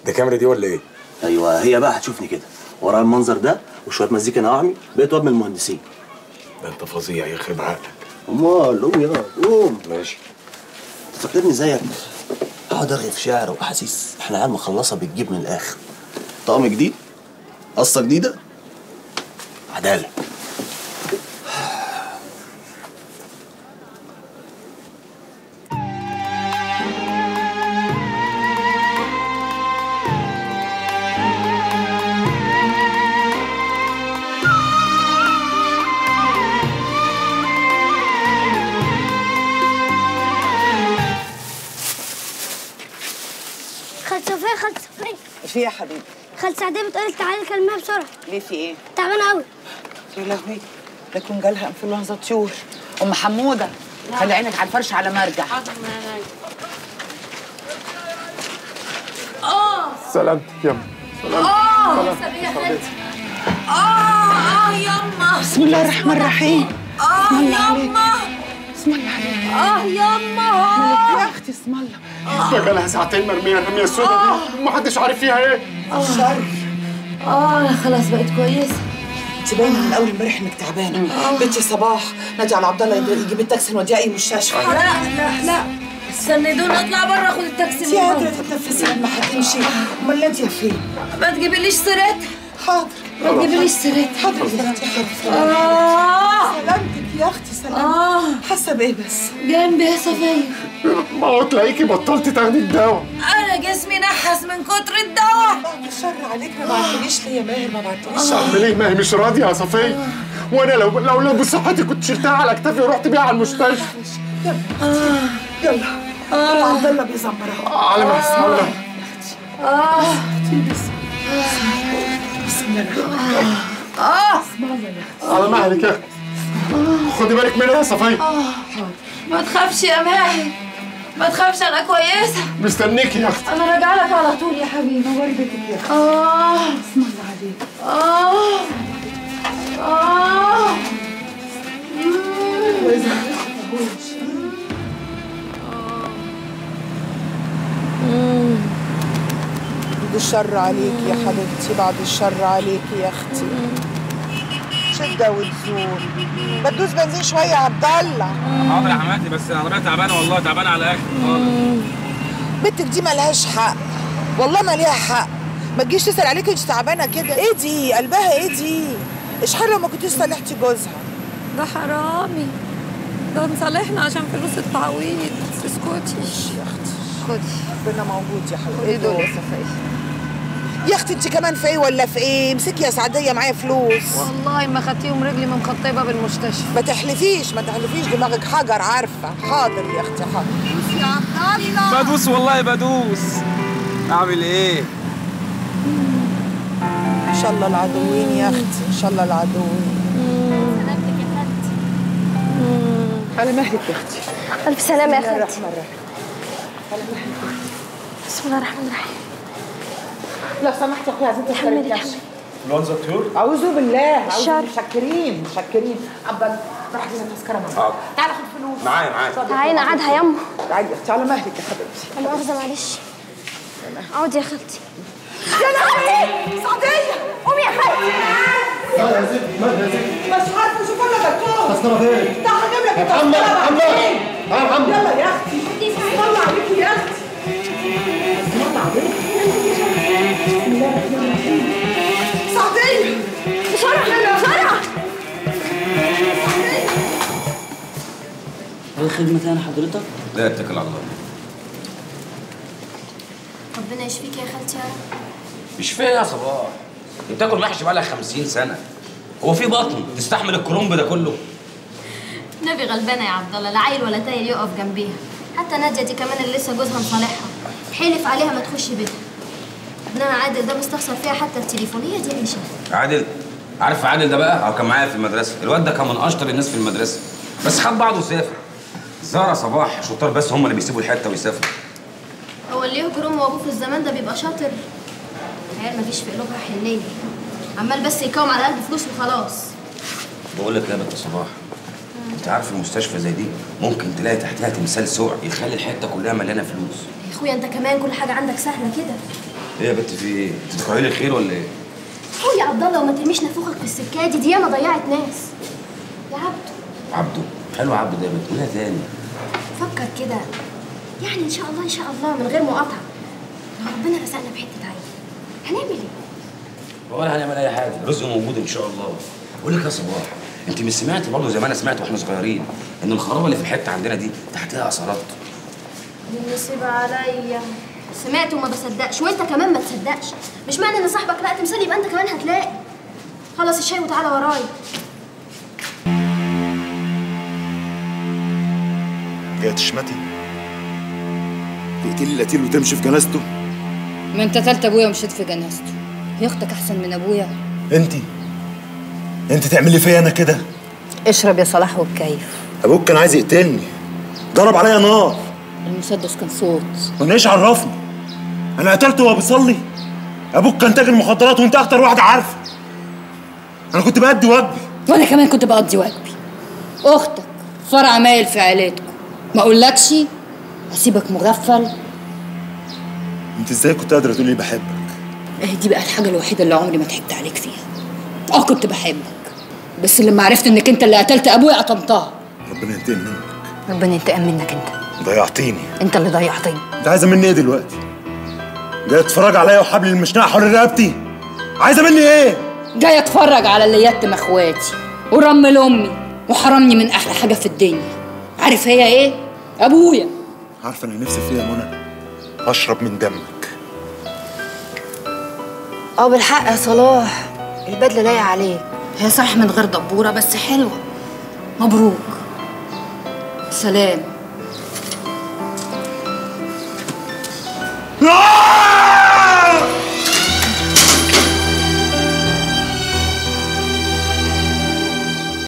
ده كاميرا دي ولا إيه؟ أيوه هي بقى هتشوفني كده. ورايا المنظر ده وشوية مزيكا نواعمي بقيت واد من المهندسين. ده أنت فظيع يخرب عقلك أمال قوم يلا قوم. ماشي. تفكرني زيك اقعد ارغي في شعر وأحاسيس. إحنا عيال مخلصة بتجيب من الآخر. طقم جديد؟ قصة جديدة؟ عدالة. سعدية بتقولي تعالي كلمها بسرعة. ليه في إيه؟ تعبانة أوي. يا لهوي ده يكون جالها انفلونزا طيور. أم حمودة خلي عينك على الفرش على ما ارجع آه سلامتك يا آه سلام. سبية يا خالتي آه آه يما بسم الله الرحمن الرحيم. آه. يما بسم الله آه يما يا أختي اسم الله. يا جالها ساعتين مرمية الرميه السوداء دي. ومحدش عارف فيها إيه. الشر آه خلاص بقيت كويسة. انت باينه من أول امبارح إنك تعبانة. بنتي صباح نادي على عبد الله يجيب التاكسي نوديها أي مستشفى لا لا لا. استنى اطلع بره اخد التاكسي انت قادره تتنفسي لما هتمشي أمال انت فين؟ ما تجيبليش سيرتها حاضر. ما تجيبليش سيرتها حاضر يا حاضر. آه. سلامتك. يا أختي سلامتك آه حاسه بايه بس؟ جنبي يا صفية ما هو تلاقيكي بطلتي تاخدي الدواء أنا جسمي نحس من كتر الدواء بعد الشر عليك ما بعتليش ليه يا ماهر ما بعتليش اعمل إيه ما هي مش راضيه يا صفيه وأنا لو لو لو بصحتي كنت شلتها على كتافي ورحت بيها على المستشفى يلا يلا عبد الله بيزمرها على ما اسم الله آه بسم الله آه بسم الله يا أختي على مهلك يا أختي خدي بالك منها يا صفيه ما تخافش يا ماهر. ما تخافش أنا كويسة. مستنيكي يا أختي. أنا راجعة لك على طول يا حبيبي نوري بيتك يا أختي آه. بسم الله عليك. آه. آه. بعد الشر عليك يا حبيبتي بعد الشر عليك يا أختي. شدة وتزور بدوس بنزين شوية يا عبد الله. حاضر يا حماتي بس العربيه تعبانة والله تعبانة على الآخر بنتك دي ملهاش حق. والله ما ليها حق. ما تجيش تسأل عليك انت تعبانة كده. إيه دي؟ قلبها إيه دي؟ اشحال لو ما كنتيش صالحتي جوزها؟ ده حرامي. ده مصالحنا عشان فلوس التعويض. اسكتي. يا أختي. خدي. ربنا موجود يا حبيبتي خدي دول؟ يا صفية يا أختي أنت كمان في إيه ولا في إيه؟ امسكي يا سعدية معايا فلوس. والله ما خدتيهم رجلي من خطيبة بالمستشفى. ما تحلفيش ما تحلفيش دماغك حجر عارفة. حاضر يا أختي حاضر. يا عبد الله. بدوس والله بدوس. أعمل إيه؟ إن شاء الله العدوين يا أختي إن شاء الله العدوين. سلامتك يا خالتي. على مهلك يا أختي. ألف سلامة يا بسم الله خالتي. بسم الله الرحمن الرحيم. لو سمحت يا أخويا عايزين تسالي تحملي كاش لونزا الطيور أعوذ بالله أعوذ الشر. مشكرين مشكرين عبد الله راح لنا تذكره معاك حاضر. تعالى خد فلوس. معايا معايا. تعالي نقعدها يما تعالي يا أختي على مهلك يا حبيبتي. لا مؤاخذة معلش. اقعدي يا خالتي. يا لهوي! سعديه قومي يا خالتي. مالها يا زبي مالها يا زبي مش عارفه شوف أنا دكتور. تذكرة فين؟ تعالى أجيب لك يا محمد، محمد. تعالى. يلا يا أختي. يلا عليكي يا أختي. يلا. عليكي خدمة تاني حضرتك؟ لا اتكل على الله. ربنا يشفيك يا خالتي يا رب. مش فيها يا صباح. دي بتاكل محشي بقالها 50 سنة. هو في بطن تستحمل الكرنب ده كله؟ نبي غلبانة يا عبد الله لا عيل ولا تايل يقف جنبيها. حتى نادية دي كمان اللي لسه جوزها مصالحها. حلف عليها ما تخش بيتها. ابنها عادل ده مستخسر فيها حتى التليفون هي دي عيشة عادل عارف عادل ده بقى؟ هو كان معايا في المدرسة. الواد ده كان من أشطر الناس في المدرسة. بس خد بعضه وسافر. زارة صباح شطار بس هم اللي بيسيبوا الحتة ويسافروا. هو اللي يهجر أمه وأبوه في الزمان ده بيبقى شاطر. عيال مفيش في قلوبها حنية. عمال بس يكوم على قلب فلوس وخلاص. بقول لك يا بنت صباح أنت عارف المستشفى زي دي ممكن تلاقي تحتها تمثال سوع يخلي الحتة كلها مليانة فلوس. يا أخويا أنت كمان كل حاجة عندك سهلة كده. إيه يا بنت في إيه؟ تكرهي لي الخير ولا إيه؟ هو يا عبد الله وما ترميش نافوخك في السكة. دي دي ياما ضيعت ناس. يا عبدو عبده. حلو عبده ده يا بنت. قولها تاني. فكر كده. يعني إن شاء الله إن شاء الله من غير مقاطعة. لو ربنا رزقنا بحتة عيل هنعمل إيه؟ ولا هنعمل أي حاجة. رزق موجود إن شاء الله. بقول لك يا صباح أنت مش سمعتي برضه زي ما أنا سمعت وإحنا صغيرين إن الخرابة اللي في الحتة عندنا دي تحتها اثارات النصيب عليا. سمعت وما بصدقش وانت كمان ما تصدقش. مش معنى إن صاحبك لقى تمثال يبقى أنت كمان هتلاقي. خلص الشاي وتعالى ورايا. جاي تشمتي تقتلي القتيل وتمشي في جنازته؟ ما انت تالت أبويا ومشيت في جنازته. هي أختك أحسن من أبويا. انت انت تعملي فيا أنا كده؟ اشرب يا صلاح وبكيف أبوك كان عايز يقتلني. ضرب عليا نار. المسدس كان صوت. وأنا إيش عرفني. أنا قتلته وهو بيصلي. أبوك كان تاجر مخدرات وأنت أكتر واحدة عارفه. أنا كنت بأدي وأجبي. وأنا كمان كنت بقضي وأجبي. أختك فرع مايل في عيلتكم. ما أقولكش؟ هسيبك مغفل. أنت إزاي كنت قادرة تقولي بحبك؟ اهي دي بقى الحاجة الوحيدة اللي عمري ما ضحكت عليك فيها. آه كنت بحبك. بس لما عرفت إنك أنت اللي قتلت ابويا قطمتها ربنا ينتقم منك. ربنا ينتقم منك أنت. ضيعتيني. أنت اللي ضيعتني. أنت عايزة مني إيه دلوقتي؟ جاي تتفرج عليا وحبل المشنقه حر رقبتي. عايزة مني إيه؟ جاي اتفرج على اللي يتم اخواتي ورم لامي وحرمني من أحلى حاجة في الدنيا. عارف هي إيه؟ ابويا. عارفة أنا نفسي فيها إيه يا منى؟ أشرب من دمك. آه بالحق يا صلاح. البدلة لايقه عليك. هي صح من غير دبورة بس حلوة. مبروك. سلام. آه!